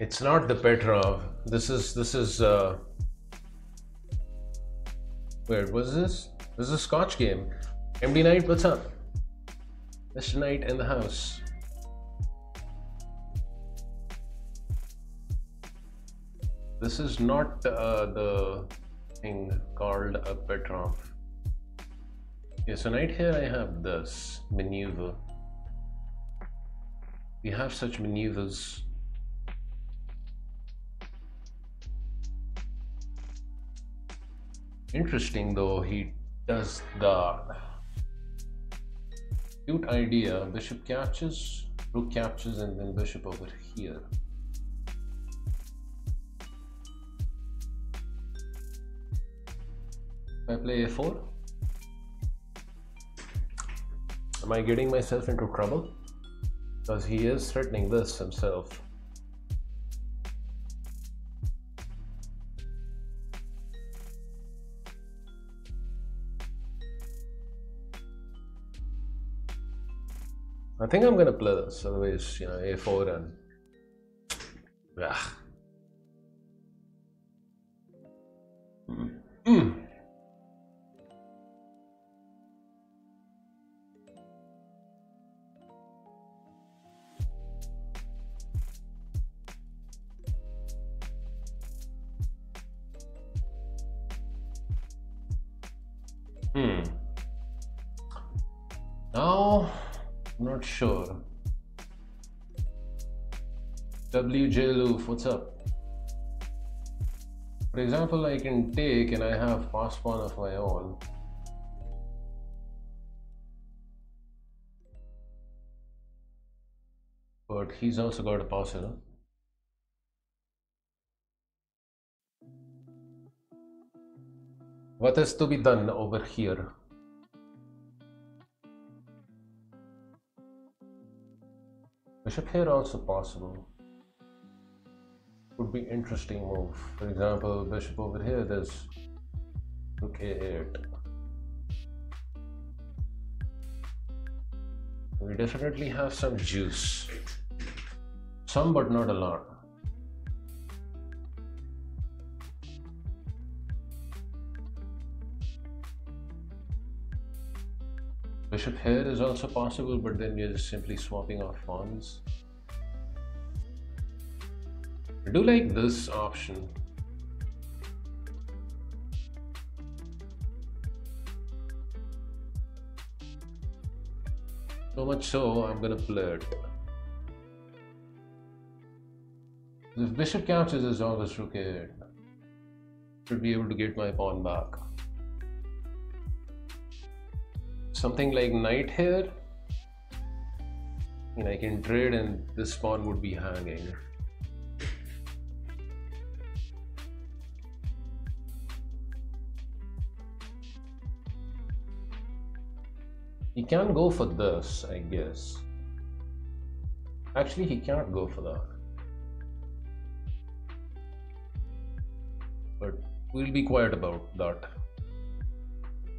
It's not the Petrov. This is this is uh where was this? This is a Scotch game. MD Knight, what's up? Mr. Knight in the house. This is not uh, the thing called a Petrov. Okay, so right here I have this maneuver. We have such maneuvers Interesting though, he does the cute idea. Bishop captures, rook captures, and then bishop over here. I play a4. Am I getting myself into trouble? Because he is threatening this himself. I think I'm gonna play this, otherwise, you know, a4 and. Ugh. Mm. Hmm. What's up? For example, I can take and I have pass pawn of my own. But he's also got a know? What is to be done over here? Bishop here also possible. Would be interesting move. For example, bishop over here, there's rook a8. We definitely have some juice. Some, but not a lot. Bishop here is also possible, but then you're just simply swapping off pawns. I do like this option. So much so, I'm gonna play it. If bishop captures is always rook 8, should be able to get my pawn back something like knight here and I can trade and this pawn would be hanging he can go for this I guess actually he cannot go for that but we'll be quiet about that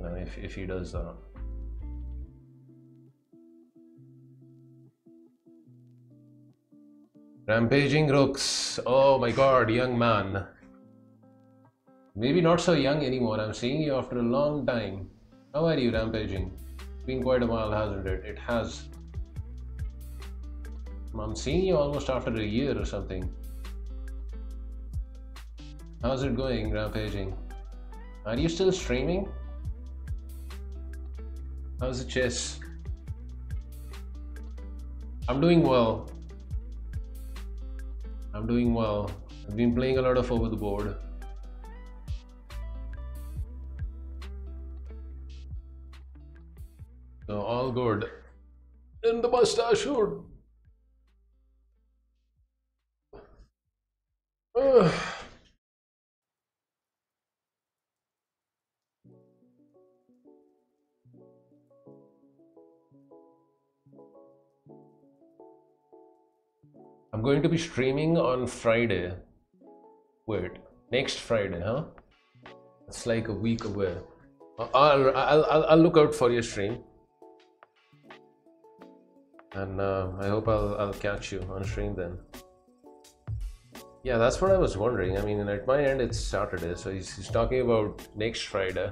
uh, if, if he does that Rampaging rooks. Oh my god, young man. Maybe not so young anymore. I'm seeing you after a long time. How are you, Rampaging? Been quite a while, hasn't it? It has. I'm seeing you almost after a year or something. How's it going, Rampaging? Are you still streaming? How's the chess? I'm doing well. I'm doing well. I've been playing a lot of over the board. All good. In the mustache hood. I'm going to be streaming on Friday. Wait, next Friday, huh? It's like a week away. I'll, I'll, I'll, I'll look out for your stream. And uh, I hope I'll, I'll catch you on stream then. Yeah, that's what I was wondering. I mean, at my end, it's Saturday, so he's, he's talking about next Friday.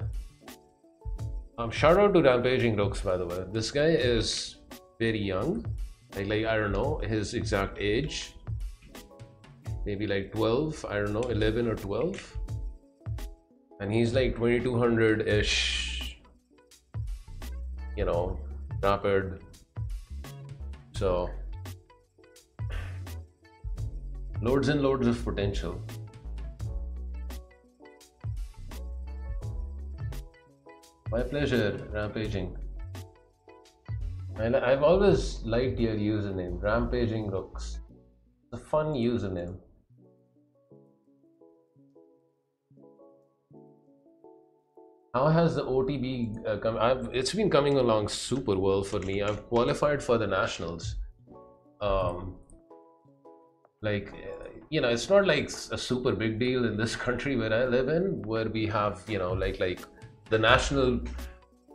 Um, shout out to Rampaging Rooks, by the way. This guy is very young. Like, like I don't know his exact age. Maybe like 12, I don't know, 11 or 12. And he's like 2200 ish, you know, rapid. So, loads and loads of potential. My pleasure, Rampaging. And I've always liked your username, Rampaging Rooks. It's a fun username. How has the OTB uh, come? I've, it's been coming along super well for me. I've qualified for the nationals. Um, like, uh, you know, it's not like a super big deal in this country where I live in, where we have, you know, like like the national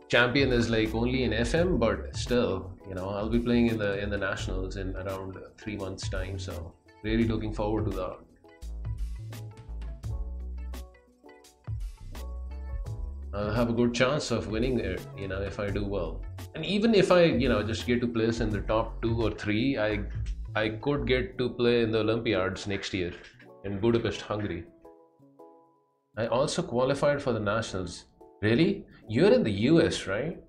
champion is like only in FM, but still, you know, I'll be playing in the in the nationals in around three months' time. So really looking forward to that. I'll have a good chance of winning it, you know, if I do well. And even if I, you know, just get to place in the top two or three, I I could get to play in the Olympiads next year in Budapest, Hungary. I also qualified for the nationals. Really? You're in the US, right?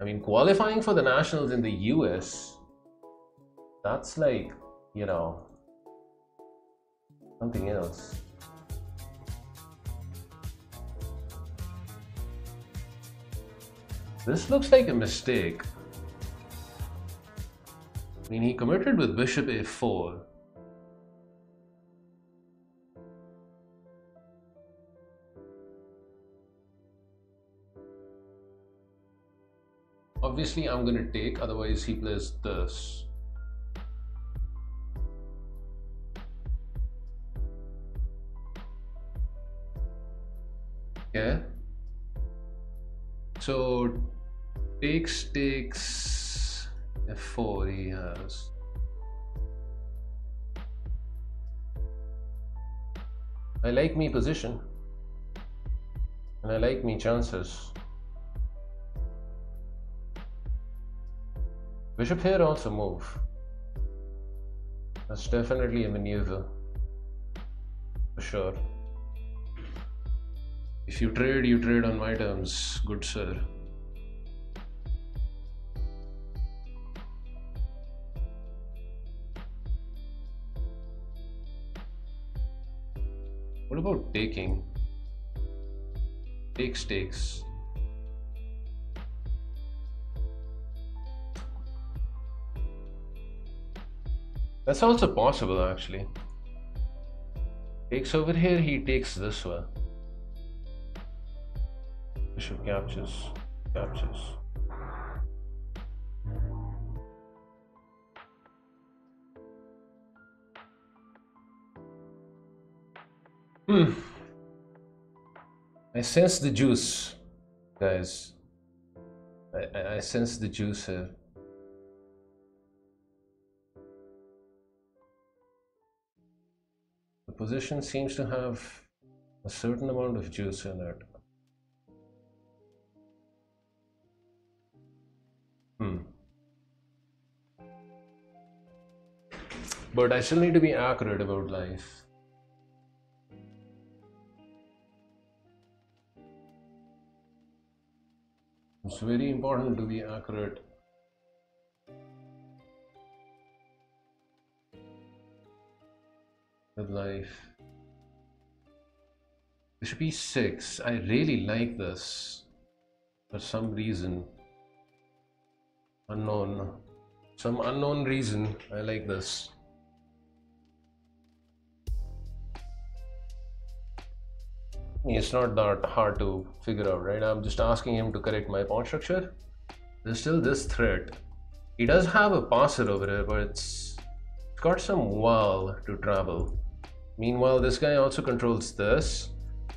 I mean, qualifying for the nationals in the US, that's like, you know, something else. This looks like a mistake. I mean, he committed with bishop a4. Obviously, I'm going to take, otherwise he plays this. Yeah. So takes takes f4 he has. I like me position and I like me chances. Bishop here also move. That's definitely a maneuver. For sure. If you trade, you trade on my terms, good sir. What about taking? Take stakes. That's also possible actually. Takes over here, he takes this one. Bishop captures, captures. Hmm. I sense the juice, guys. I, I, sense the juice here. The position seems to have a certain amount of juice in it. Hmm. But I still need to be accurate about life. It's very important to be accurate. With life. Bishop e6. I really like this. For some reason. Unknown. Some unknown reason. I like this. It's not that hard to figure out, right? I'm just asking him to correct my pawn structure. There's still this threat. He does have a passer over here, but it's, it's got some wall to travel. Meanwhile, this guy also controls this.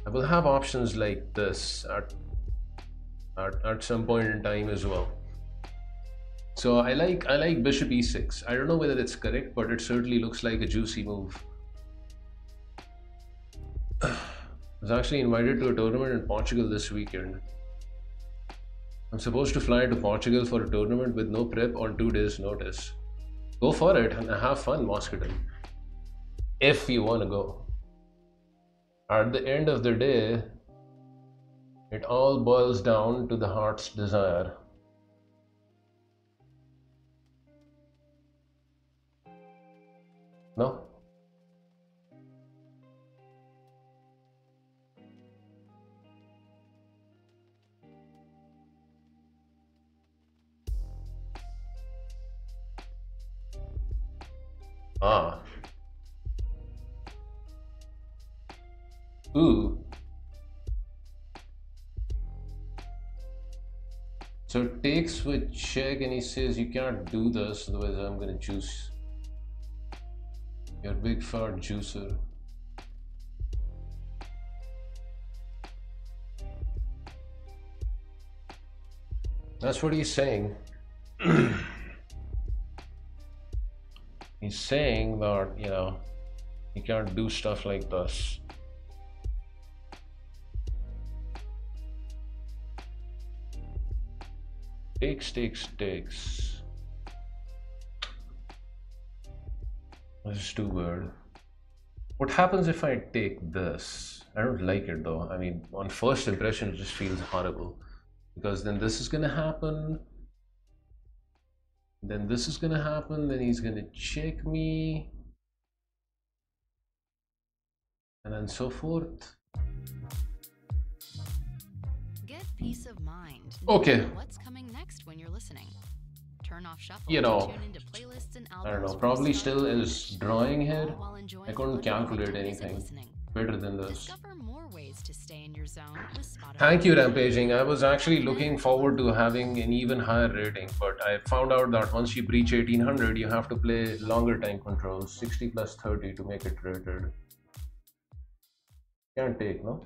I will have options like this at, at, at some point in time as well. So I like I like bishop e6. I don't know whether it's correct, but it certainly looks like a juicy move. Was actually invited to a tournament in Portugal this weekend. I'm supposed to fly to Portugal for a tournament with no prep on two days' notice. Go for it and have fun, Moscaton. If you want to go. At the end of the day, it all boils down to the heart's desire. No? Ah. Ooh. So it takes with check and he says you can't do this otherwise I'm gonna juice your big fat juicer. That's what he's saying. he's saying that, you know, you can't do stuff like this. Takes, takes, takes. This is too weird. What happens if I take this? I don't like it though. I mean, on first impression, it just feels horrible. Because then this is gonna happen. Then this is gonna happen. Then he's gonna check me. And then so forth. Get peace of mind. Okay. What's coming next when you're listening? Turn off shuffle. You know, playlists and I don't know. Probably still is drawing here. I couldn't calculate anything. Better than this. More ways to stay in your zone. Thank you, Rampaging. I was actually looking forward to having an even higher rating, but I found out that once you breach 1800, you have to play longer time controls, 60 plus 30 to make it rated. Can't take, no?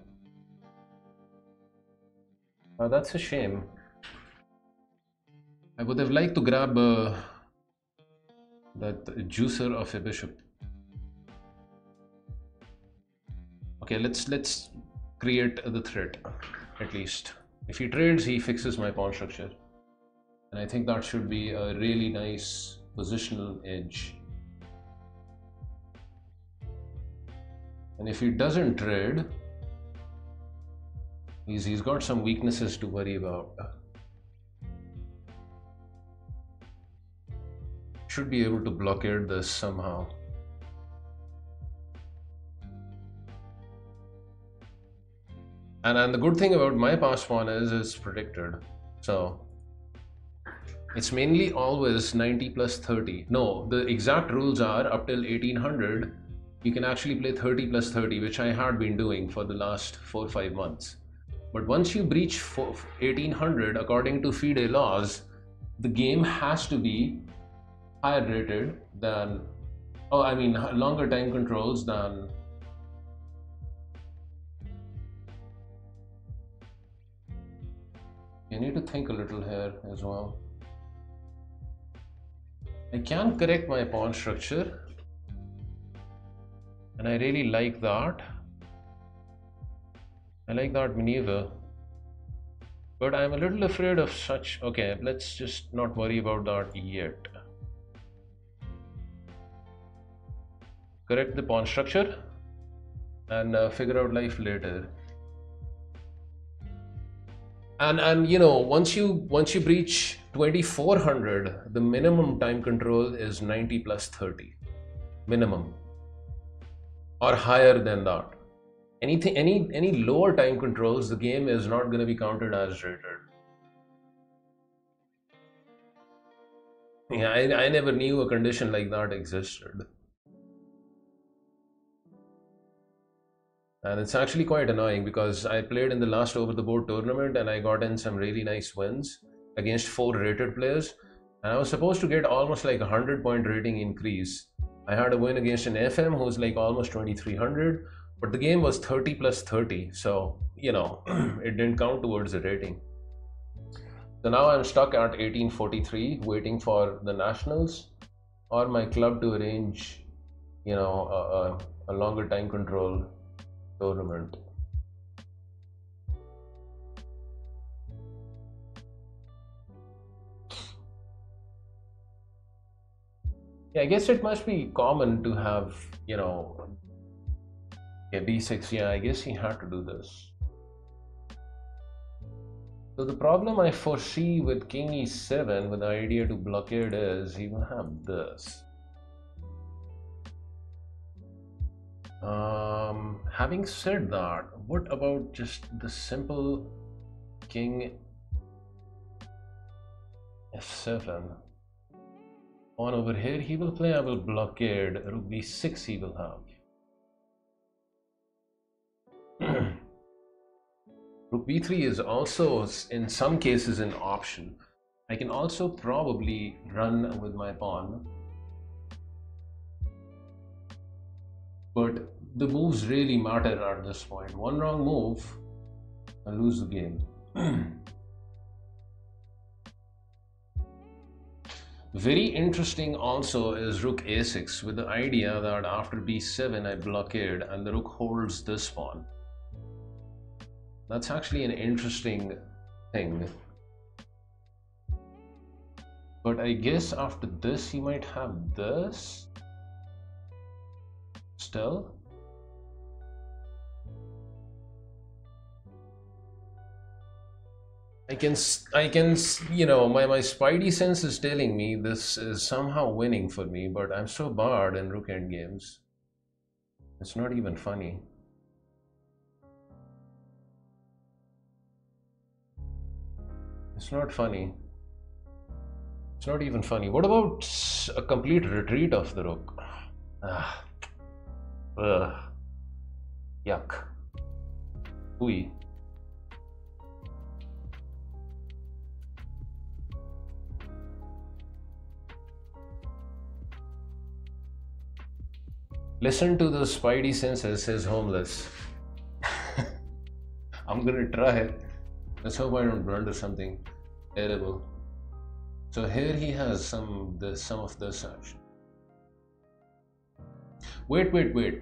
Uh, that's a shame. I would have liked to grab uh, that juicer of a bishop. Okay, let's let's create the threat at least. If he trades, he fixes my pawn structure, and I think that should be a really nice positional edge. And if he doesn't trade, he's he's got some weaknesses to worry about. Should be able to blockade this somehow. And, and the good thing about my pass pawn is it's predicted. So it's mainly always 90 plus 30. No, the exact rules are up till 1800, you can actually play 30 plus 30, which I had been doing for the last four five months. But once you breach 1800, according to FIDE laws, the game has to be higher rated than, oh, I mean, longer time controls than You need to think a little here as well. I can correct my pawn structure and I really like that. I like that maneuver. But I'm a little afraid of such. Okay, let's just not worry about that yet. Correct the pawn structure and uh, figure out life later and and you know once you once you breach 2400 the minimum time control is 90 plus 30 minimum or higher than that. Anything any any lower time controls the game is not going to be counted as rated. Yeah I, I never knew a condition like that existed and it's actually quite annoying because I played in the last over the board tournament and I got in some really nice wins against four rated players and I was supposed to get almost like a 100 point rating increase. I had a win against an FM who's like almost 2300 but the game was 30 plus 30 so you know it didn't count towards the rating. So now I'm stuck at 1843 waiting for the nationals or my club to arrange, you know, a, a, a longer time control tournament. Yeah, I guess it must be common to have, you know, yeah, b6. Yeah, I guess he had to do this. So the problem I foresee with king e7 with the idea to blockade is he will have this. Um, having said that, what about just the simple king f7? On over here, he will play, I will blockade, rook b6 he will have. Rook b3 is also in some cases an option. I can also probably run with my pawn. But the moves really matter at this point. One wrong move, I lose the game. Very interesting also is rook a6 with the idea that after b7 I blockade and the rook holds this pawn. That's actually an interesting thing. But I guess after this he might have this still. I can, I can, you know, my, my spidey sense is telling me this is somehow winning for me, but I'm so barred in rook end games. It's not even funny. It's not funny. It's not even funny. What about a complete retreat of the rook? Ah. Ugh. Yuck. Ooh. Listen to the spidey senses, says homeless. I'm gonna try. it. Let's hope I don't run to something terrible. So here he has some the some of the action. Wait, wait, wait.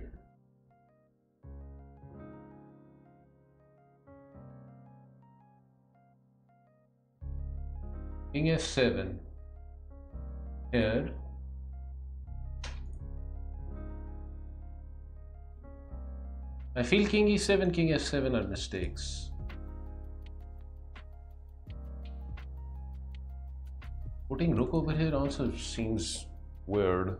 King f7 here I feel king e7, king f7 are mistakes. Putting rook over here also seems weird.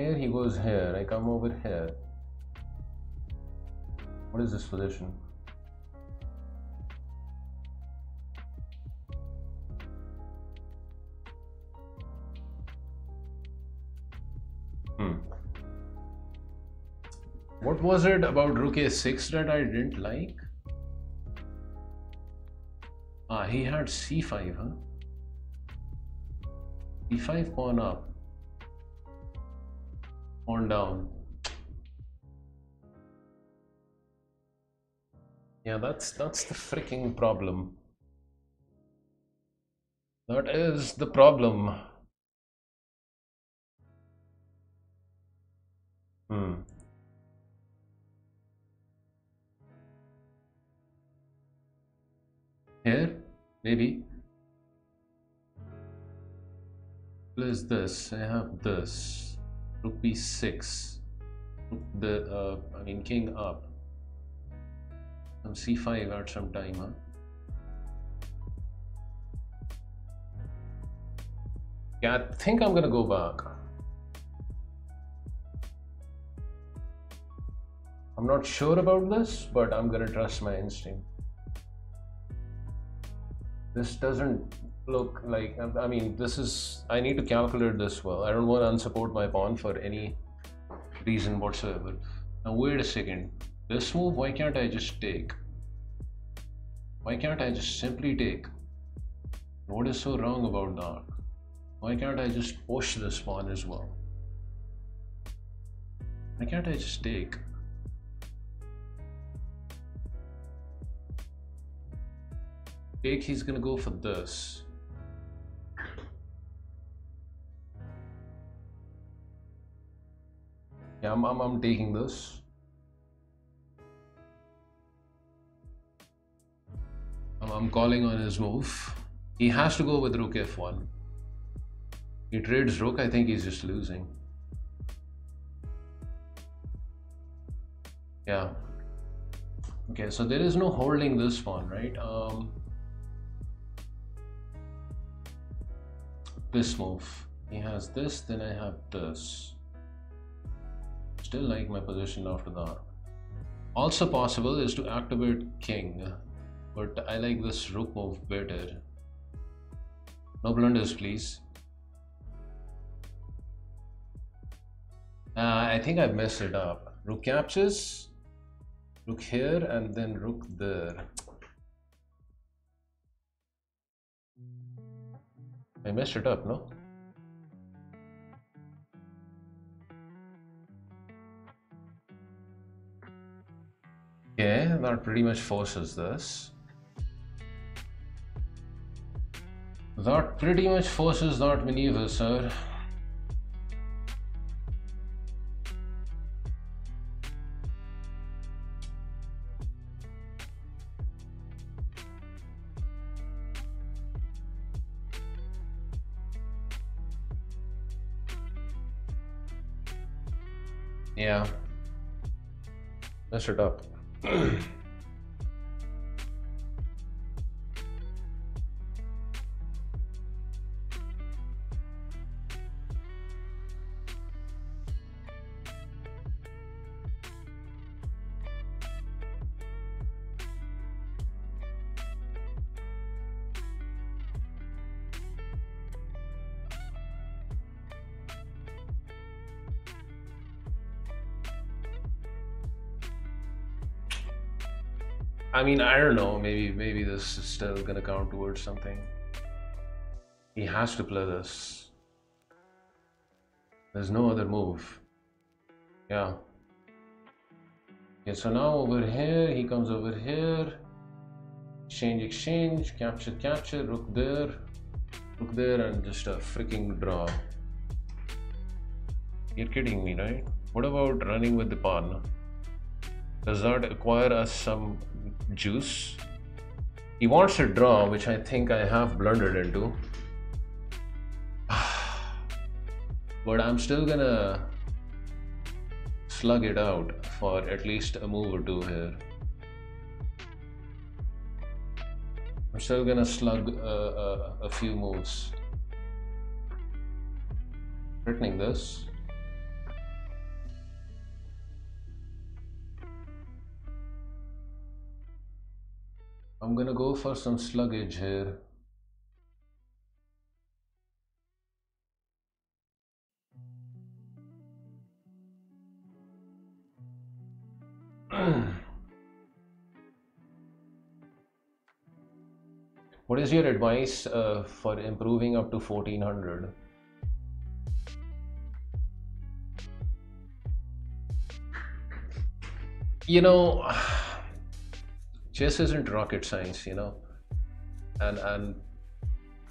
Here he goes here, I come over here. What is this position? What was it about Rook a6 that I didn't like? Ah, he had c5, huh? e5 pawn up. Down. Yeah, that's that's the freaking problem. That is the problem. Hmm. here maybe plus this I have this rook b6 the uh, I mean king up. Some c5 at some time huh? yeah I think I'm gonna go back. I'm not sure about this but I'm gonna trust my instinct. This doesn't look, like, I mean, this is, I need to calculate this well. I don't want to unsupport my pawn for any reason whatsoever. Now, wait a second. This move, why can't I just take? Why can't I just simply take? What is so wrong about that? Why can't I just push this pawn as well? Why can't I just take? Take, he's gonna go for this. Yeah, I'm, I'm, I'm taking this. I'm, calling on his move. He has to go with rook f1. He trades rook, I think he's just losing. Yeah. Okay, so there is no holding this pawn, right? Um, this move. He has this, then I have this. Still like my position after that. Also possible is to activate king, but I like this rook move better. No blunders, please. Uh, I think I messed it up. Rook captures, rook here, and then rook there. I messed it up, no? Okay, that pretty much forces this. That pretty much forces that maneuver, sir. Yeah. Mess it up. Ugh. I mean, I don't know. Maybe maybe this is still gonna count towards something. He has to play this. There's no other move. Yeah. Okay, so now over here, he comes over here. Exchange, exchange, capture, capture, rook there, rook there, and just a freaking draw. You're kidding me, right? What about running with the pawn? Does that acquire us some juice? He wants to draw, which I think I have blundered into. but I'm still gonna slug it out for at least a move or two here. I'm still gonna slug uh, uh, a few moves. Threatening this. I'm gonna go for some sluggage here. what is your advice uh, for improving up to 1400? You know, chess isn't rocket science you know. And and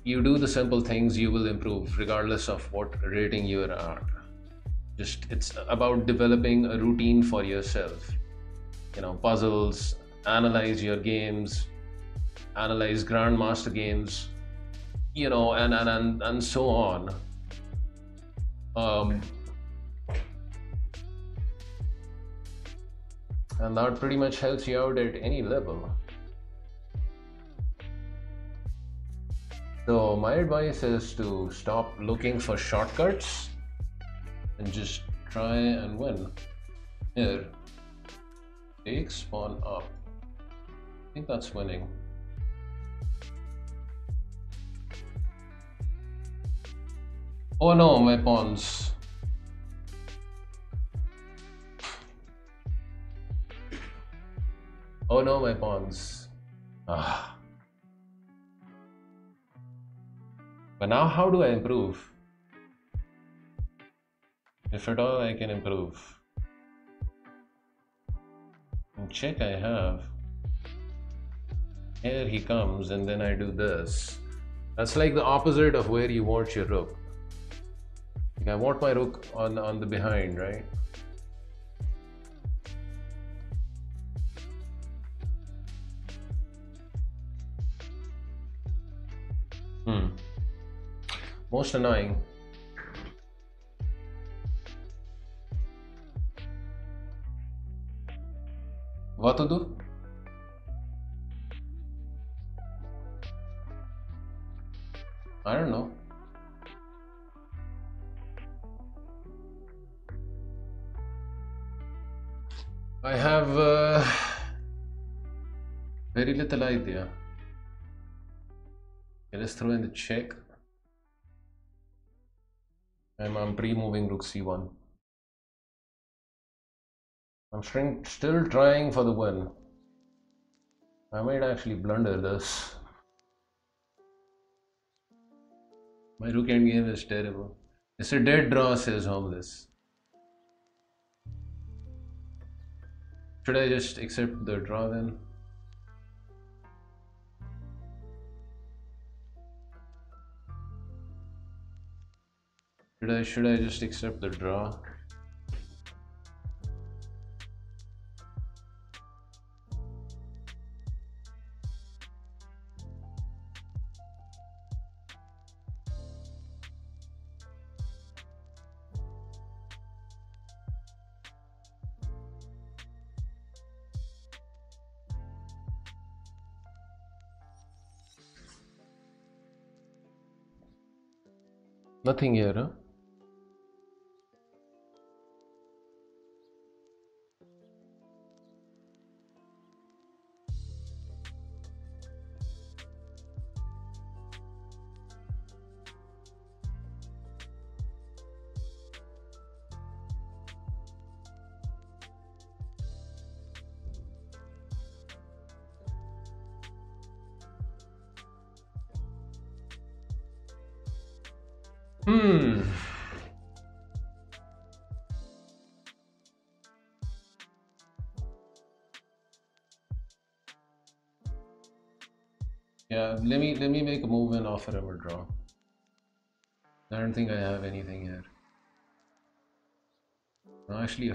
you do the simple things you will improve regardless of what rating you're at just it's about developing a routine for yourself. You know puzzles analyze your games analyze grandmaster games you know and and and, and so on. Um, and that pretty much helps you out at any level. So my advice is to stop looking for shortcuts and just try and win. Here, take spawn up. I think that's winning. Oh no, my pawns. Oh no, my pawns. Ah. But now how do I improve? If at all I can improve. And check I have. here he comes and then I do this. That's like the opposite of where you want your rook. I want my rook on, on the behind, right? Most annoying. What to do? I don't know. I have uh, very little idea. Let's throw in the check. I'm, I'm pre-moving rook c1. I'm still trying for the win. I might actually blunder this. My rook endgame is terrible. It's a dead draw, says Homeless. Should I just accept the draw then? Should I should I just accept the draw? Nothing here, huh?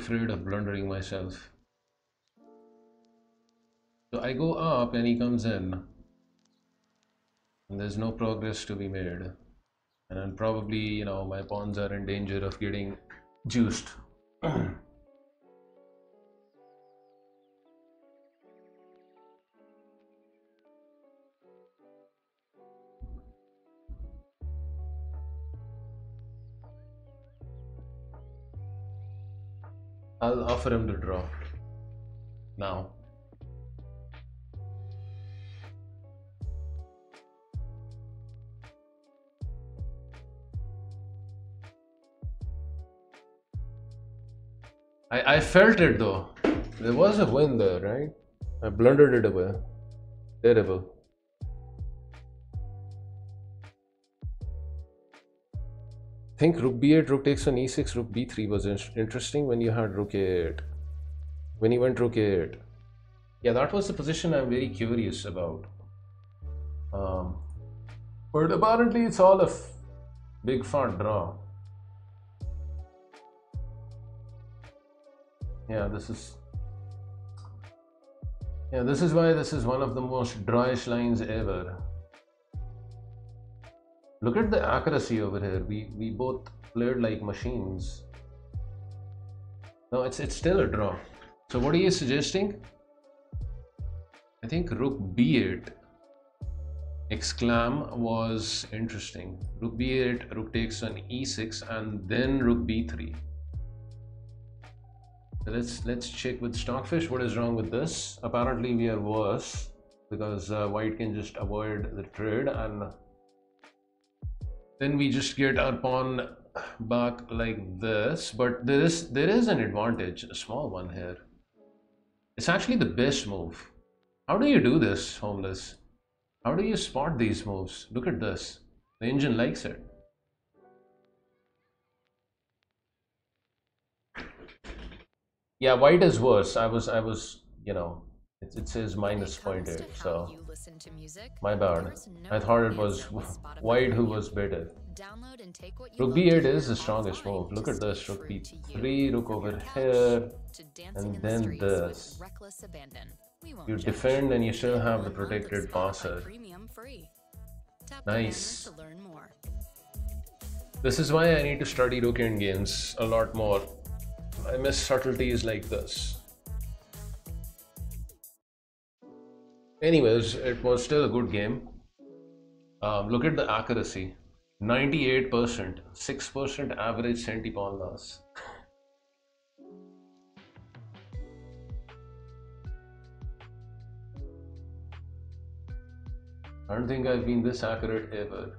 Afraid of blundering myself. So I go up and he comes in. And there's no progress to be made. And probably, you know, my pawns are in danger of getting juiced. I'll him to draw now. I, I felt it though. There was a win there, right? I blundered it away. Terrible. Think rook b8, rook takes on e6, rook b3 was interesting when you had rook a8. When he went rook a8. Yeah, that was the position I'm very curious about. Um, but apparently it's all a big fat draw. Yeah, this is yeah, this is why this is one of the most drawish lines ever. Look at the accuracy over here. We we both played like machines. No, it's it's still a draw. So what are you suggesting? I think rook b8 exclam was interesting. Rook b8, rook takes on e6, and then rook b3. So let's let's check with Stockfish. What is wrong with this? Apparently we are worse because uh, white can just avoid the trade and then we just get our pawn back like this but there is there is an advantage a small one here. It's actually the best move. How do you do this homeless? How do you spot these moves? Look at this. The engine likes it. Yeah white is worse i was i was you know It, it says minus When it comes 0.8, to how so listen to music, my bad. I thought it was wide who was better. Download and take what you Rook love b8 is the strongest move. Look at this. Rook true to you. b3, rook over here. and then this. with reckless abandon. We won't You defend and you still have the protected passer. Premium free. Tap Nice. the banner to learn more. This is why I need to study rook games a lot more. I miss subtleties like this. Anyways, it was still a good game. Um, look at the accuracy 98%, 6% average centi pawn loss. I don't think I've been this accurate ever.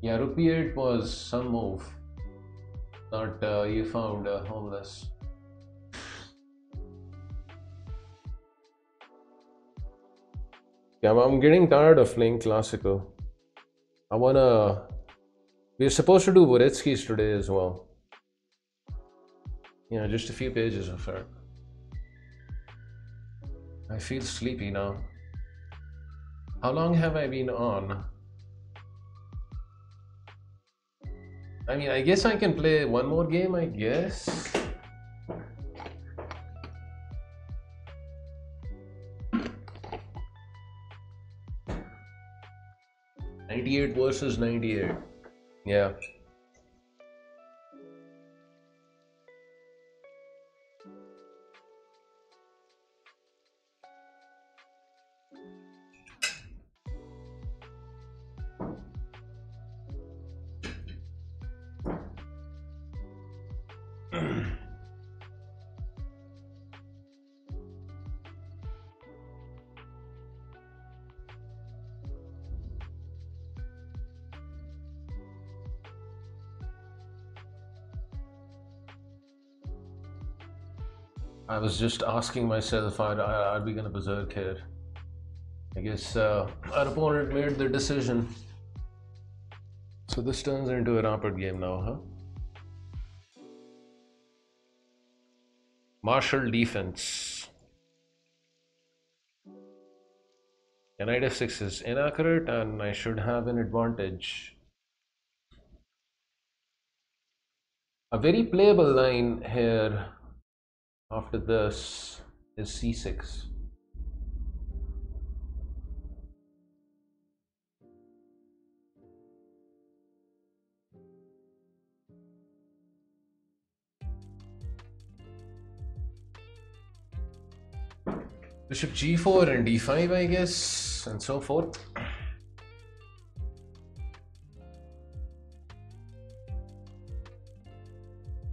Yeah, rook b8 was some move. Not uh, you found uh, homeless. Yeah, I'm- getting tired of playing classical. I wanna. We're supposed to do Dvoretsky's today as well. You know, just a few pages of it. I feel sleepy now. How long have I been on? I mean, I guess I can play one more game, I guess. Ninety-eight versus ninety-eight. Yeah. I was just asking myself, are, are are we gonna berserk here? I guess uh, our opponent made the decision. So this turns into a rapid game now, huh? Marshall defense. Knight f6 is inaccurate, and I should have an advantage. A very playable line here after this is c6. Bishop g4 and d5, I guess, and so forth.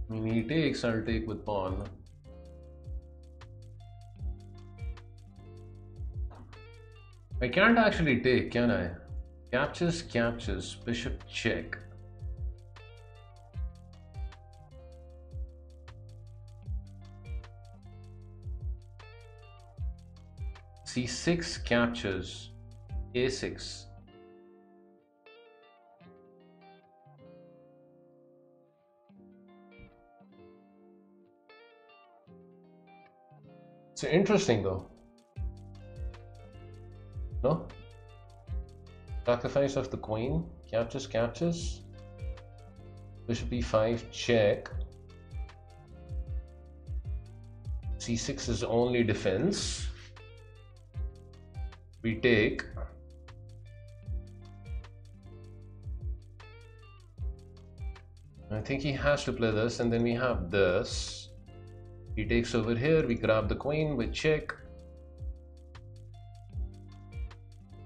I mean, he takes, I'll take with pawn. I can't actually take, can I? Captures, captures, bishop check. c6 captures a6 it's interesting though no? Sacrifice of the queen captures captures bishop b5, check. C6 is only defense. We take. I think he has to play this and then we have this. He takes over here. We grab the queen we check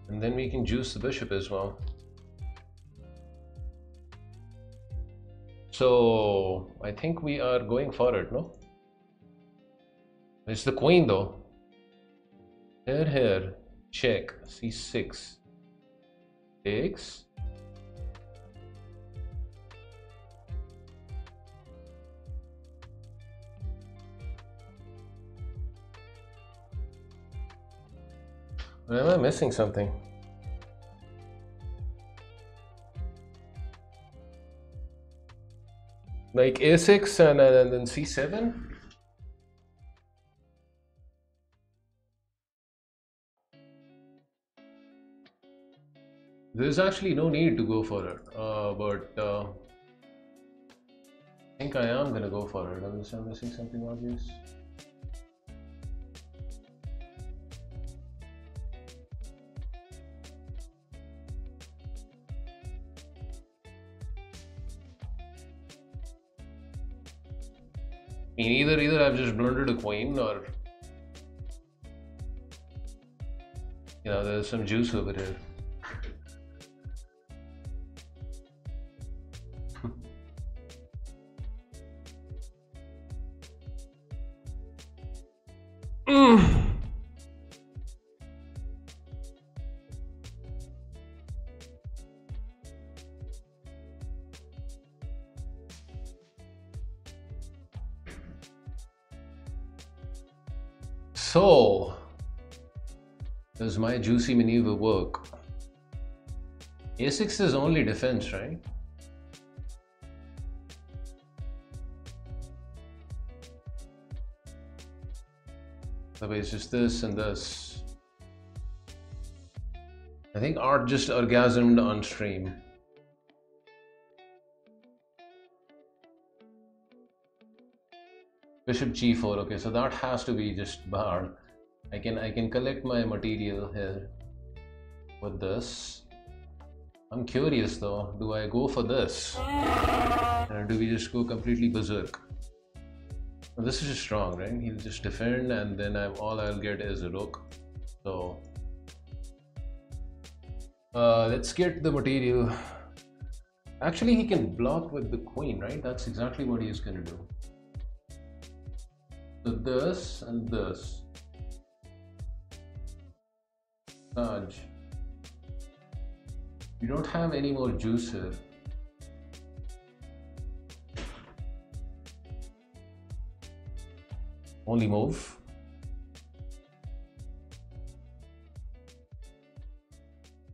and then we can juice the bishop as well. So I think we are going for it no? It's the queen though. Here here check. C6 takes Am I missing something? Like a6 and, and then c7? There's actually no need to go for it, uh, but uh, I think I am gonna go for it. I'm missing something obvious. Mean, either either I've just blundered a queen or you know there's some juice over here. My juicy maneuver work? A6 is only defense, right? The way it's just this and this. I think Art just orgasmed on stream. bishop g4 okay so that has to be just bar I can I can collect my material here with this. I'm curious though do I go for this? Or do we just go completely berserk? Well, this is just strong right? He'll just defend and then I'm, all I'll get is a rook. So uh, let's get the material. Actually he can block with the queen right? That's exactly what he's gonna do. So this and this. You don't have any more juice here. Only move.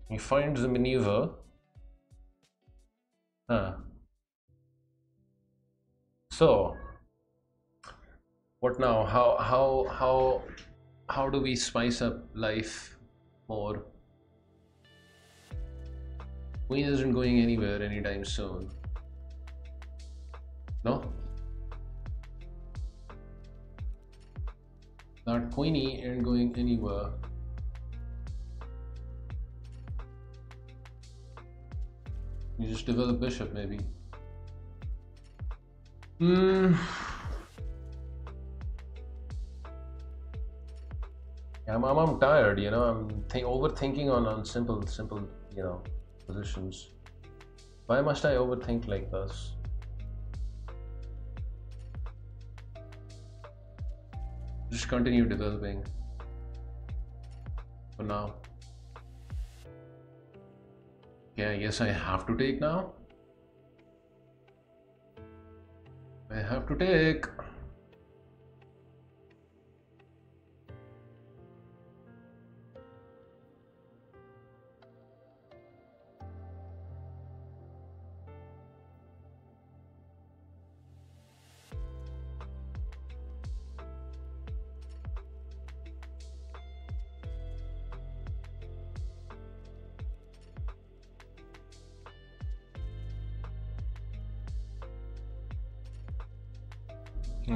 He finds the maneuver. Huh. So, what now how how how how do we spice up life more. Queen isn't going anywhere anytime soon. No? That queenie ain't going anywhere. You just develop bishop maybe. Hmm I'm, I'm, I'm tired, you know, I'm th overthinking on, on simple, simple, you know, positions. Why must I overthink like this? Just continue developing for now. Yeah, I guess I have to take now. I have to take.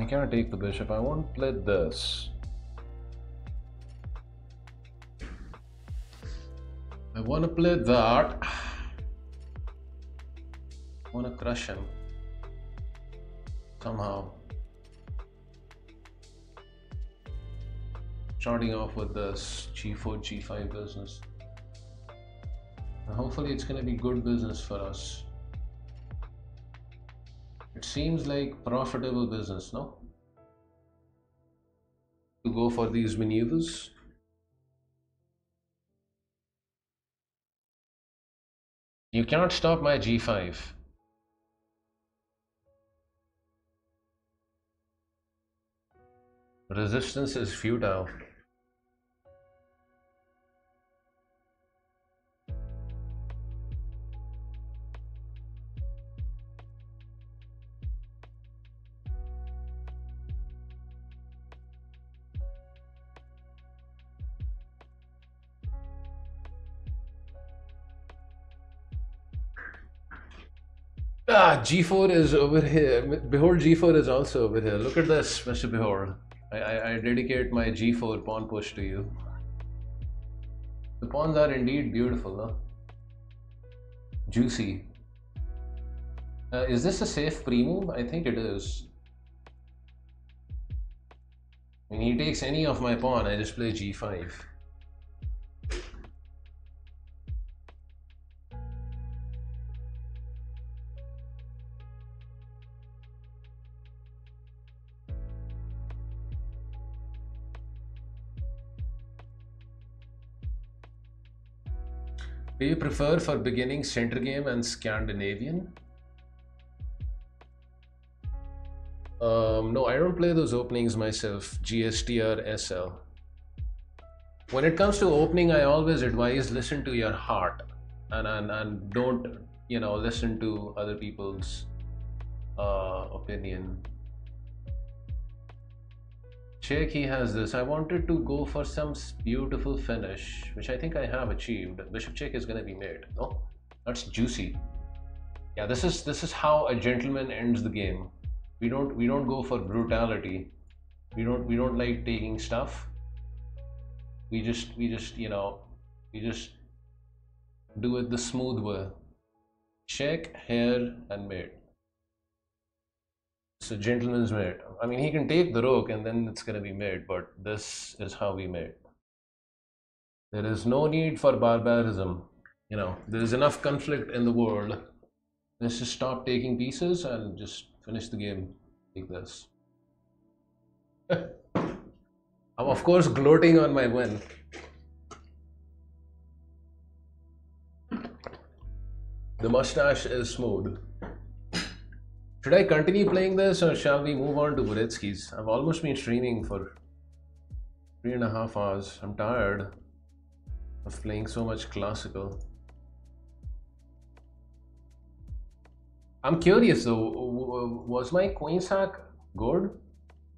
I cannot take the bishop. I won't play this. I want to play that. I want to crush him. Somehow. Starting off with this g4, g5 business. And hopefully it's going to be good business for us. It seems like profitable business, no? To go for these maneuvers. You cannot stop my g5. Resistance is futile. Ah, G4 is over here. Behold, G4 is also over here. Look at this, Mr. Behold. I, I, I dedicate my G4 pawn push to you. The pawns are indeed beautiful, no? Juicy. Uh, is this a safe pre-move? I think it is. When he takes any of my pawn, I just play g5. You prefer for beginning center game and Scandinavian? Um, no, I don't play those openings myself, GST or SL. When it comes to opening, I always advise listen to your heart and, and, and don't, you know, listen to other people's uh, opinion. Check, he has this. I wanted to go for some beautiful finish, which I think I have achieved. Bishop check is going to be made. No, that's juicy. Yeah, this is this is how a gentleman ends the game we don't we don't go for brutality we don't we don't like taking stuff we just we just you know we just do it the smooth way check here and mate it's a gentleman's mate i mean he can take the rook and then it's going to be made but this is how we made there is no need for barbarism you know there is enough conflict in the world let's just stop taking pieces and just finish the game like this. I'm of course gloating on my win. The mustache is smooth. Should I continue playing this or shall we move on to Dvoretsky's? I've almost been streaming for three and a half hours. I'm tired of playing so much classical. I'm curious though, was my queen sack good?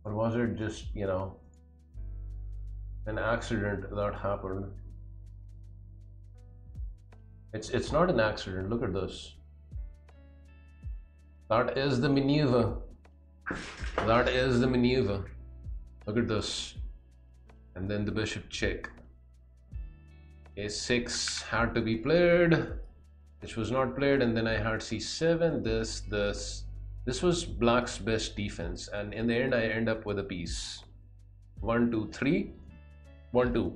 Or was it just, you know, an accident that happened? It's, it's not an accident, look at this. That is the maneuver. That is the maneuver. Look at this. And then the bishop check. a6 had to be played which was not played and then I had c7 this this this was black's best defense and in the end I end up with a piece one two three one two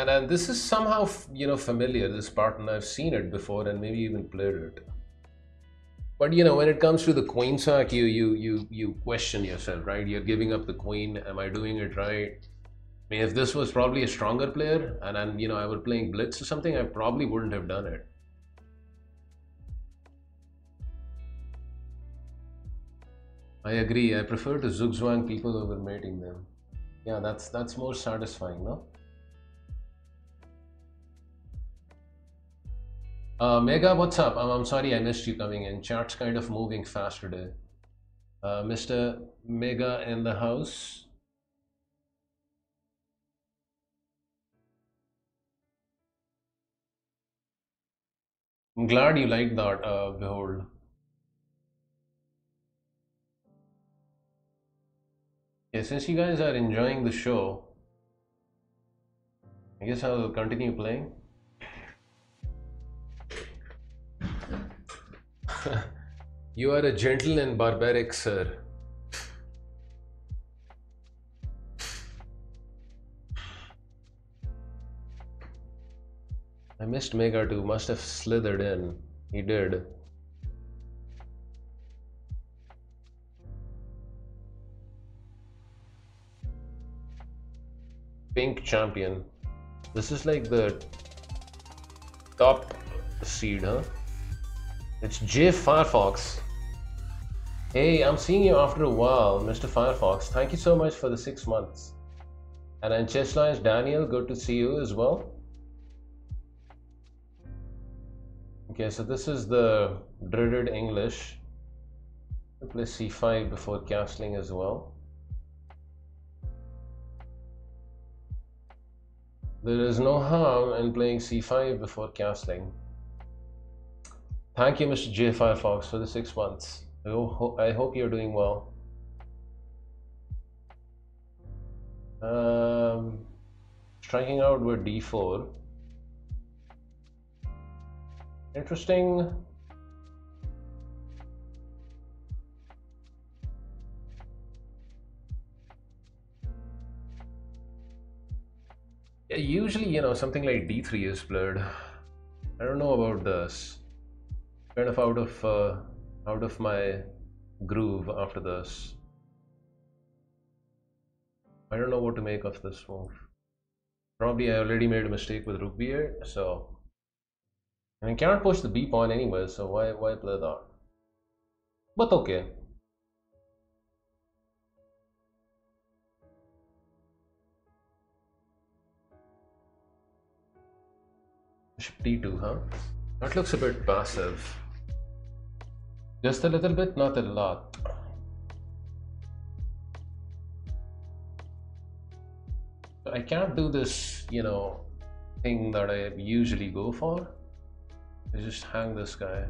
and, and this is somehow you know familiar this pattern I've seen it before and maybe even played it but you know when it comes to the queen sack you you you you question yourself right you're giving up the queen am I doing it right I mean, if this was probably a stronger player and, and you know I were playing blitz or something, I probably wouldn't have done it. I agree. I prefer to zugzwang people over mating them. Yeah, that's that's more satisfying, no? Uh, Mega, what's up? I'm, I'm sorry I missed you coming in. Chat's kind of moving fast today. Uh, Mr. Mega in the house. I'm glad you like that, uh, Behold. Yeah, since you guys are enjoying the show, I guess I'll continue playing. You are a gentle and barbaric sir. I missed Mega too. Must have slithered in. He did. Pink champion. This is like the top seed, huh? It's J Firefox. Hey, I'm seeing you after a while, Mr. Firefox. Thank you so much for the six months. And then Chess Lines Daniel, good to see you as well. Okay, so this is the dreaded English. Play c5 before castling as well. There is no harm in playing c5 before castling. Thank you, Mr. J Firefox, for the six months. I, ho I hope you're doing well. Um, striking out with d4. Interesting. Usually, you know, something like d3 is played. I don't know about this. Kind of out of uh, out of my groove after this. I don't know what to make of this move. Probably I already made a mistake with rook b8, so I cannot push the b pawn anyway, so why why play that? But okay. Bishop d2, huh? That looks a bit passive. Just a little bit, not a lot. I can't do this, you know, thing that I usually go for. I just hang this guy.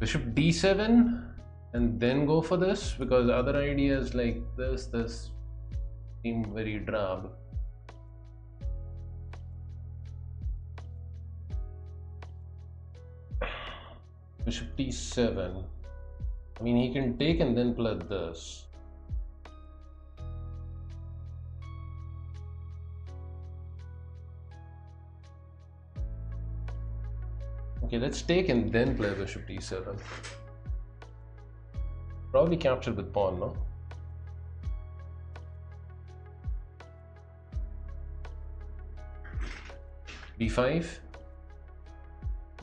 Bishop d7 and then go for this because other ideas like this, this seem very drab. Bishop d7. I mean, he can take and then play this. Okay, let's take and then play bishop d7. Probably capture with pawn, no? b5.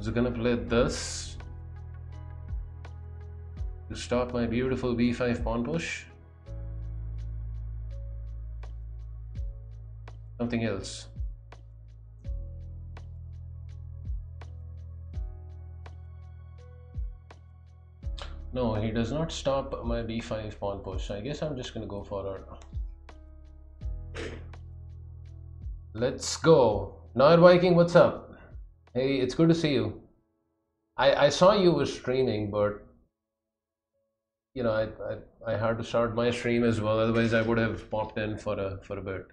Is it gonna play this to stop my beautiful b5 pawn push? Something else. No, he does not stop my b5 pawn push. I guess I'm just gonna go for it. Let's go. Noir Viking, what's up? Hey, it's good to see you. I, I saw you were streaming, but you know, I, I, I had to start my stream as well. Otherwise, I would have popped in for a for a bit.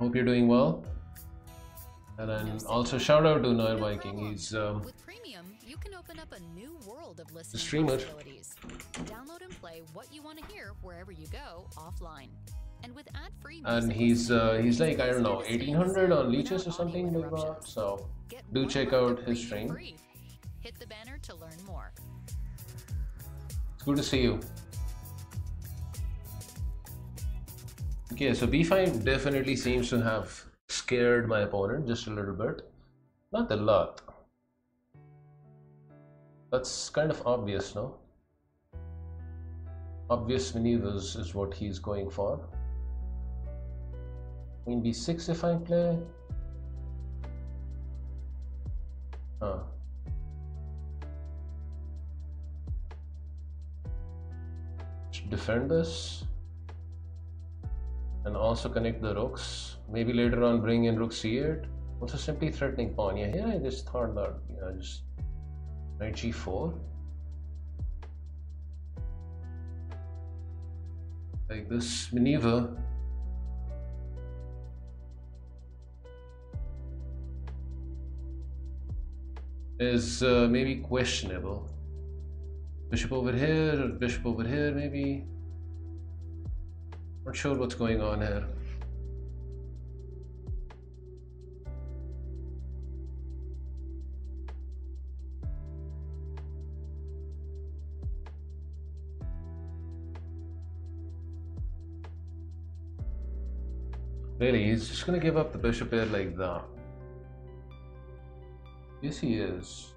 Hope you're doing well. And then also shout out to Noir Viking. He's um, With premium, you can open up a new world of listening streamer. Download and play what you want to hear wherever you go offline. And with ad-free and music he's uh, he's like I don't know 1800 on Lichess or something like that. So do check out his stream. Hit the banner to learn more. Good to see you. Okay, so b5 definitely seems to have scared my opponent just a little bit. Not a lot. That's kind of obvious, no? Obvious maneuvers is what he's going for. Queen b6 if I play. Huh. Should defend this and also connect the rooks. Maybe later on bring in rook c8. Also simply threatening pawn. Yeah, here I just thought that you know just knight g4. Like this maneuver. Is uh, maybe questionable. Bishop over here, or bishop over here, maybe. Not sure what's going on here. Really, he's just gonna give up the bishop here like that. Yes, he is.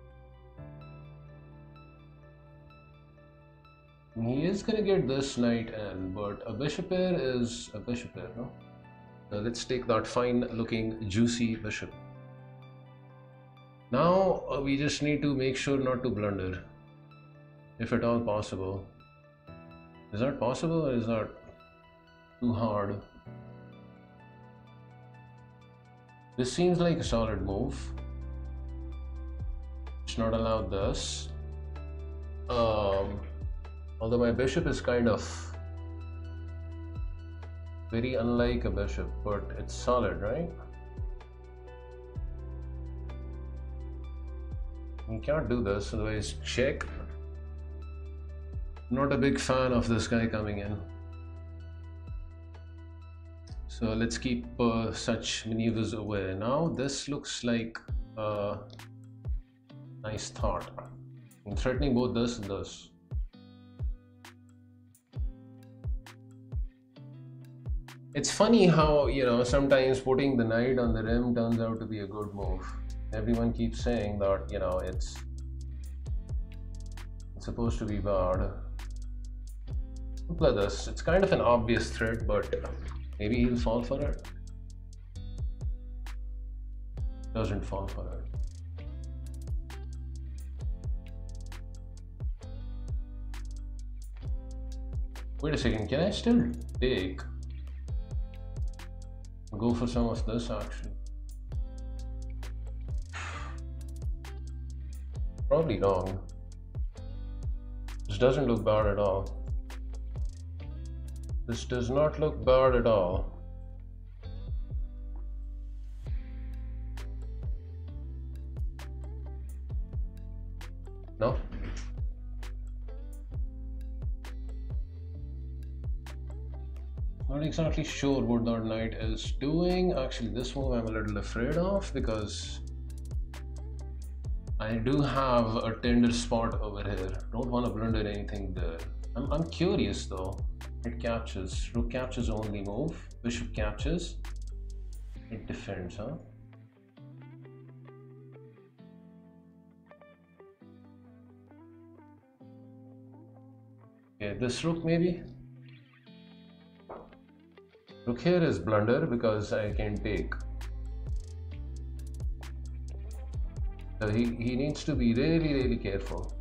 He is gonna get this knight in, but a bishop pair is a bishop pair, no? So let's take that fine looking juicy bishop. Now uh, we just need to make sure not to blunder, if at all possible. Is that possible or is that too hard? This seems like a solid move. It's not allowed this. Um, although my bishop is kind of very unlike a bishop, but it's solid, right? You can't do this, otherwise check. Not a big fan of this guy coming in. So let's keep uh, such maneuvers away. Now this looks like a nice thought. I'm threatening both this and this. It's funny how, you know, sometimes putting the knight on the rim turns out to be a good move. Everyone keeps saying that, you know, it's, it's supposed to be bad. At this. It's kind of an obvious threat, but Maybe he'll fall for it. Doesn't fall for it. Wait a second, can I still take? Go for some of this action. Probably wrong. This doesn't look bad at all. This does not look bad at all. No? Not exactly sure what that knight is doing. Actually, this move I'm a little afraid of because I do have a tender spot over here. Don't want to blunder anything there. I'm, I'm curious though. It captures. Rook captures only move. Bishop captures. It defends, huh? Okay, this rook maybe? Rook here is blunder because I can take. So he, he needs to be really, really careful.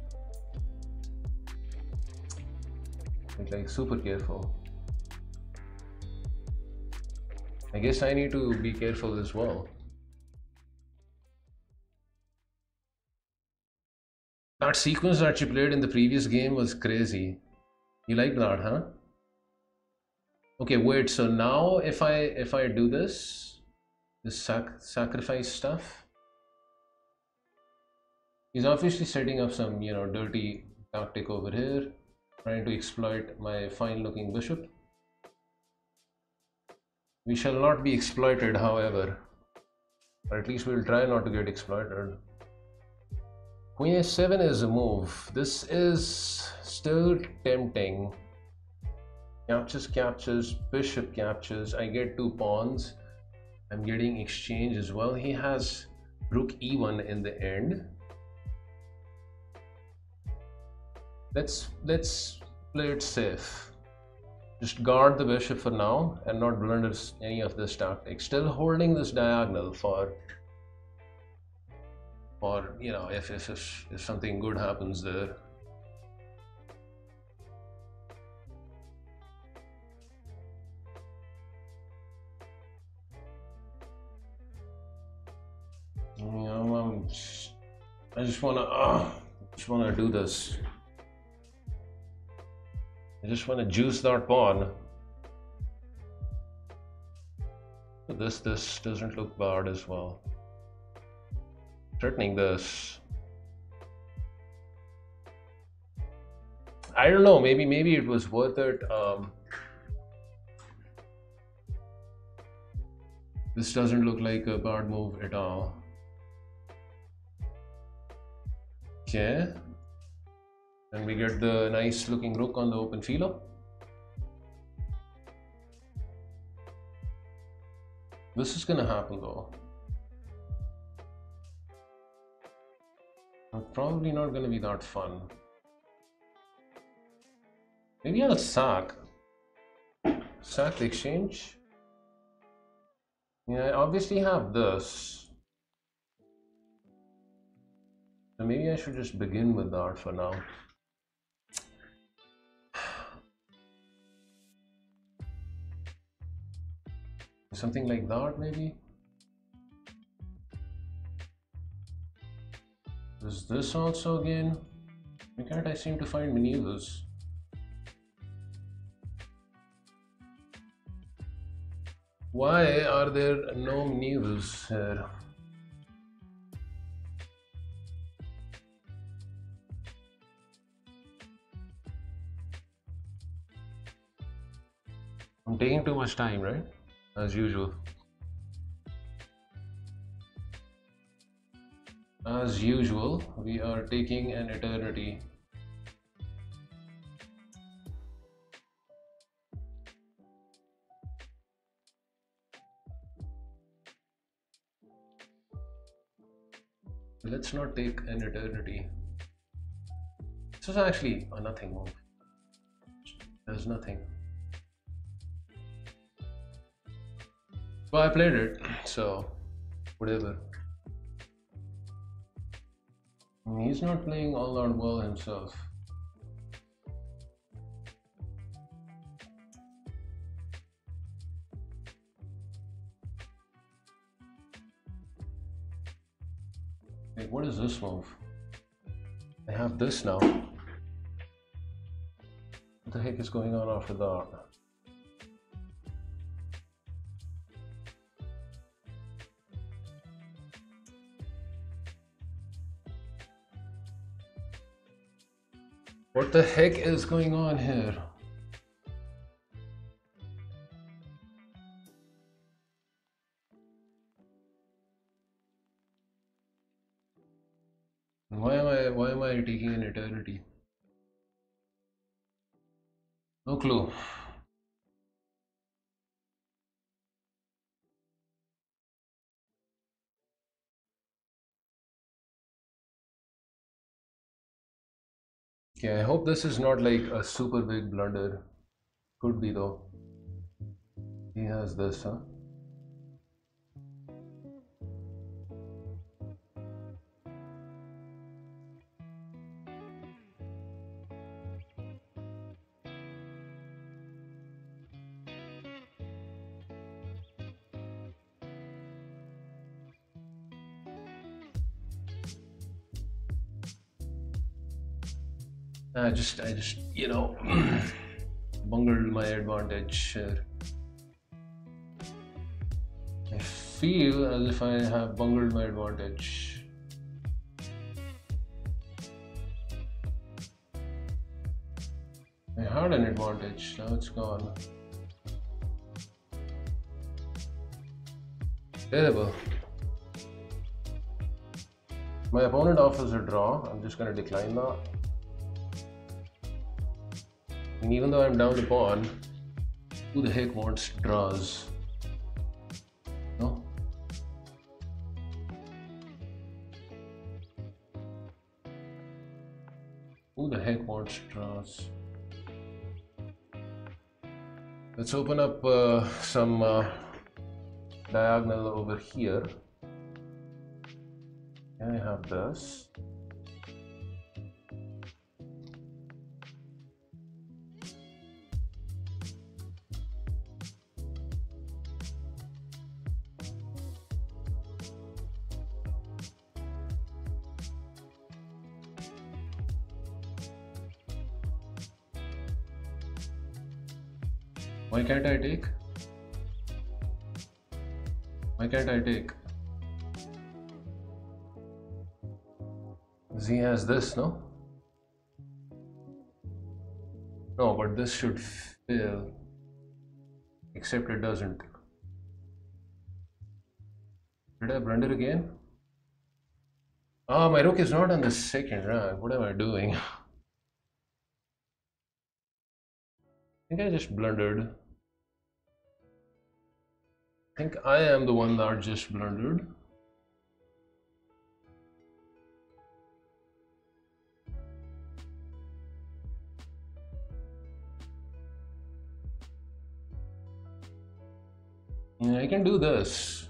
like super careful. I guess I need to be careful as well. That sequence that you played in the previous game was crazy. You like that, huh? Okay, wait, so now if I if I do this, this sac sacrifice stuff, he's obviously setting up some, you know, dirty tactic over here trying to exploit my fine looking bishop. We shall not be exploited however, or at least we'll try not to get exploited. Queen a7 is a move. This is still tempting. Captures, captures, bishop captures. I get two pawns. I'm getting exchange as well. He has rook e1 in the end. let's let's play it safe just guard the bishop for now and not blunder any of this tactic still holding this diagonal for for you know if if, if, if something good happens there just, I just wanna uh, just wanna do this I just want to juice that pawn. But this this doesn't look bad as well. Threatening this. I don't know, maybe maybe it was worth it. Um, this doesn't look like a bad move at all. Okay. And we get the nice looking rook on the open filo. This is gonna happen though. Probably not gonna be that fun. Maybe I'll sack. Sack the exchange. Yeah, I obviously have this. maybe I should just begin with art for now. Something like that, maybe? Is this also again? Why can't I seem to find medievals? Why are there no medievals here? I'm taking too much time, right? As usual. As usual, we are taking an eternity. Let's not take an eternity. This is actually a nothing move. There's nothing. Well, I played it, so whatever. He's not playing all out well himself. Wait, what is this move? I have this now. What the heck is going on after that? What the heck is going on here? Why am I why am I taking an eternity? No clue. Okay, I hope this is not like a super big blunder. Could be though. He has this, huh? Just, I just, you know, bungled my advantage here. I feel as if I have bungled my advantage. I had an advantage, now it's gone. Terrible. My opponent offers a draw, I'm just going to decline that. And even though I'm down the pawn, who the heck wants draws? No? Who the heck wants draws? Let's open up uh, some uh, diagonal over here. Can I have this? Take? Z has this, no? No, but this should fail. Except it doesn't. Did I blunder again? Ah, oh, my rook is not on the second rank. What am I doing? I think I just blundered. I think I am the one that just blundered. Yeah, I can do this.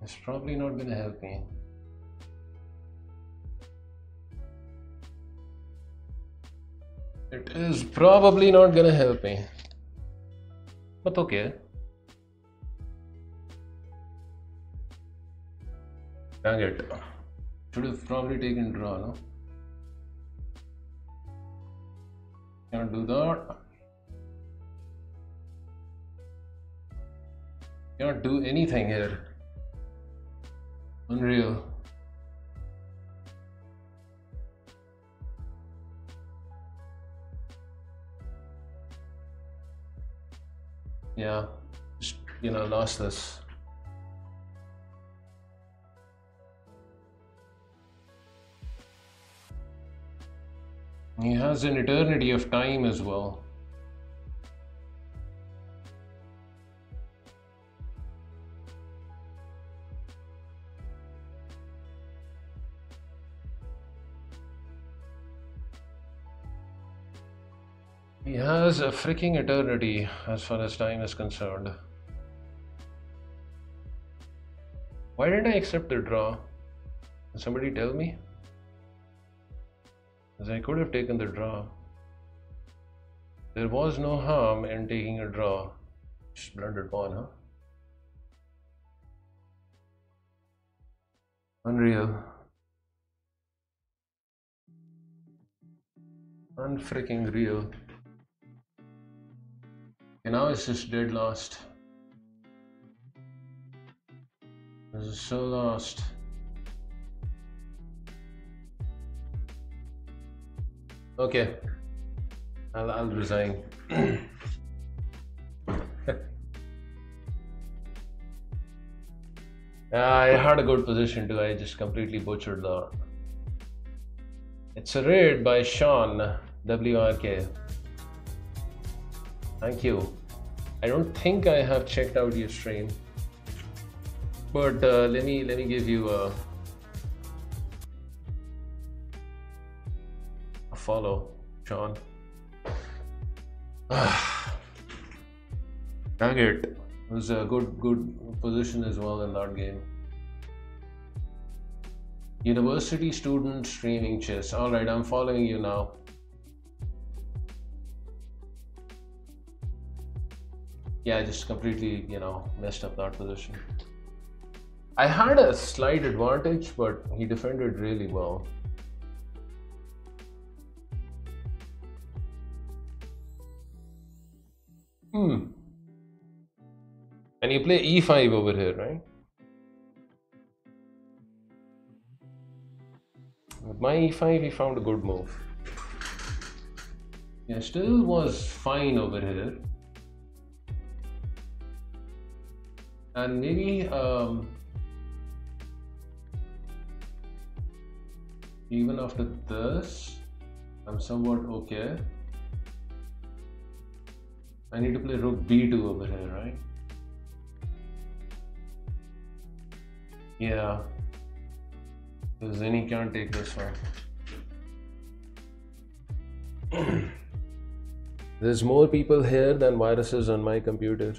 It's probably not gonna help me. It is probably not gonna help me. But okay. Dang it. Should have probably taken draw, no? Can't do that. Can't do anything here. Unreal. Yeah, just, you know, this. He has an eternity of time as well. He has a freaking eternity as far as time is concerned. Why didn't I accept the draw? Can somebody tell me? I could have taken the draw. There was no harm in taking a draw. Just blundered pawn, huh? Unreal. Unfreaking real. And now it's just dead lost. This is so lost. Okay. I'll, I'll resign. Ah, I had a good position too. I just completely butchered the. It's a raid by Sean WRK. Thank you. I don't think I have checked out your stream, but uh, let me let me give you a, a follow, Sean. Dang it! It was a good good position as well in that game. University student streaming chess. All right, I'm following you now. Yeah, I just completely, you know, messed up that position. I had a slight advantage, but he defended really well. Hmm. And you play e5 over here, right? With my e5, he found a good move. Yeah, still was fine over here. And maybe um, even after this I'm somewhat okay. I need to play rook b2 over here right? Yeah. Because then he can't take this one. There's more people here than viruses on my computer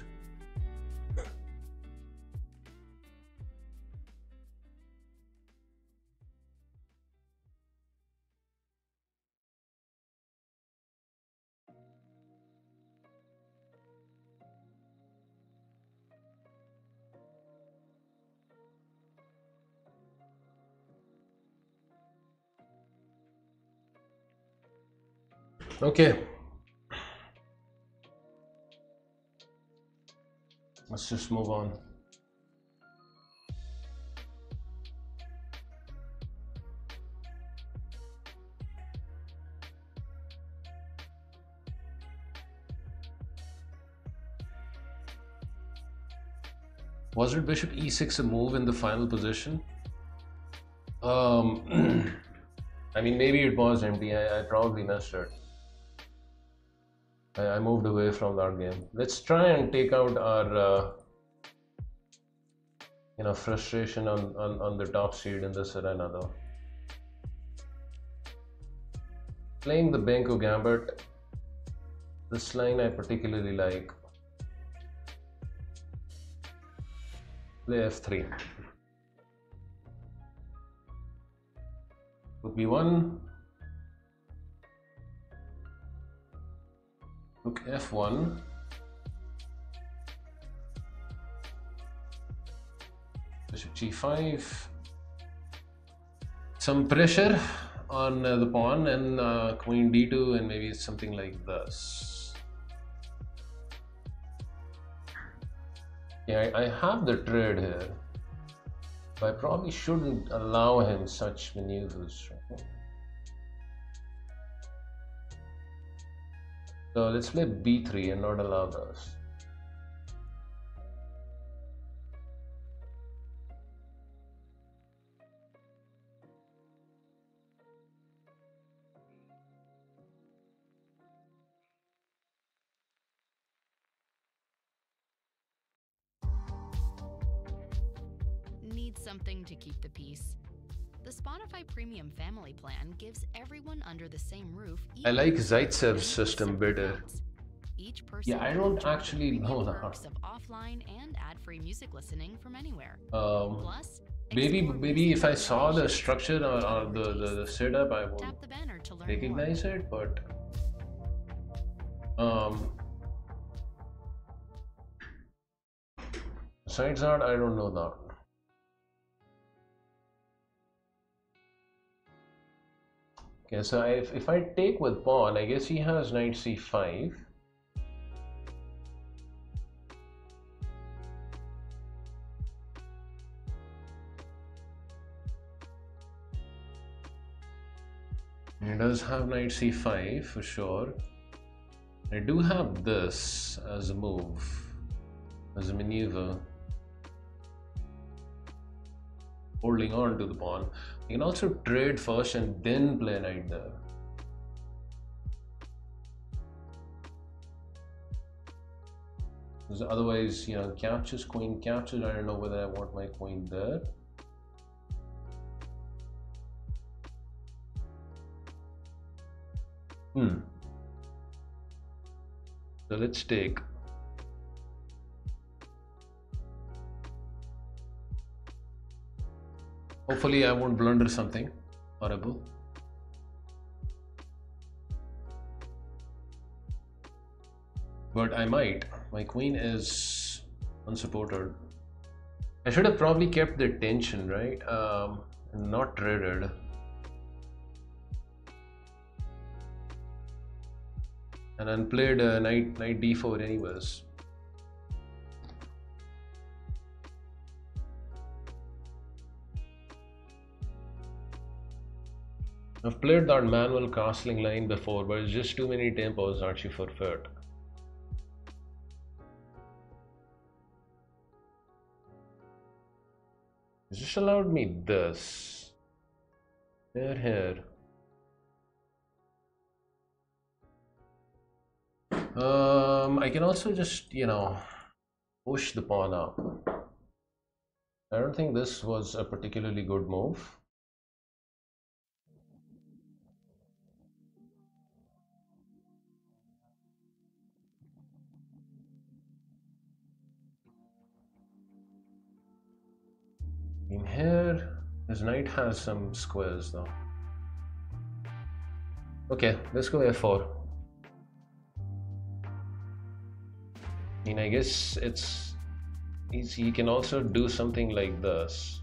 Okay. Let's just move on. Was it bishop e6 a move in the final position? Um, I mean, maybe it was empty. I, I probably missed it. I, moved away from that game. Let's try and take out our uh, you know frustration on, on, on the top seed in this arena though. Playing the Benko Gambit, this line I particularly like. Play f3. Would b1, Look F1. Bishop G5. Some pressure on uh, the pawn and uh, Queen D2 and maybe something like this. Yeah, I, I have the trade here. But I probably shouldn't allow him such maneuvers. Right? So let's play b3 and not allow this Need something to keep the peace? The Spotify Premium Family Plan gives everyone under the same roof. I like access Zaitsev's system better. Each person Yeah, I don't actually know that. perks of offline and ad-free music listening from anywhere. um, Plus, maybe maybe if I saw the structure or, or the, the, the setup I would Tap the banner to learn recognize it but um besides that I don't know that okay so if, if I take with pawn I guess he has knight c5 He does have knight c5 for sure. I do have this as a move, as a maneuver. Holding on to the pawn. You can also trade first and then play knight there. Because otherwise, you know, captures, queen captures. I don't know whether I want my queen there. Hmm. So let's take Hopefully I won't blunder something horrible. But I might. My queen is unsupported. I should have probably kept the tension, right? Um, not traded. and then played uh, knight knight d4 anyways. I've played that manual castling line before, but it's just too many tempos actually for fit. It's just allowed me this. Here, here. Um, I can also just, you know, push the pawn up. I don't think this was a particularly good move. In here, his knight has some squares though. Okay, let's go f4. I mean, I guess it's he can also do something like this.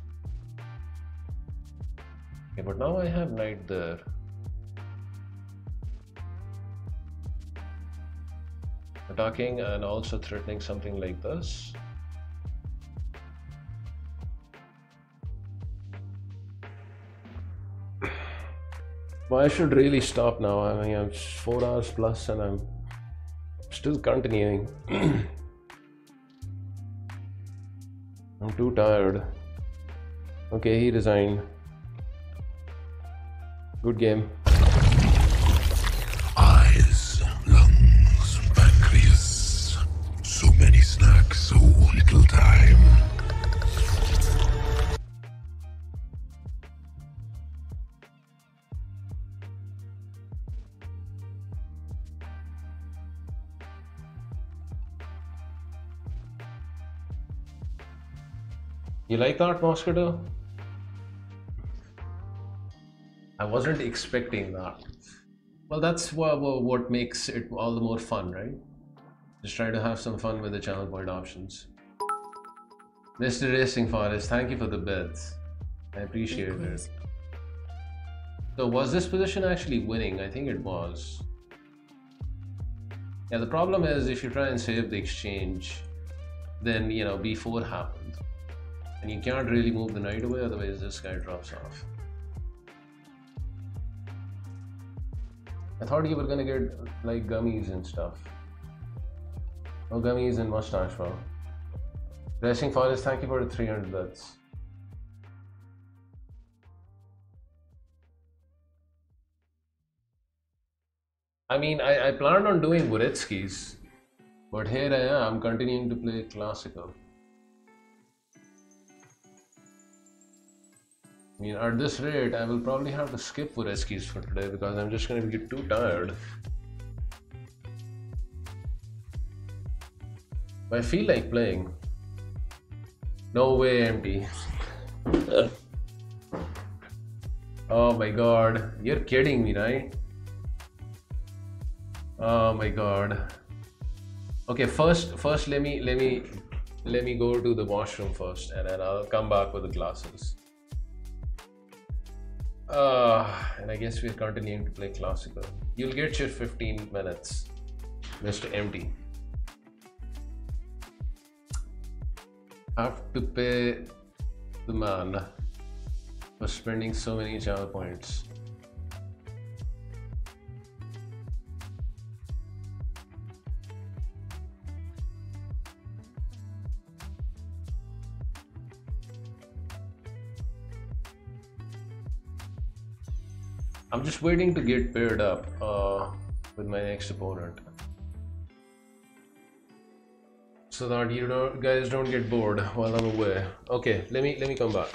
Okay, but now I have knight there. Attacking and also threatening something like this. I should really stop now. I mean, I'm four hours plus and I'm still continuing. I'm too tired. Okay, he resigned. Good game. You like that, Mosquito? I wasn't expecting that. Well, that's what, what makes it all the more fun, right? Just try to have some fun with the channel point options. Mr. Racing Forest, thank you for the bets. I appreciate it. So was this position actually winning? I think it was. Yeah, the problem is if you try and save the exchange, then you know b4 happened. And you can't really move the knight away, otherwise this guy drops off. I thought you were gonna get like gummies and stuff. No gummies and mustache, bro. Racing Forest, thank you for the 300 bets. I mean, I, I planned on doing Dvoretsky's, but here I am continuing to play classical. I mean, at this rate, I will probably have to skip Dvoretsky's for today because I'm just going to get too tired. I feel like playing. No way, empty. oh my god, you're kidding me, right? Oh my god. Okay, first first let me let me let me go to the washroom first and then I'll come back with the glasses. Uh, and I guess we're continuing to play classical. You'll get your 15 minutes, Mr. Empty. Have to pay the man for spending so many channel points. I'm just waiting to get paired up uh, with my next opponent. So that you don't guys don't get bored while I'm away. Okay, let me let me come back.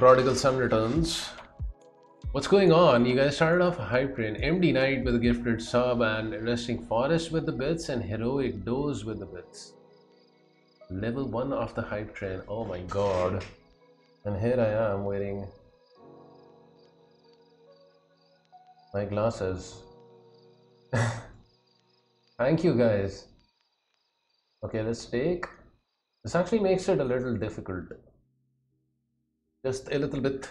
Prodigal Son returns. What's going on? You guys started off a hype train. MD Knight with a gifted sub and Resting Forest with the bits and Heroic Dose with the bits. Level 1 of the hype train. Oh my god. And here I am wearing my glasses. Thank you guys. Okay, let's take. This actually makes it a little difficult. Just a little bit.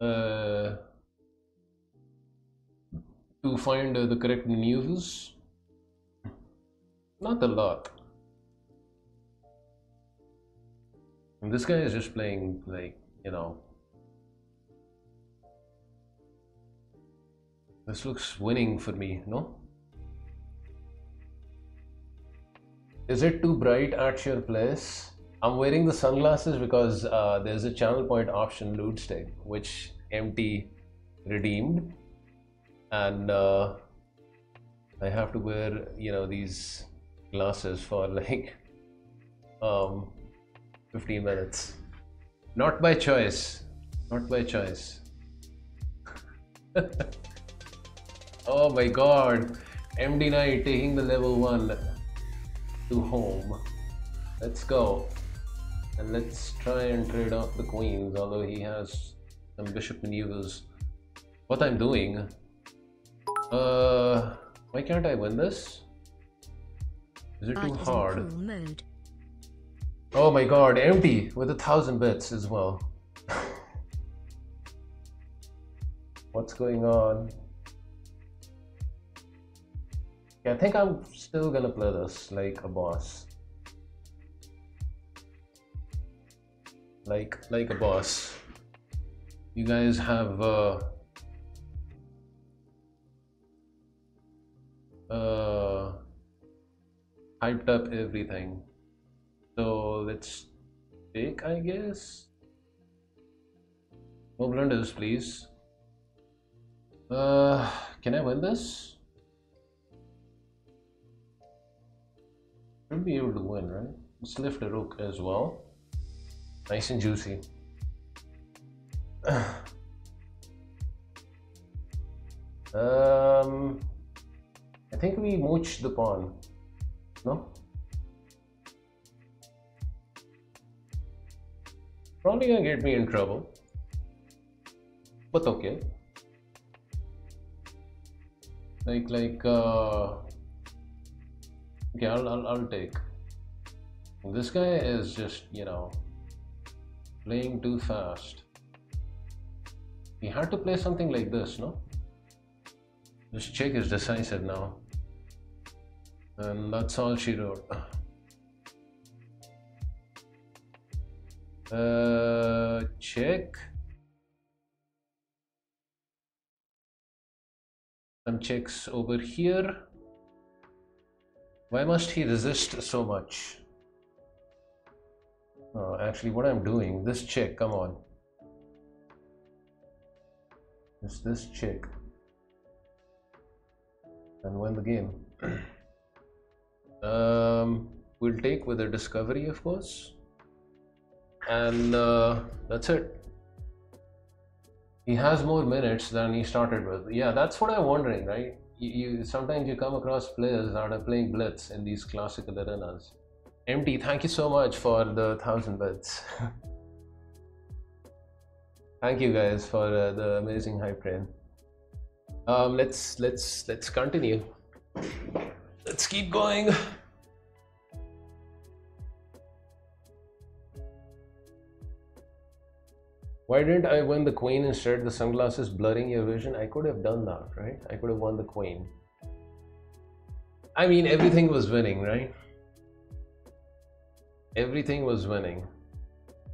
Uh, to find the correct news Not a lot. And this guy is just playing like, you know. This looks winning for me, no? Is it too bright at your place? I'm wearing the sunglasses because uh, there's a channel point option loot stick which empty redeemed, and uh, I have to wear you know these glasses for like um, 15 minutes. Not by choice. Not by choice. oh my god. MD Knight taking the level 1 to home. Let's go. And let's try and trade off the queens, although he has some bishop maneuvers. What I'm doing... Uh, why can't I win this? Is it too hard? Oh my god, empty with a thousand bits as well. What's going on? Yeah, I think I'm still gonna play this like a boss. Like like a boss. You guys have uh uh hyped up everything. So let's take, I guess. No blunders, please. Uh, can I win this? Should be able to win, right? Let's lift a rook as well. Nice and juicy. um, I think we mooch the pawn. No? Probably gonna get me in trouble. But okay. Like, like, uh, okay, I'll, I'll, I'll take. This guy is just, you know, playing too fast. He had to play something like this, no? This chick is decisive now. And that's all she wrote. Uh, check. Some checks over here. Why must he resist so much? Oh, actually, what I'm doing, this check, come on. It's this check. And win the game. um, we'll take with a discovery, of course and uh, that's it. He has more minutes than he started with. Yeah, that's what I'm wondering, right? You, you sometimes you come across players that are playing blitz in these classical arenas. MT, thank you so much for the thousand bits. thank you guys for uh, the amazing hype train. Um, let's let's let's continue. Let's keep going. Why didn't I win the queen instead? The sunglasses blurring your vision. I could have done that, right? I could have won the queen. I mean, everything was winning, right? Everything was winning.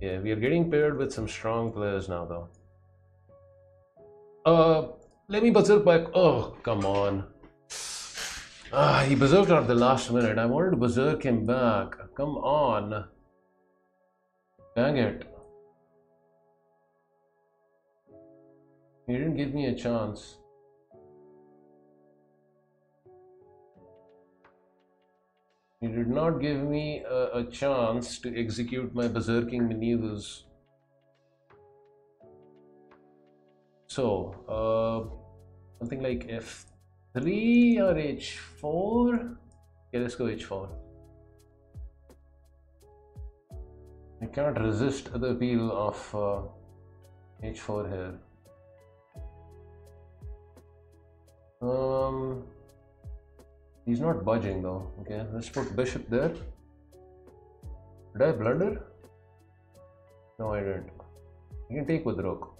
Yeah, we are getting paired with some strong players now, though. Uh, let me berserk back. Oh, come on. Ah, he berserked at the last minute. I wanted to berserk him back. Come on. Dang it. He didn't give me a chance. He did not give me a, a chance to execute my berserking maneuvers. So, uh, something like f3 or h4? Okay, let's go h4. I can't resist the appeal of uh, h4 here. Um, he's not budging though. Okay, let's put bishop there. Did I blunder? No, I didn't. You can take with rook.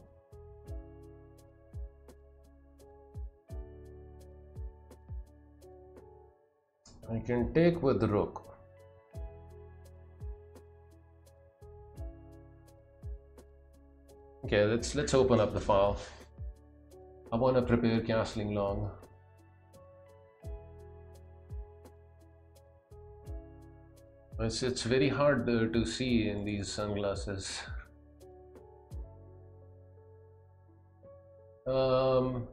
I can take with rook. Okay, let's let's open up the file. I want to prepare castling long. It's, it's very hard uh, to see in these sunglasses. Um,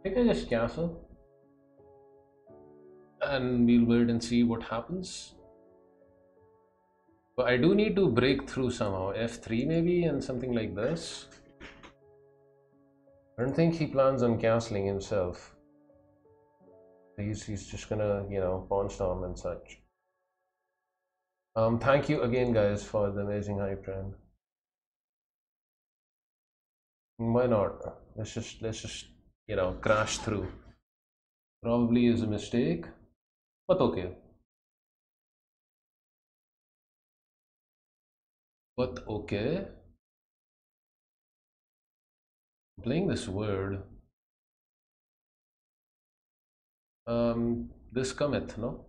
I think I just castle and we'll wait and see what happens. But I do need to break through somehow. F3 maybe and something like this. I don't think he plans on castling himself. He's, he's just gonna, you know, pawn storm and such. Um, thank you again, guys, for the amazing hype train. Why not? Let's just, let's just, you know, crash through. Probably is a mistake, but okay. But okay. Playing this word. Um, this cometh, no?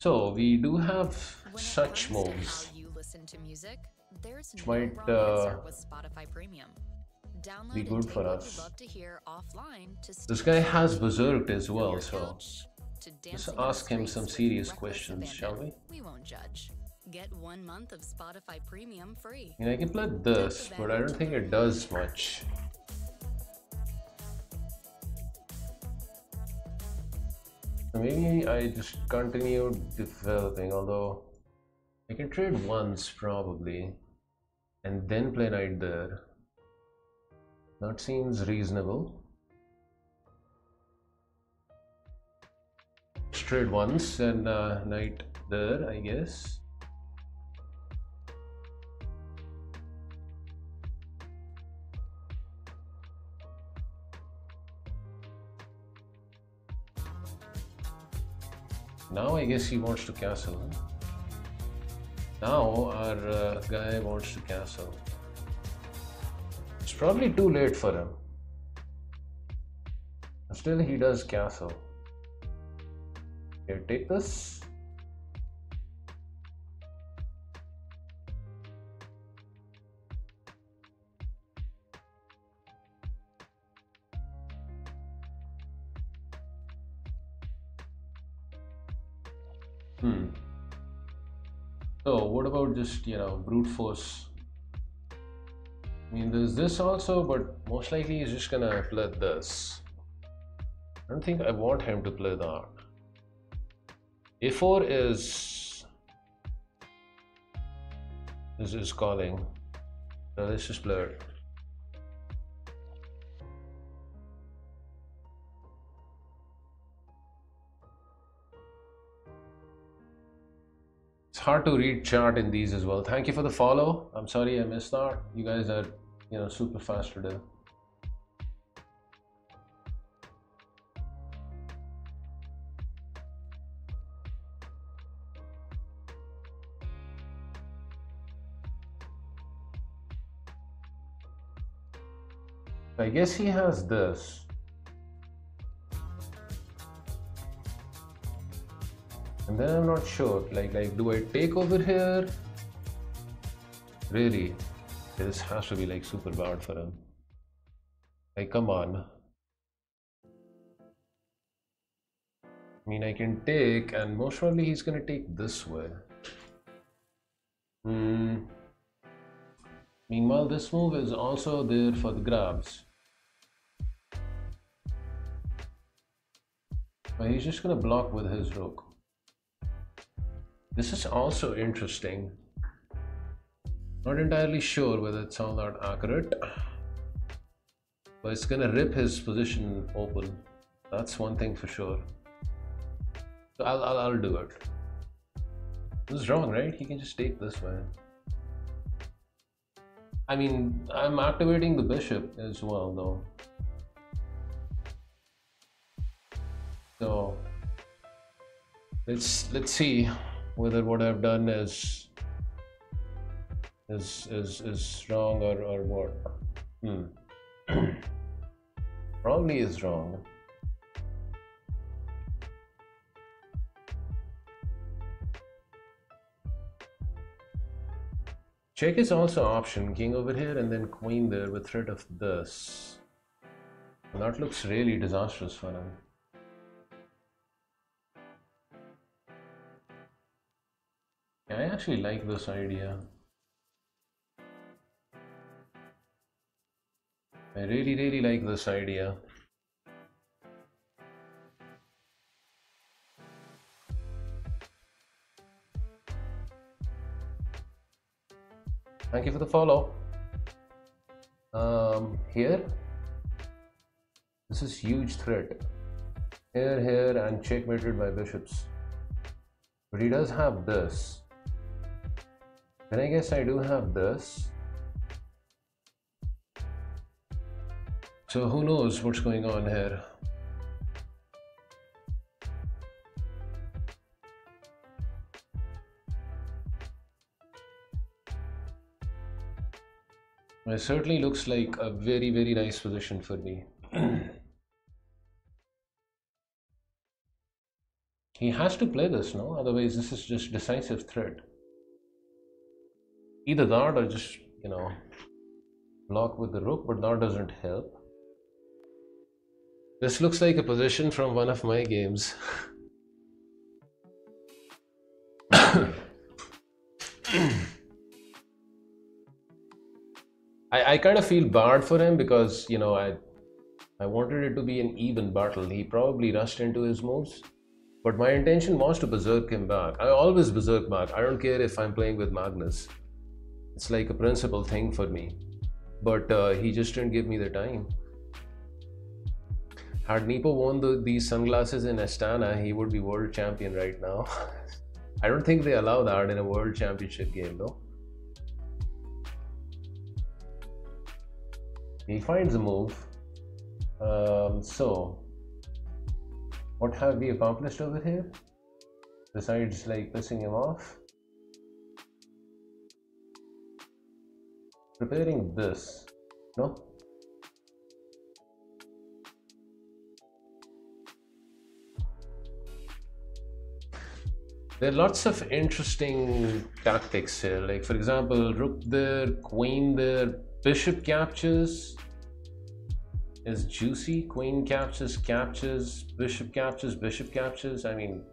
So we do have When such comes to moves. How you listen to music, there's Which no might, uh, with Spotify Premium. Download be good for us. to hear offline to This guy has berserked as well, so let's dancing on the ask him some serious questions, shall we? We won't judge. Get one month of Spotify Premium free. I mean, I can play this, but I don't think it does much. Maybe I just continue developing, although I can trade once probably, and then play knight there. That seems reasonable. Just trade once and uh, knight there, I guess. Now I guess he wants to castle. Now our uh, guy wants to castle. It's probably too late for him. Still, he does castle. Here, take this. What about just, you know, brute force? I mean, there's this also, but most likely he's just gonna play this. I don't think I want him to play that. A4 is is is calling. So let's just play it. Hard to read chart in these as well. Thank you for the follow. I'm sorry I missed that. You guys are, you know, super fast today. I guess he has this. And then I'm not sure. Like, like, do I take over here? Really? This has to be like super bad for him. Like, come on. I mean, I can take, and most probably he's gonna take this way. Hmm. Meanwhile, this move is also there for the grabs. But he's just gonna block with his rook. This is also interesting. Not entirely sure whether it's all that accurate. But it's gonna rip his position open. That's one thing for sure. So I'll, I'll, I'll do it. This is wrong, right? He can just take this way. I mean, I'm activating the bishop as well, though. So let's let's see whether what I've done is is is is wrong or or what. Hmm. Probably is wrong. Check is also option. King over here and then queen there with threat of this. And that looks really disastrous for him. I actually like this idea. I really, really like this idea. Thank you for the follow. Um, here, this is huge threat. Here, here, and checkmated by bishops. But he does have this. Then I guess I do have this. So who knows what's going on here? It certainly looks like a very, very nice position for me. he has to play this, no? Otherwise, this is just decisive threat. Either that or just, you know, block with the rook, but that doesn't help. This looks like a position from one of my games. I, I kind of feel bad for him because you know I I wanted it to be an even battle. He probably rushed into his moves, but my intention was to berserk him back. I always berserk back. I don't care if I'm playing with Magnus. It's like a principal thing for me. But uh, he just didn't give me the time. Had Nepo won the, these sunglasses in Astana, he would be world champion right now. I don't think they allow that in a world championship game though. He finds a move. Um, so, what have we accomplished over here? Besides like pissing him off? Preparing this, no? There are lots of interesting tactics here. Like for example, rook there, queen there, bishop captures is juicy. Queen captures, captures, bishop captures, bishop captures. I mean,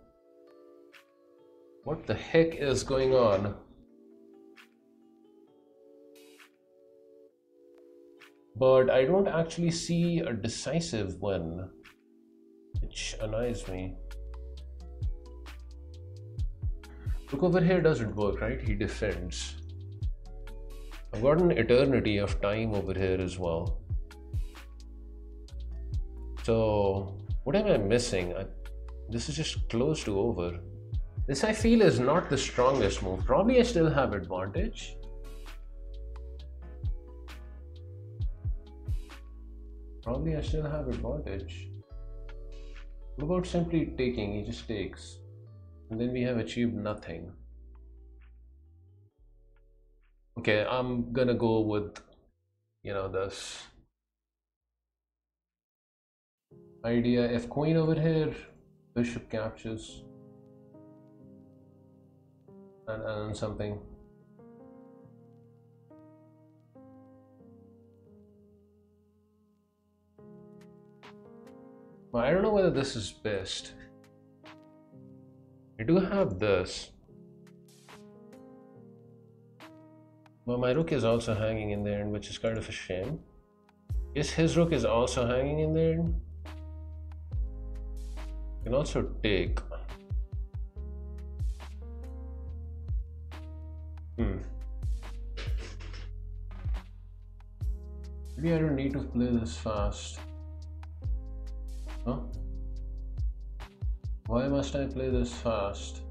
what the heck is going on? But I don't actually see a decisive win, which annoys me. Look over here doesn't work, right? He defends. I've got an eternity of time over here as well. So, what am I missing? I, this is just close to over. This I feel is not the strongest move. Probably I still have advantage. Probably I still have advantage. What about simply taking? He just takes. And then we have achieved nothing. Okay, I'm gonna go with, you know, this idea. If queen over here, bishop captures, and, and something. I don't know whether this is best. I do have this. Well, my rook is also hanging in there, which is kind of a shame. Yes, his rook is also hanging in there. can also take. Hmm. Maybe I don't need to play this fast. Huh? Why must I play this fast?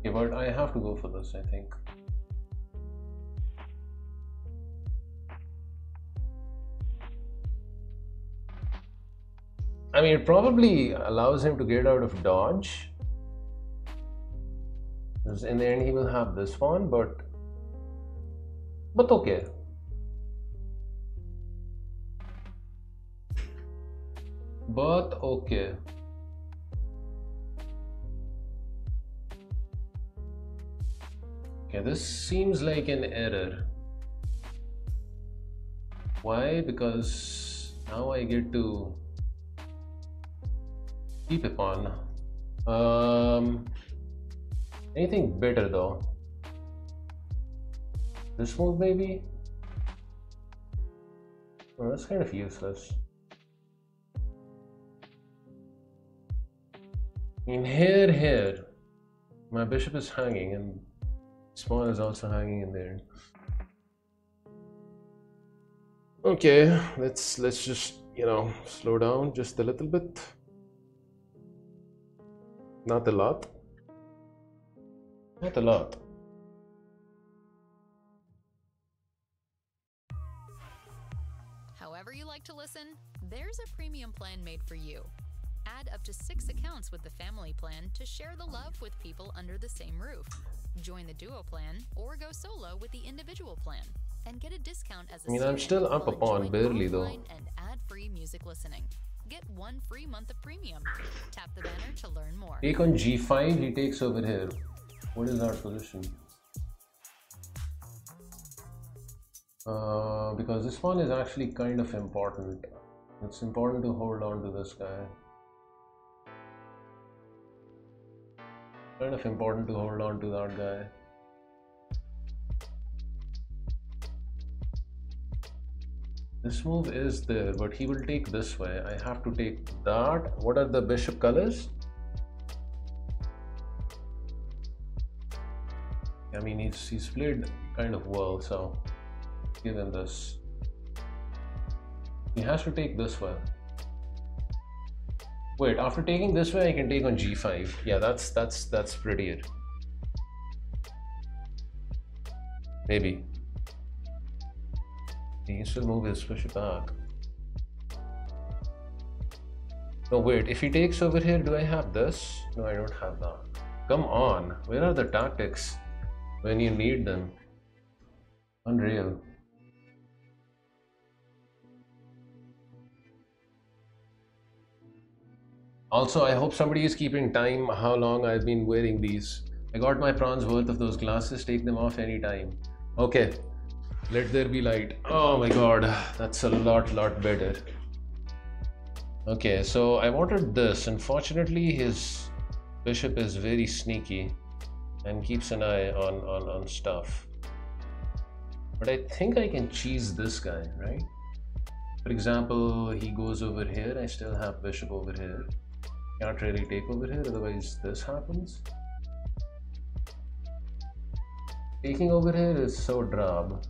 Okay, but I have to go for this, I think. I mean, it probably allows him to get out of dodge. Because in the end, he will have this one, but but okay. But okay. Okay, this seems like an error. Why? Because now I get to keep it on. Um, anything better though? This move maybe? Well, that's kind of useless. I mean, here, here, my bishop is hanging and Spawn is also hanging in there. Okay, let's let's just you know slow down just a little bit. Not a lot. Not a lot. However, you like to listen, there's a premium plan made for you. Add up to six accounts with the family plan to share the love with people under the same roof. Join the duo plan or go solo with the individual plan and get a discount as a I mean, I'm still up upon barely, though. and ad-free music listening. Get one free month of premium. Tap the banner to learn more. Take on g5, he takes over here. What is our position? Uh, because this one is actually kind of important. It's important to hold on to this guy. Kind of important to hold on to that guy. This move is there, but he will take this way. I have to take that. What are the bishop colors? I mean, he's, he's played kind of well, so give him this. He has to take this way. Wait, after taking this way, I can take on g5. Yeah, that's that's that's prettier. Maybe. He can still move his bishop back. No, wait, if he takes over here, do I have this? No, I don't have that. Come on, where are the tactics when you need them? Unreal. Also, I hope somebody is keeping time how long I've been wearing these. I got my prawns worth of those glasses, take them off anytime. Okay, let there be light. Oh my god, that's a lot, lot better. Okay, so I wanted this. Unfortunately, his bishop is very sneaky and keeps an eye on, on, on stuff. But I think I can cheese this guy, right? For example, he goes over here, I still have bishop over here. Can't really take over here, otherwise this happens. Taking over here is so drab.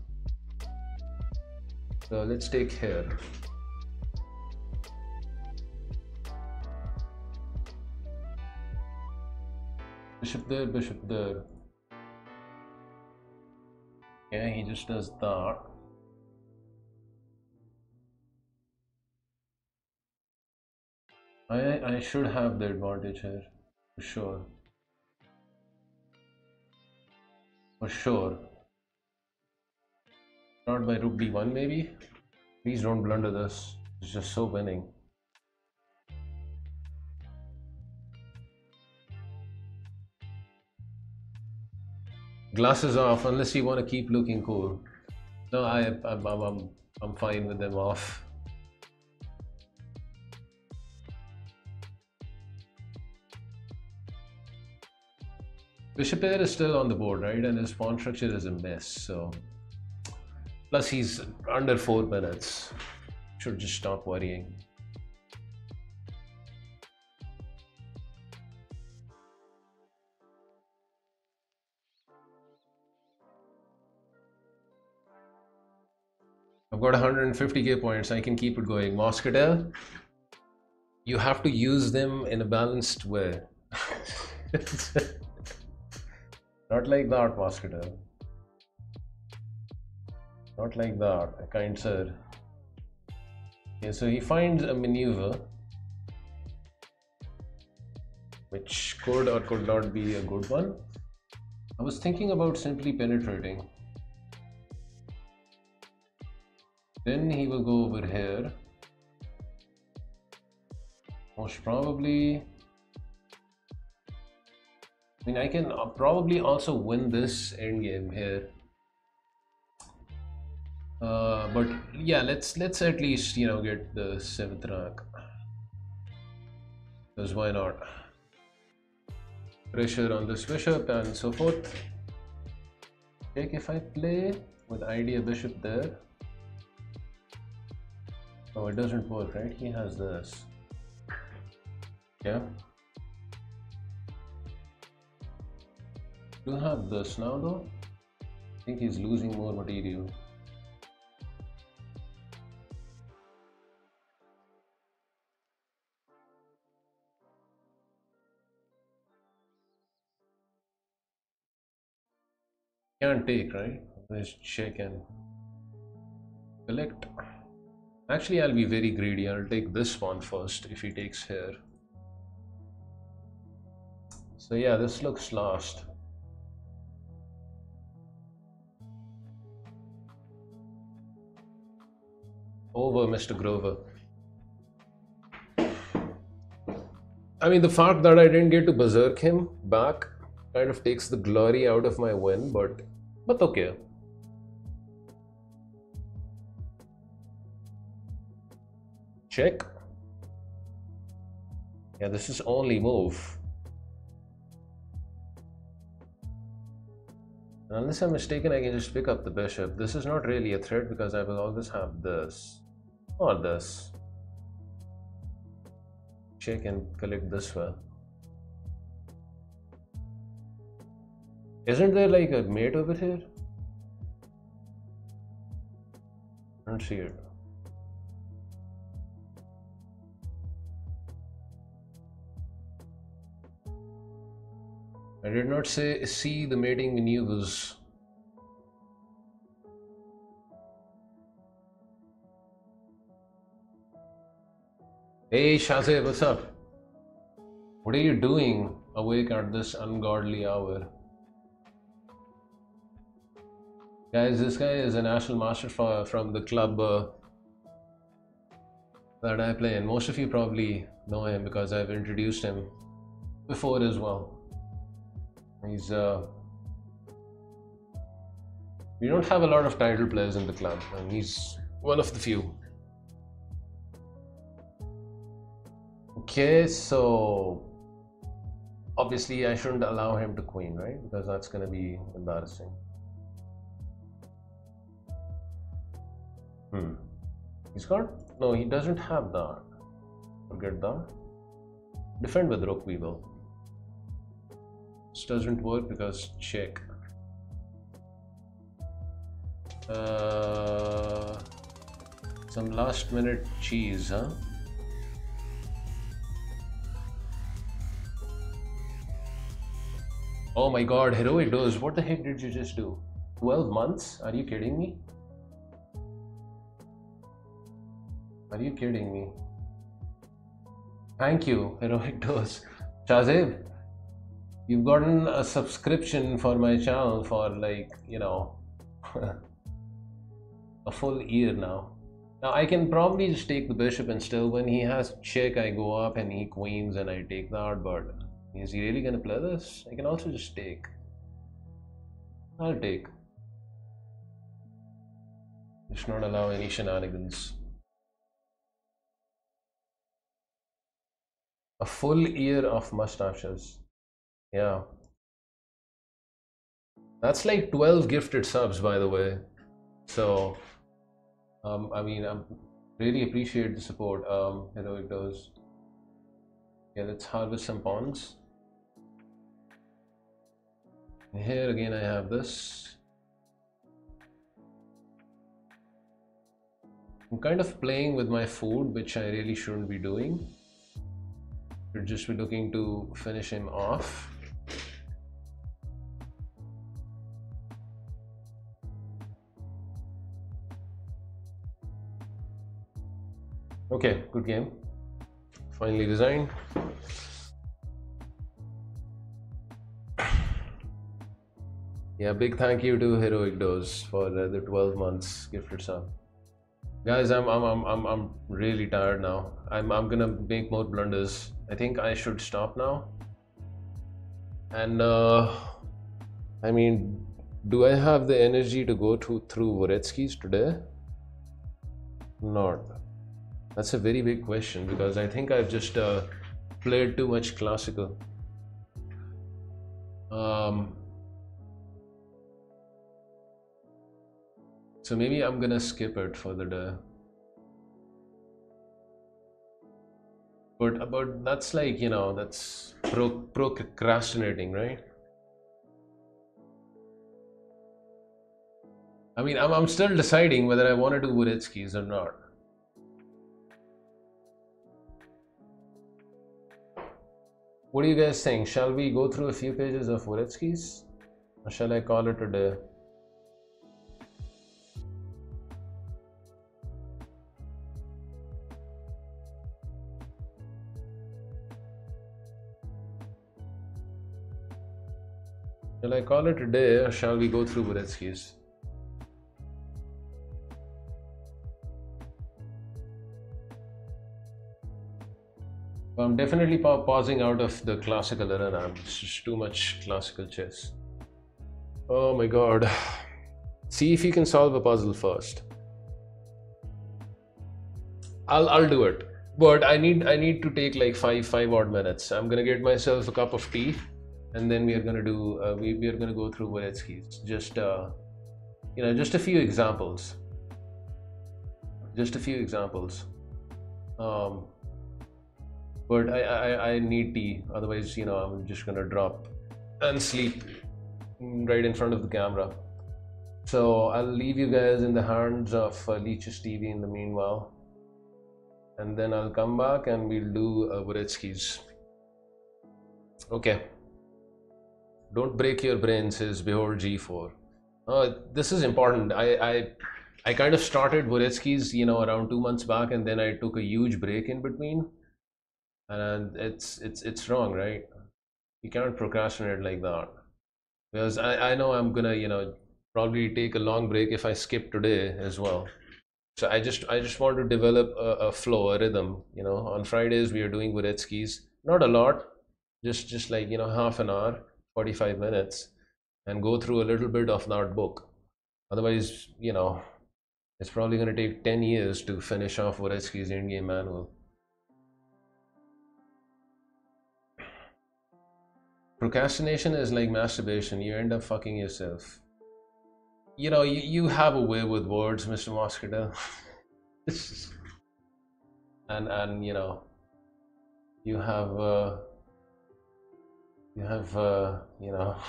So let's take here. Bishop there, bishop there. Yeah, he just does that. I I should have the advantage here, for sure. For sure. Not by rook d1 maybe? Please don't blunder this. It's just so winning. Glasses off unless you want to keep looking cool. No, I, I'm, I'm, I'm, fine with them off. Bishop pair is still on the board, right? And his pawn structure is a mess, so. Plus, he's under four minutes. Should just stop worrying. I've got 150k points. I can keep it going. Moscatel, you have to use them in a balanced way. Not like that, Moscatel. Not like that, kind sir. Okay, so he finds a maneuver which could or could not be a good one. I was thinking about simply penetrating. Then he will go over here. Most probably. I mean, I can uh, probably also win this end game here. Uh, but yeah, let's let's at least you know get the seventh rank. Because why not? Pressure on this bishop and so forth. Check if I play with idea bishop there. Oh, it doesn't work, right? He has this. Yeah. Do have this now though. I think he's losing more material. Can't take, right? Let's check and collect. Actually, I'll be very greedy. I'll take this one first if he takes here. So yeah, this looks lost. Over, Mr. Grover. I mean, the fact that I didn't get to berserk him back kind of takes the glory out of my win, but but okay. Check. Yeah, this is only move. Unless I'm mistaken, I can just pick up the bishop. This is not really a threat because I will always have this. Or this. Check and collect this one. Isn't there like a mate over here? I don't see it. I did not say see the mating maneuvers. Hey Shazay, what's up? What are you doing awake at this ungodly hour? Guys, this guy is a national master from the club uh, that I play, and most of you probably know him because I've introduced him before as well. He's uh, we don't have a lot of title players in the club, and he's one of the few. Okay, so obviously I shouldn't allow him to queen, right? Because that's gonna be embarrassing. Hmm. He's got no, he doesn't have that. Forget that. Defend with rook we will. This doesn't work because check. Uh, some last minute cheese, huh? Oh my god, heroic dose. What the heck did you just do? 12 months? Are you kidding me? Are you kidding me? Thank you, heroic dose. You've gotten a subscription for my channel for like, you know, a full year now. Now I can probably just take the bishop and still when he has check I go up and he queens and I take that but is he really gonna play this? I can also just take. I'll take. Just not allow any shenanigans. A full year of mustaches. Yeah. That's like 12 gifted subs, by the way. So, um, I mean, I really appreciate the support. Um, you know, it does. Yeah, let's harvest some pawns. Here again, I have this. I'm kind of playing with my food, which I really shouldn't be doing. Should just be looking to finish him off. Okay, good game. Finally designed. Yeah, big thank you to Heroic Dose for uh, the 12 months gifted sub. Guys, I'm, I'm, I'm, I'm, I'm really tired now. I'm, I'm gonna make more blunders. I think I should stop now. And, uh, I mean, do I have the energy to go to, through Dvoretsky's today? Not. That's a very big question because I think I've just uh, played too much classical. Um, so maybe I'm gonna skip it for the day. But about that's like you know that's pro procrastinating, right? I mean, I'm I'm still deciding whether I want to do Dvoretsky's or not. What do you guys think? Shall we go through a few pages of Dvoretsky's? Or shall I call it a day? Shall I call it a day or shall we go through Dvoretsky's? I'm definitely pa- pausing out of the classical arena. It's just too much classical chess. Oh my god. See if you can solve a puzzle first. I'll I'll do it. But I need I need to take like five five odd minutes. I'm gonna get myself a cup of tea, and then we are gonna do uh, we we are gonna go through Dvoretsky's. Just uh, you know, just a few examples. Just a few examples. Um, but I, I, I need tea. Otherwise, you know, I'm just gonna drop and sleep right in front of the camera. So I'll leave you guys in the hands of uh, Lichess TV in the meanwhile, and then I'll come back and we'll do uh. Okay. Don't break your brain, says Behold G4. Uh, this is important. I, I I kind of started Dvoretsky's, you know, around two months back, and then I took a huge break in between and uh, it's it's it's wrong right? You can't procrastinate like that. Because I, I know i'm gonna you know probably take a long break if i skip today as well. So i just i just want to develop a, a flow a rhythm. You know on fridays we are doing Dvoretsky's not a lot just just like you know half an hour 45 minutes and go through a little bit of that book. Otherwise you know it's probably going to take 10 years to finish off Dvoretsky's Endgame manual procrastination is like masturbation. You end up fucking yourself. You know you, you have a way with words mr moscato and and you know you have uh you have uh you know.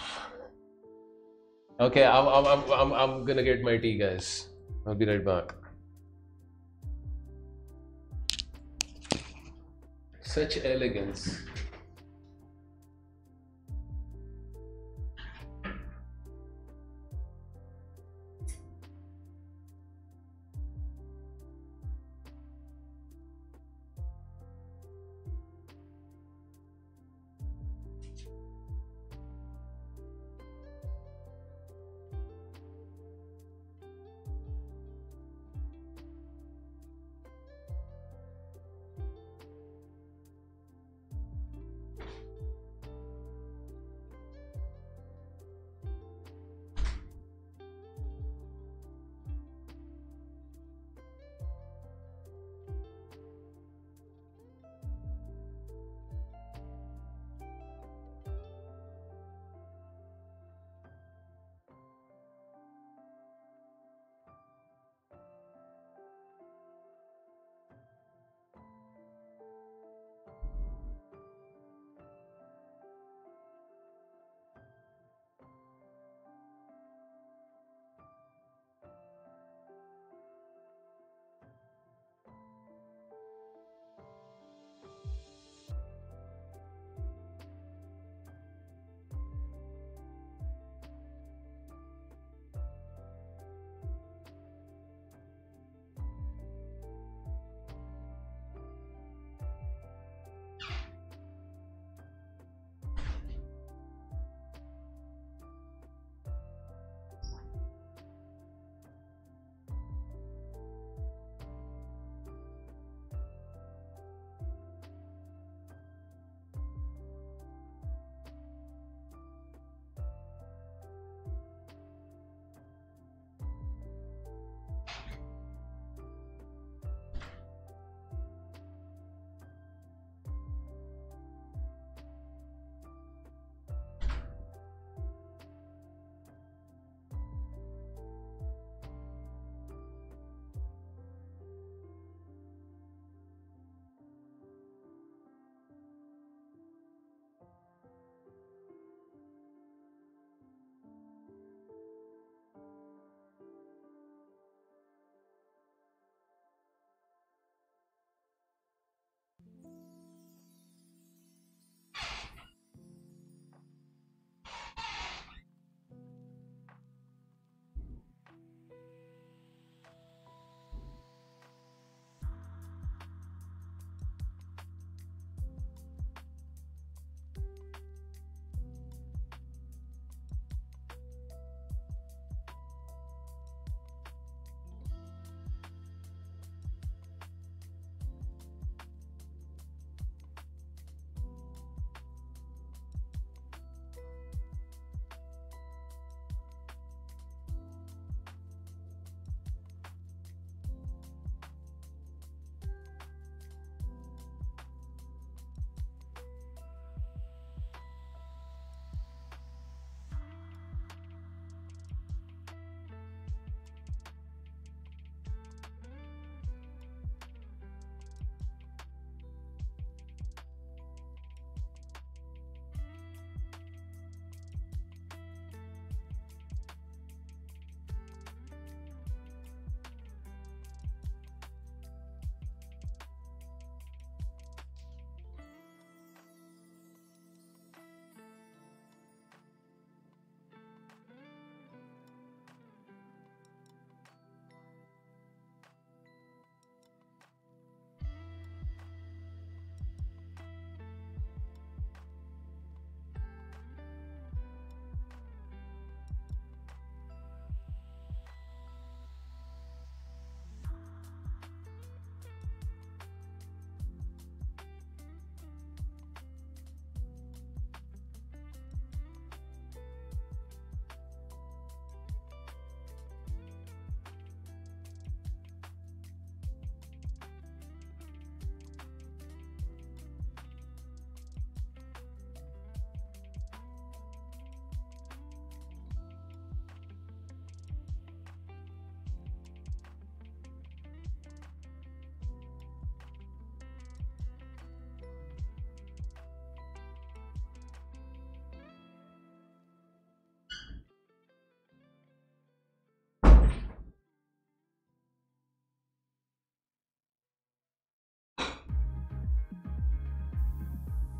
Okay I'm, I'm i'm i'm i'm gonna get my tea guys. I'll be right back. Such elegance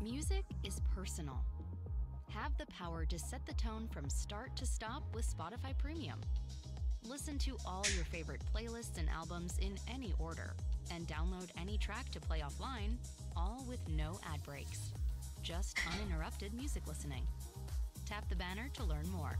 music is personal. Have the power to set the tone from start to stop with Spotify Premium. Listen to all your favorite playlists and albums in any order, and download any track to play offline, all with no ad breaks. Just uninterrupted music listening. Tap the banner to learn more.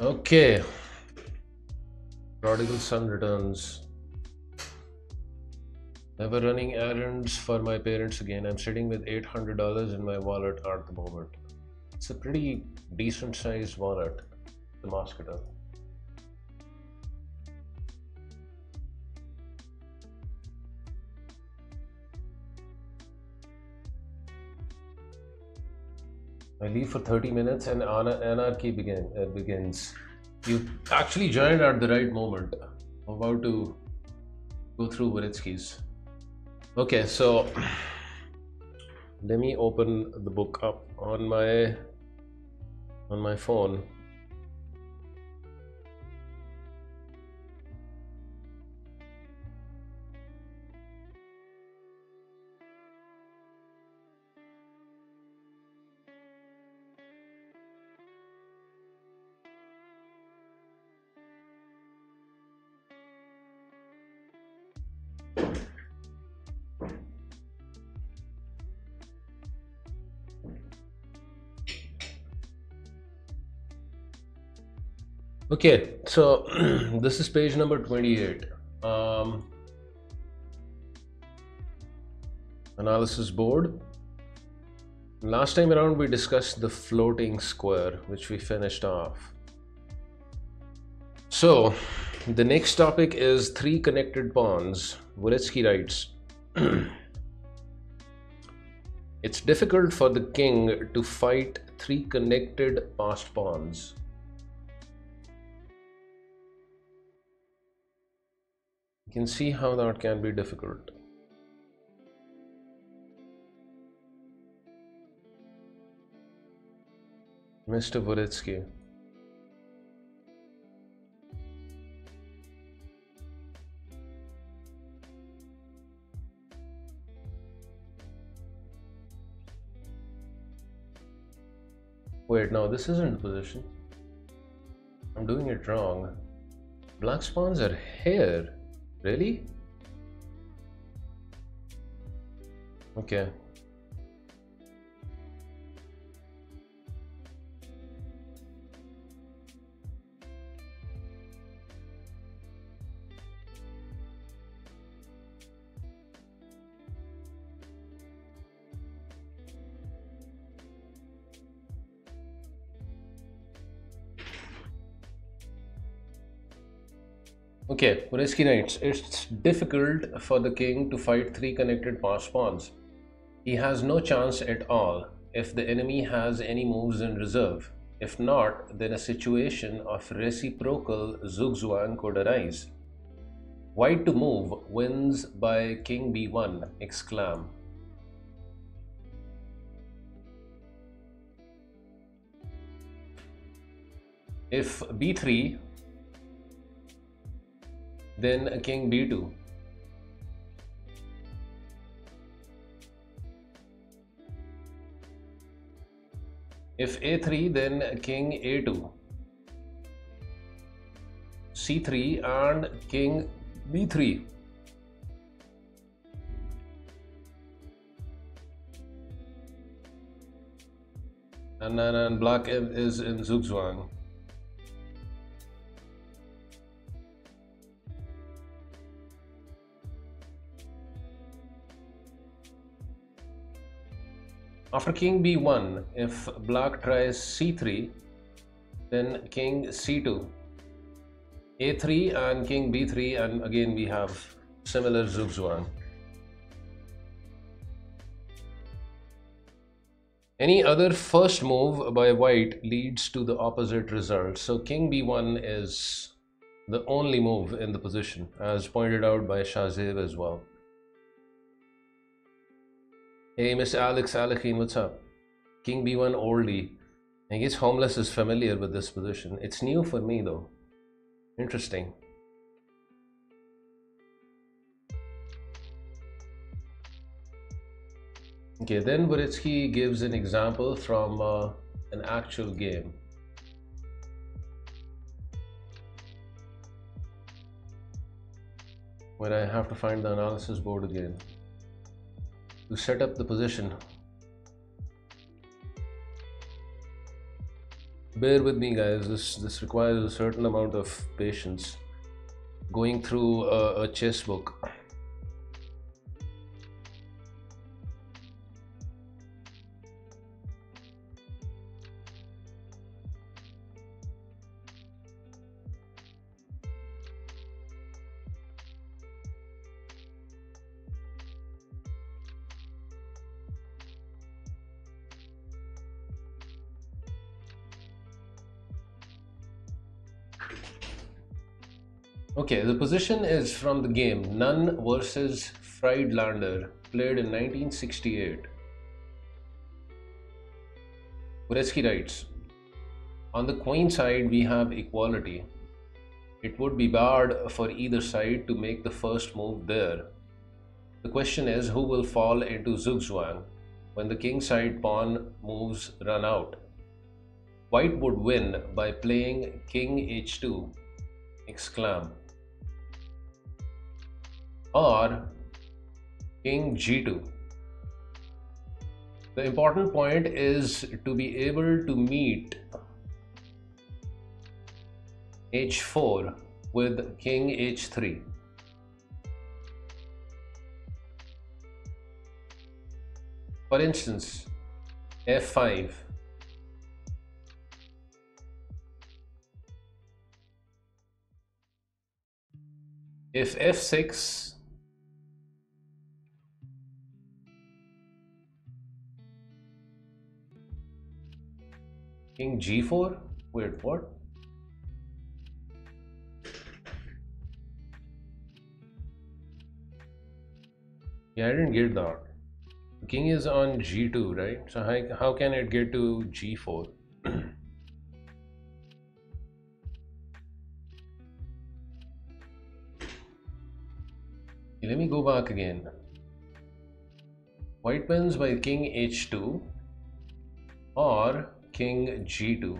Okay. Prodigal son returns. Never running errands for my parents again. I'm sitting with $800 in my wallet at the moment. It's a pretty decent sized wallet, the Moscato. I leave for 30 minutes and anarchy begin, uh, begins. You actually joined at the right moment. I'm about to go through Dvoretsky's. Okay, so let me open the book up on my on my phone. Okay, so this is page number 28. Um, analysis board. Last time around, we discussed the floating square, which we finished off. So, the next topic is three connected pawns. Dvoretsky writes It's difficult for the king to fight three connected passed pawns. You can see how that can be difficult. Mr. Dvoretsky. Wait, no, this isn't the position. I'm doing it wrong. Black spawns are here. Really? Okay. Okay, Dvoretsky writes, it's difficult for the king to fight three connected passed pawns. He has no chance at all if the enemy has any moves in reserve. If not, then a situation of reciprocal zugzwang could arise. White to move wins by king b1, exclaim. If b3 then king b2 if a3 then king a2 c3 and king b3 and then black is in zugzwang After king b1, if black tries c3, then king c2, a3 and king b3 and again we have similar zugzwang. Any other first move by white leads to the opposite result. So king b1 is the only move in the position as pointed out by Shahzev as well. Hey, Mr. Alex Alekhin, what's up? King B1 oldie. I guess Homeless is familiar with this position. It's new for me though. Interesting. Okay, then Dvoretsky gives an example from uh, an actual game. Where I have to find the analysis board again to set up the position. Bear with me guys, this, this requires a certain amount of patience. Going through a, a chess book. Okay, the position is from the game Nunn versus Friedlander, played in 1968. Dvoretsky writes On the queen side, we have equality. It would be bad for either side to make the first move there. The question is who will fall into zugzwang when the king side pawn moves run out. White would win by playing king h2, exclaim or king g2. The important point is to be able to meet h4 with king h3. For instance, f5 if f6 King g4? Wait, what? Yeah, I didn't get that. King is on g2, right? So how, how can it get to g4? Let me go back again. White wins by king h2 or king g2.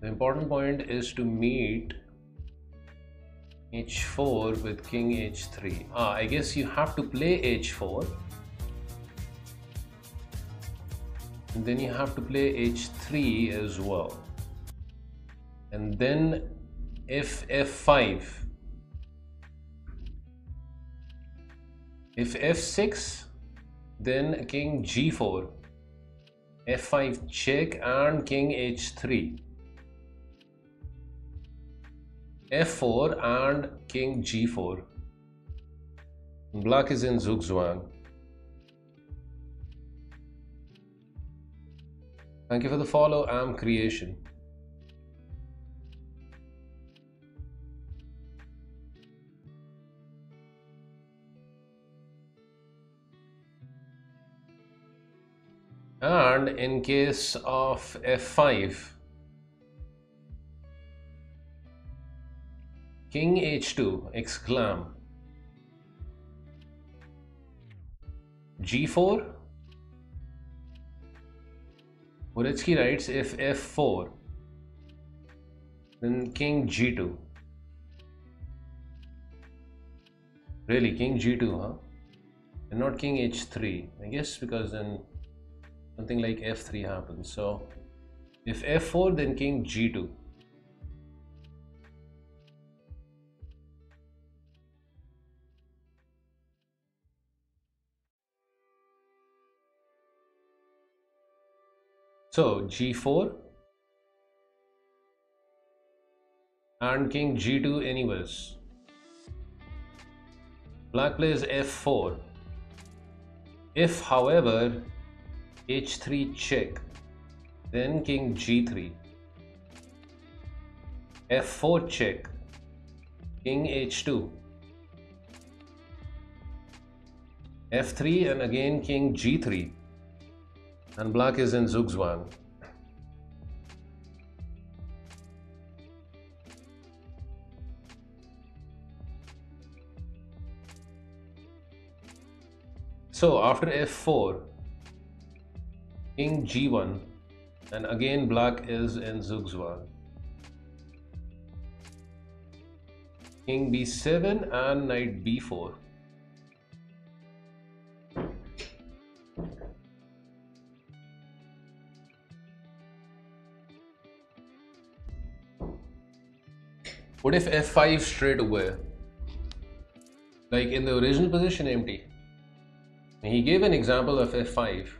The important point is to meet h4 with king h3. Ah, I guess you have to play h4 and then you have to play h3 as well and then if f5 if f6 then king g4 f5 check and king h3 f4 and king g4 black is in zugzwang thank you for the follow. I'm creation and in case of f5 king h2 exclam. G4 Dvoretsky writes if f4 then king g2 really king g2 huh? And not king h3 I guess because then something like f3 happens. So if f4 then king g2 so g4 and king g2 anyways. Black plays f4 if however h3 check. Then king g3 f4 check. King h2 f3 and again king g3 and black is in zugzwang so after f4 king g1 and again black is in zugzwang king b7 and knight b4 what if f5 straight away? Like in the original position empty he gave an example of f5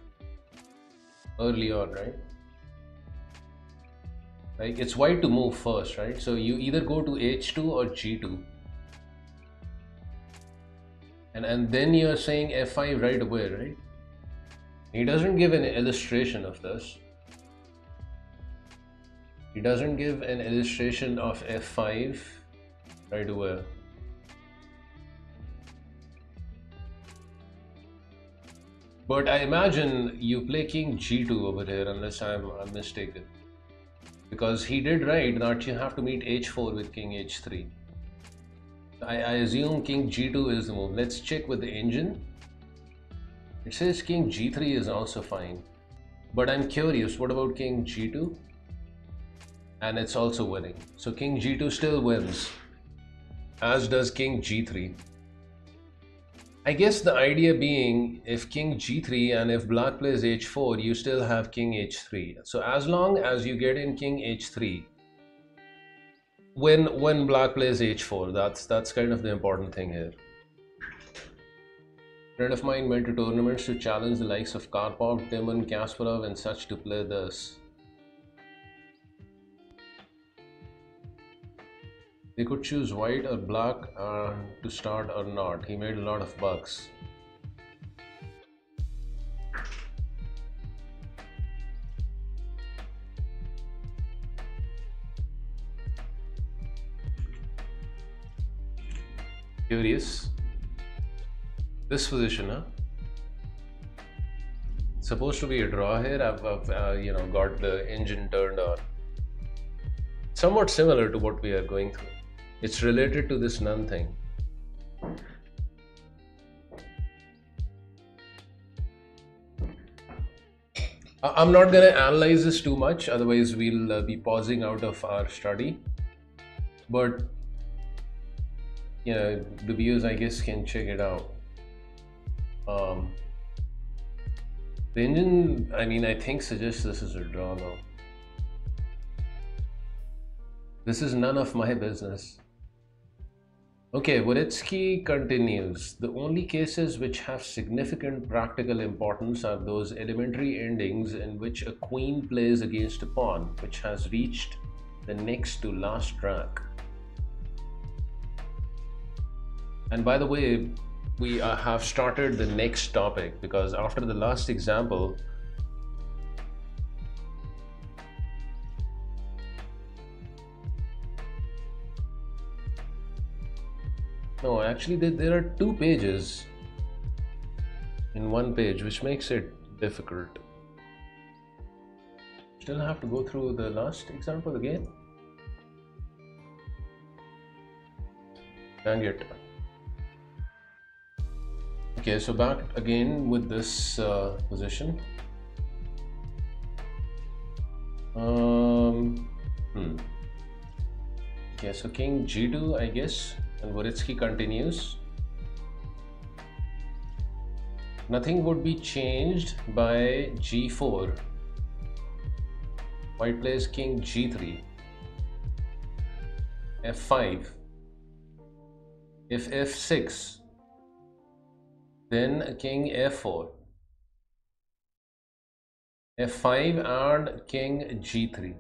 early on right? Like it's white to move first right? So you either go to h2 or g2 and and then you're saying f5 right away right? He doesn't give an illustration of this. He doesn't give an illustration of f5 right away But I imagine you play king g2 over here unless I'm, mistaken. Because he did write that you have to meet h4 with king h3. I, I assume king g2 is the move. Let's check with the engine. It says king g3 is also fine. But I'm curious, what about king g2? And it's also winning. So king g2 still wins. As does king g3. I guess the idea being if king g3 and if black plays h4 you still have king h3 so as long as you get in king h3 when when black plays h4 that's that's kind of the important thing here. Friend of mine went to tournaments to challenge the likes of Karpov, Timman, Kasparov and such to play this They could choose white or black uh, to start or not. He made a lot of bucks. Curious. This position, huh? Supposed to be a draw here. I've, I've uh, you know, got the engine turned on. Somewhat similar to what we are going through. It's related to this Nunn thing. I'm not going to analyze this too much, otherwise, we'll uh, be pausing out of our study. But you know, the viewers, I guess, can check it out. Um, the engine, I mean, I think suggests this is a draw though. This is none of my business. Okay, Dvoretsky continues. The only cases which have significant practical importance are those elementary endings in which a queen plays against a pawn which has reached the next to last rank. And by the way, we uh, have started the next topic because after the last example, no, actually, there, there are two pages in one page, which makes it difficult. Still have to go through the last example again. Dang it. Okay, so back again with this uh, position. Um, hmm. Okay, so king g2, I guess, and Dvoretsky continues. Nothing would be changed by g4. White plays king g3, f5. If f6, then king f4 f5 and king g3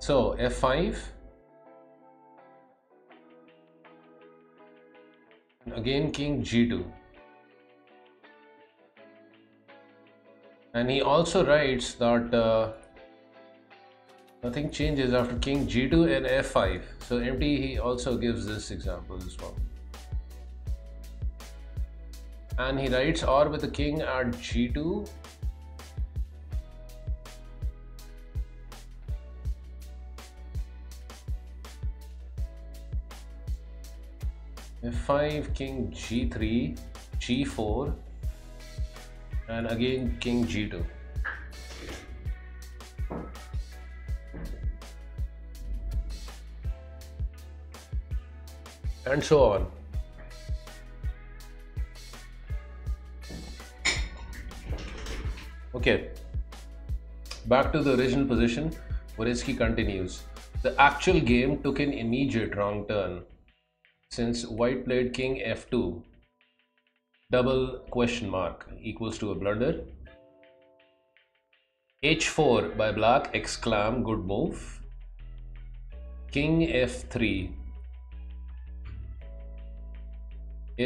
so f5 again king g2 and he also writes that uh, nothing changes after king g2 and f5 so empty he also gives this example as well. And he writes or with the king at g2 f5 king g3 g4 and again king g2 and so on. Okay, back to the original position. Dvoretsky continues. The actual game took an immediate wrong turn since white played king f2 double question mark equals to a blunder. H4 by black exclaim good move. King f3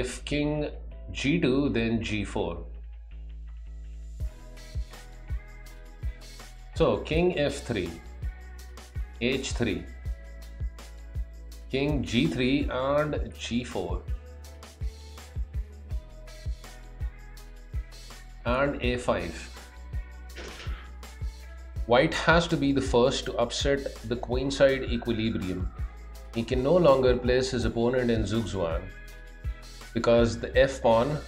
if king g2 then g4 so king f3 h3 king g3 and g4 and a5 white has to be the first to upset the queenside equilibrium. He can no longer place his opponent in zugzwang because the f pawn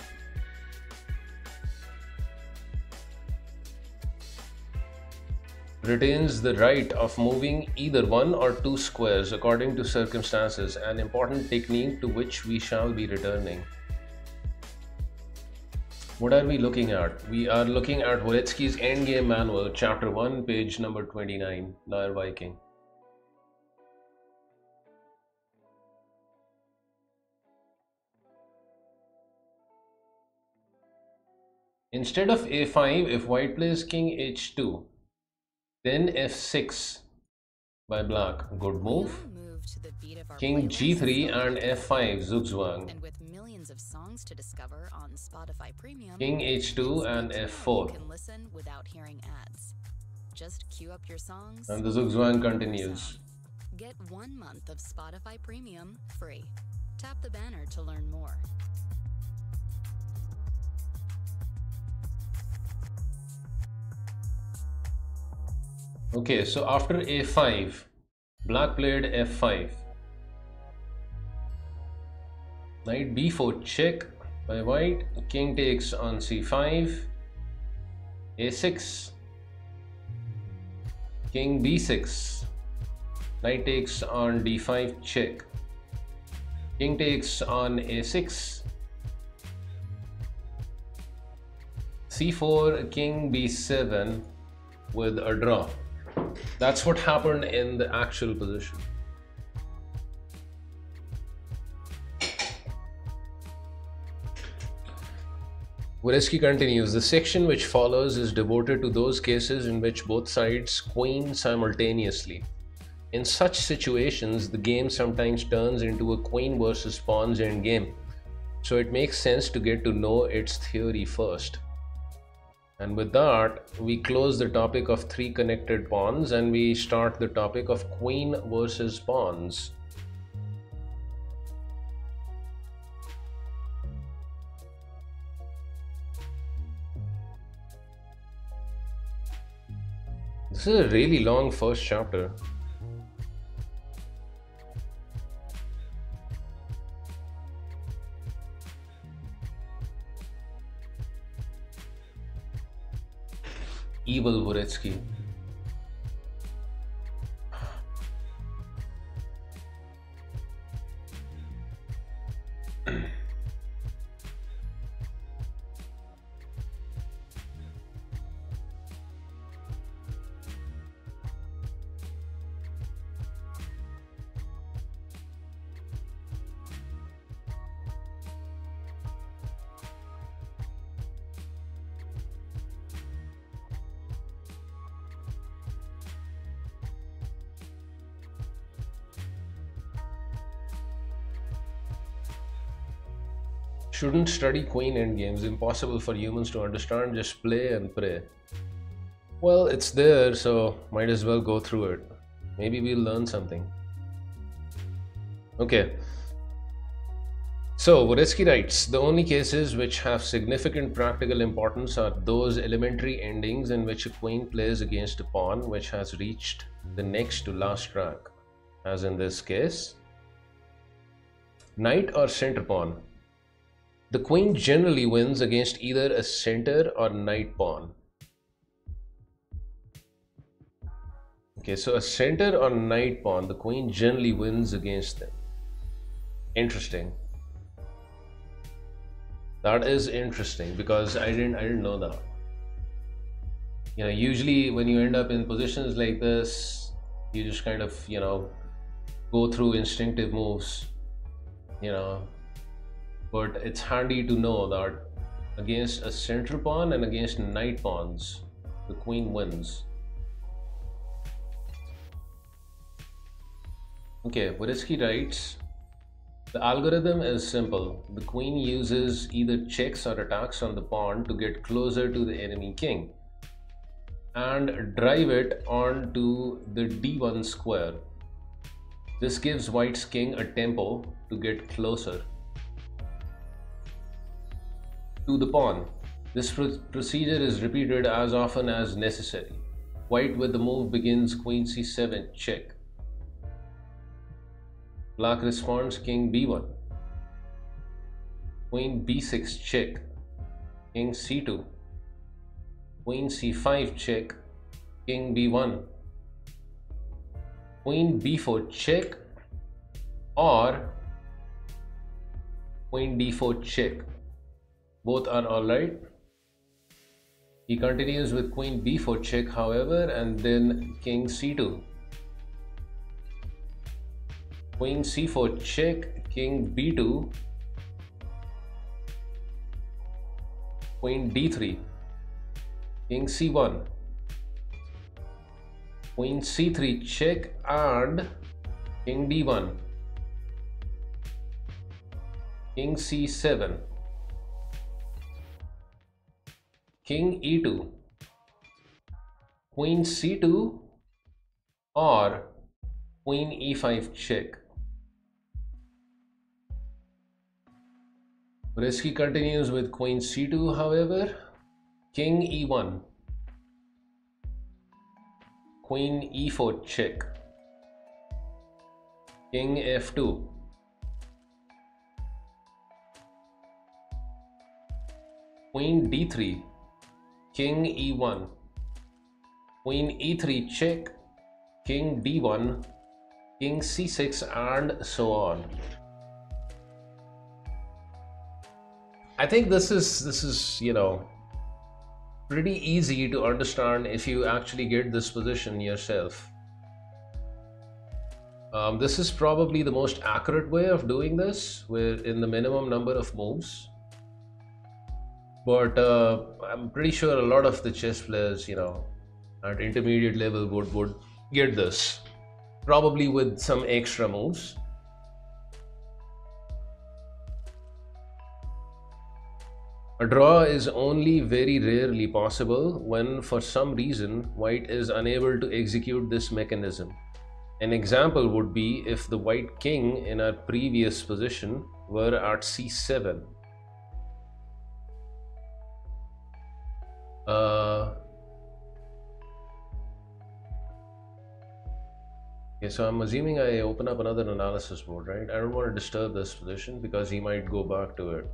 retains the right of moving either one or two squares according to circumstances, an important technique to which we shall be returning. What are we looking at? We are looking at Dvoretsky's Endgame Manual, Chapter 1, page number 29, Nair Viking. Instead of a5, if white plays king h2, then f6 by black. Good move. King g3 and f5 zugzwang. And with millions of songs to discover on Spotify Premium, King h2 and f4. Can listen without hearing ads. Just queue up your songs. And the zugzwang continues. Get one month of Spotify Premium free. Tap the banner to learn more. Okay, so after a5, black played f5. Knight b4 check by white, king takes on c5, a6, king b6, knight takes on d5 check, king takes on a6, c4, king b7 with a draw. That's what happened in the actual position. Dvoretsky continues, the section which follows is devoted to those cases in which both sides queen simultaneously. In such situations, the game sometimes turns into a queen versus pawns endgame, so it makes sense to get to know its theory first. And with that, we close the topic of three connected pawns and we start the topic of queen versus pawns. This is a really long first chapter. evil Voretsky. Shouldn't study queen endgames. Impossible for humans to understand. Just play and pray. Well, it's there, so might as well go through it. Maybe we'll learn something. Okay. So, Dvoretsky writes The only cases which have significant practical importance are those elementary endings in which a queen plays against a pawn which has reached the next to last rank, as in this case. Knight or center pawn the queen generally wins against either a center or knight pawn. Okay, so a center or knight pawn, the queen generally wins against them. Interesting. That is interesting because I didn't I didn't know that. You know, usually when you end up in positions like this, you just kind of, you know, go through instinctive moves. You know, but it's handy to know that against a center pawn and against knight pawns, the queen wins. Okay, Dvoretsky writes, the algorithm is simple. The queen uses either checks or attacks on the pawn to get closer to the enemy king and drive it onto the d1 square. This gives white's king a tempo to get closer to the pawn. This pr procedure is repeated as often as necessary. White with the move begins queen c7 check. Black responds king b1. Queen b6 check. King c2. Queen c5 check. King b1. Queen b4 check or Queen d4 check both are alright. He continues with queen b4 check however and then king c2 queen c4 check king b2 queen d3 king c1 queen c3 check and king d1 king c7 king e2 queen c2 or queen e5 check. Risky continues with queen c2, however. King e1. Queen e4 check. King f2. Queen d3. King e1. Queen e3 check. King d1. King c6 and so on. I think this is this is you know pretty easy to understand if you actually get this position yourself. Um, this is probably the most accurate way of doing this, where in the minimum number of moves. But uh, I'm pretty sure a lot of the chess players, you know, at intermediate level would would get this, probably with some extra moves. A draw is only very rarely possible when, for some reason, white is unable to execute this mechanism. An example would be if the white king in our previous position were at c7. Uh, okay, so I'm assuming I open up another analysis board, right? I don't want to disturb this position because he might go back to it.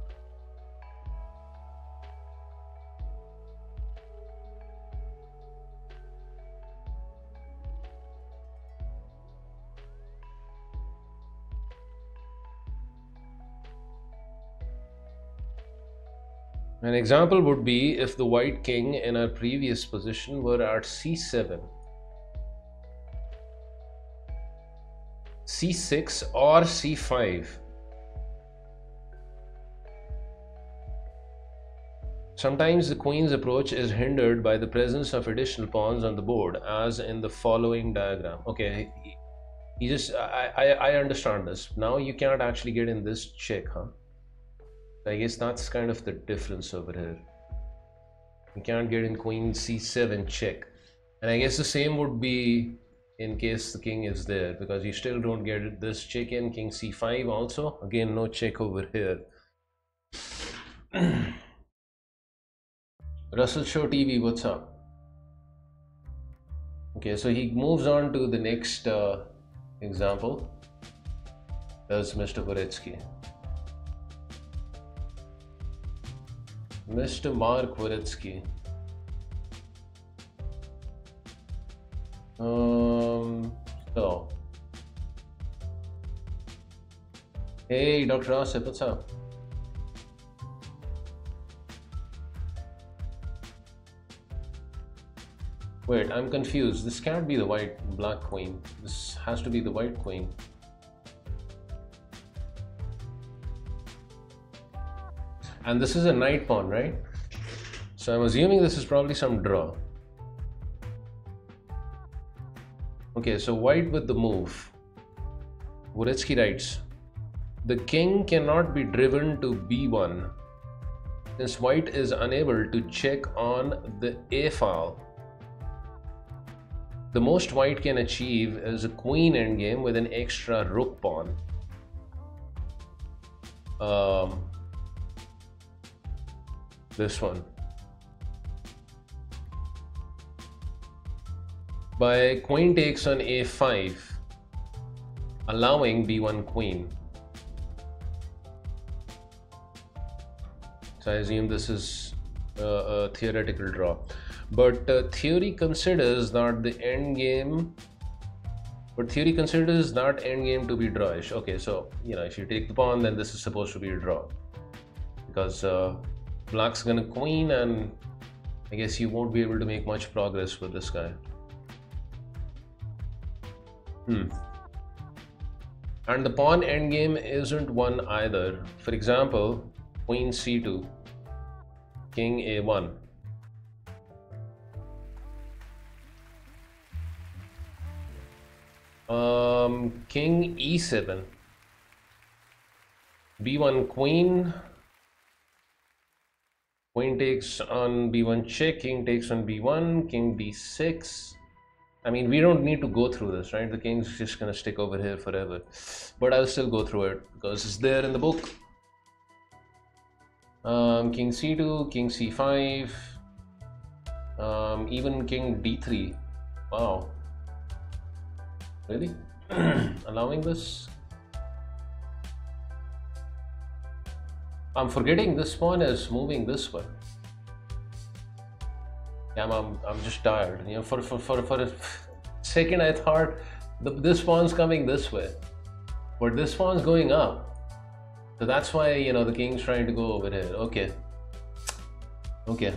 An example would be if the white king in our previous position were at c7, c6 or c5. Sometimes the queen's approach is hindered by the presence of additional pawns on the board as in the following diagram. Okay, you just, I, I, I understand this. Now you cannot actually get in this check, huh? I guess that's kind of the difference over here. You can't get in queen c7 check. And I guess the same would be in case the king is there because you still don't get this check in king c5 also. Again, no check over here. Russell Show TV, what's up? Okay, so he moves on to the next uh, example. There's Mr. Dvoretsky. Mr. Mark Dvoretsky. Um, so. Hey, Dr. Asif, what's up? Wait, I'm confused. This can't be the white black queen. This has to be the white queen. And this is a knight pawn, right? So I'm assuming this is probably some draw. Okay, so white with the move. Dvoretsky writes, the king cannot be driven to b1 since white is unable to check on the a file. The most white can achieve is a queen endgame with an extra rook pawn. Um, this one. By queen takes on a5, allowing b1 queen. So I assume this is a, a theoretical draw. But uh, theory considers that the end game but theory considers that end game to be drawish. Okay, so you know if you take the pawn, then this is supposed to be a draw because uh, black's gonna queen and I guess you won't be able to make much progress with this guy. Hmm. And the pawn endgame isn't one either. For example, queen c2, king a1. Um, king e7, b1 queen, Queen takes on b1 check, king takes on b1, king d6. I mean, we don't need to go through this, right? The king's just gonna stick over here forever. But I'll still go through it because it's there in the book. Um, king c2, king c5, um, even king d3. Wow. Really? Allowing this? I'm forgetting this pawn is moving this way. Yeah, I'm, I'm, I'm just tired. You know, for, for, for, for a second I thought the, this pawn's coming this way. But this pawn's going up. So that's why, you know, the king's trying to go over here. Okay. Okay.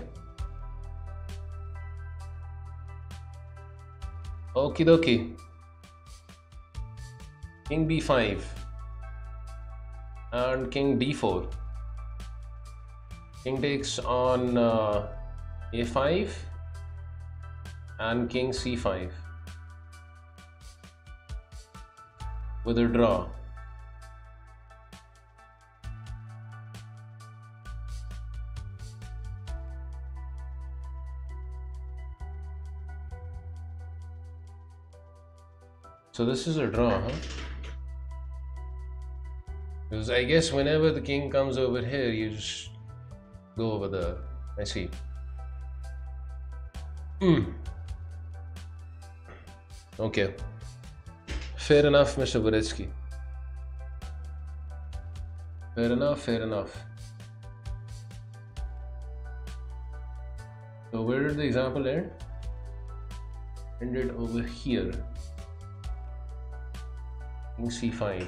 Okie dokie. King b5 and king d4. King takes on uh, a5 and king c5 with a draw. So this is a draw, huh? Because I guess whenever the king comes over here, you just go over there. I see. Hmm. Okay. Fair enough, Mr. Dvoretsky. Fair enough, fair enough. So where did the example end? Ended over here. King c5.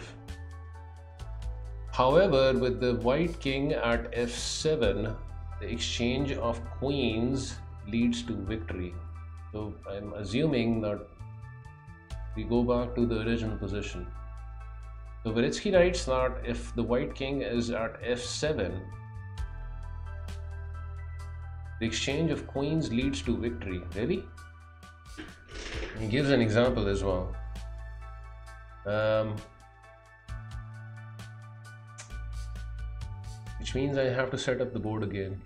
However, with the white king at f7, the exchange of queens leads to victory. So I'm assuming that we go back to the original position. So Dvoretsky writes that if the white king is at f7, the exchange of queens leads to victory. Really? He gives an example as well. Um, which means I have to set up the board again.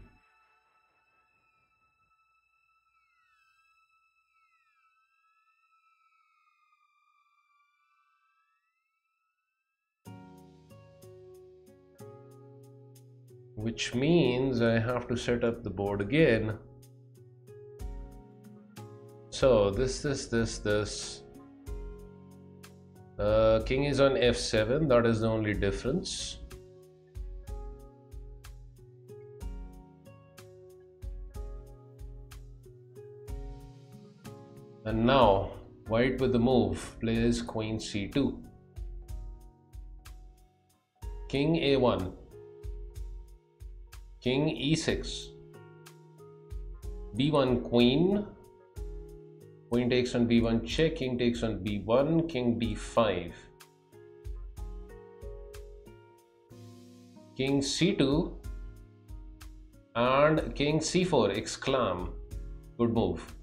which means I have to set up the board again. So this, this, this, this. Uh, king is on f7, that is the only difference. And now, white with the move plays queen c2. King a1 king e6 b1 queen. Queen takes on b1 check king takes on b1 king d5 king c2 and king c4 exclaim good move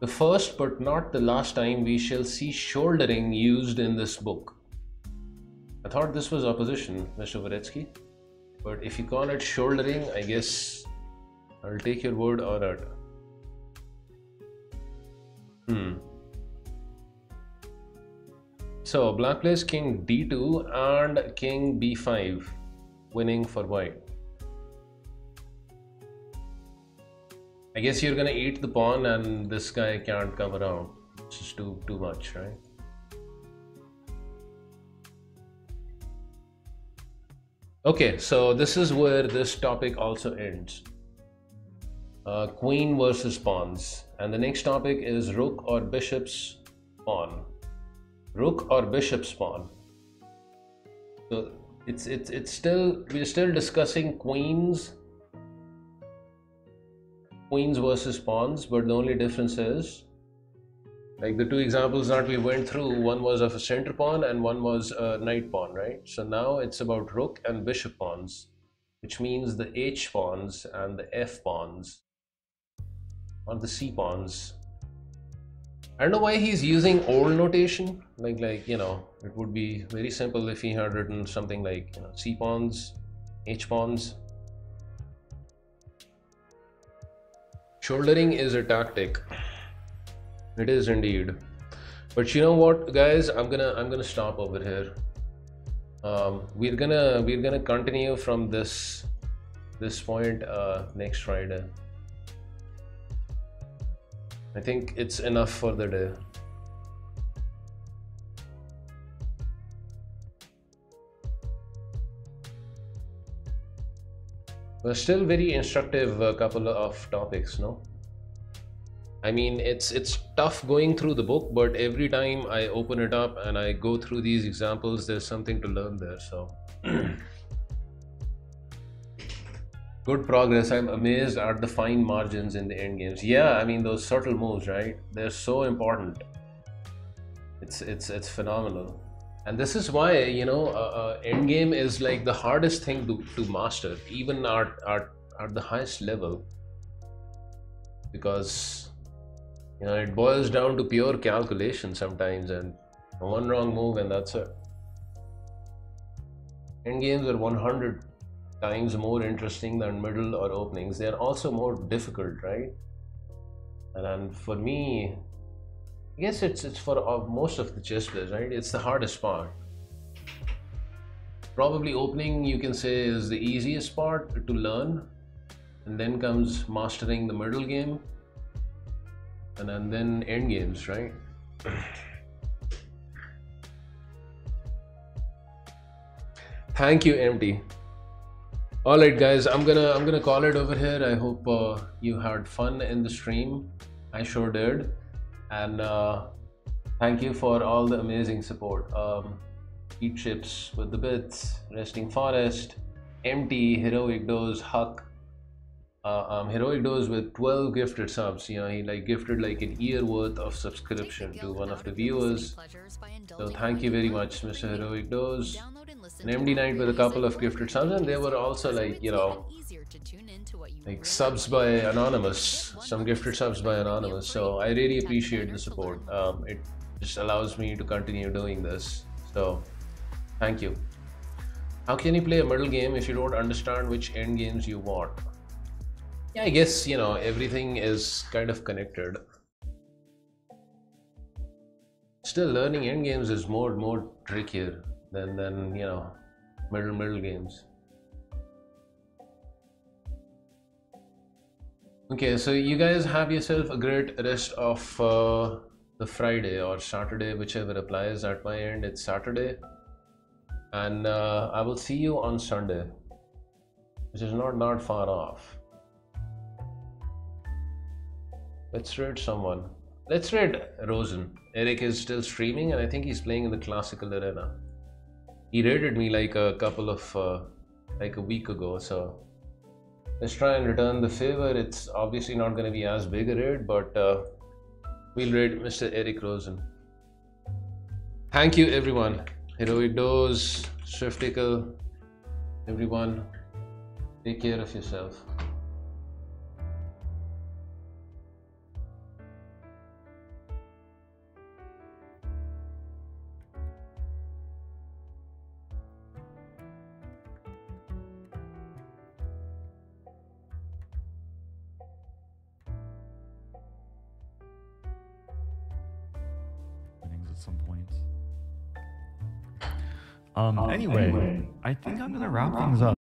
the first but not the last time we shall see shouldering used in this book. I thought this was opposition Mr. Dvoretsky but if you call it shouldering I guess I'll take your word on it. Hmm. So black plays king d2 and king b5 winning for white I guess you're gonna eat the pawn and this guy can't come around it's just too too much right Okay, so this is where this topic also ends. Uh, queen versus pawns. And the next topic is rook or bishop's pawn. Rook or bishop's pawn. So it's it's it's still we're still discussing queens queens versus pawns, but the only difference is like the two examples that we went through one was of a center pawn and one was a knight pawn right? So now it's about rook and bishop pawns which means the h pawns and the f pawns or the c pawns. I don't know why he's using old notation like like you know it would be very simple if he had written something like you know, c pawns h pawns shouldering is a tactic It is indeed. But you know what, guys? I'm gonna I'm gonna stop over here. Um, we're gonna we're gonna continue from this this point uh, next Friday. I think it's enough for the day. But still very instructive uh, couple of topics, no? I mean, it's it's tough going through the book, but every time I open it up and I go through these examples, there's something to learn there. So, good progress. I'm amazed at the fine margins in the end games. Yeah, I mean those subtle moves, right? They're so important. It's it's it's phenomenal, and this is why you know uh, uh, end game is like the hardest thing to, to master, even at, at at the highest level, because you know it boils down to pure calculation sometimes and one wrong move and that's it. End games are 100 times more interesting than middle or openings. They're also more difficult right? And, and for me guess it's it's for uh, most of the chess players right it's the hardest part probably opening you can say is the easiest part to learn and then comes mastering the middle game and, and then end games, right? Thank you, MD. All right, guys, I'm gonna I'm gonna call it over here. I hope uh, you had fun in the stream. I sure did, and uh, thank you for all the amazing support. Um, eat chips with the bits, resting forest, empty heroic dose, huck, uh, um, heroic dose with 12 gifted subs you know he like gifted like an year worth of subscription to one of the viewers. So thank you very much mr heroic dose an md knight with a couple of gifted subs and they were also like you know like subs by anonymous. Some gifted subs by anonymous. So i really appreciate the support. Um, it just allows me to continue doing this. So thank you. How can you play a middle game if you don't understand which end games you want? Yeah, I guess, you know, everything is kind of connected. Still, learning end games is more more trickier than, than you know, middle middle games. Okay, so you guys have yourself a great rest of uh, the Friday or Saturday, whichever applies. At my end, it's Saturday. And uh, I will see you on Sunday, which is not not far off. Let's rate someone. Let's rate Rosen. Eric is still streaming and I think he's playing in the classical arena. He rated me like a couple of, uh, like a week ago, so let's try and return the favor. It's obviously not going to be as big a raid, but uh, we'll rate Mr. Eric Rosen. Thank you, everyone. Heroic Dose, Swiftical, everyone. Take care of yourself. Um, anyway, I think I'm gonna wrap things up.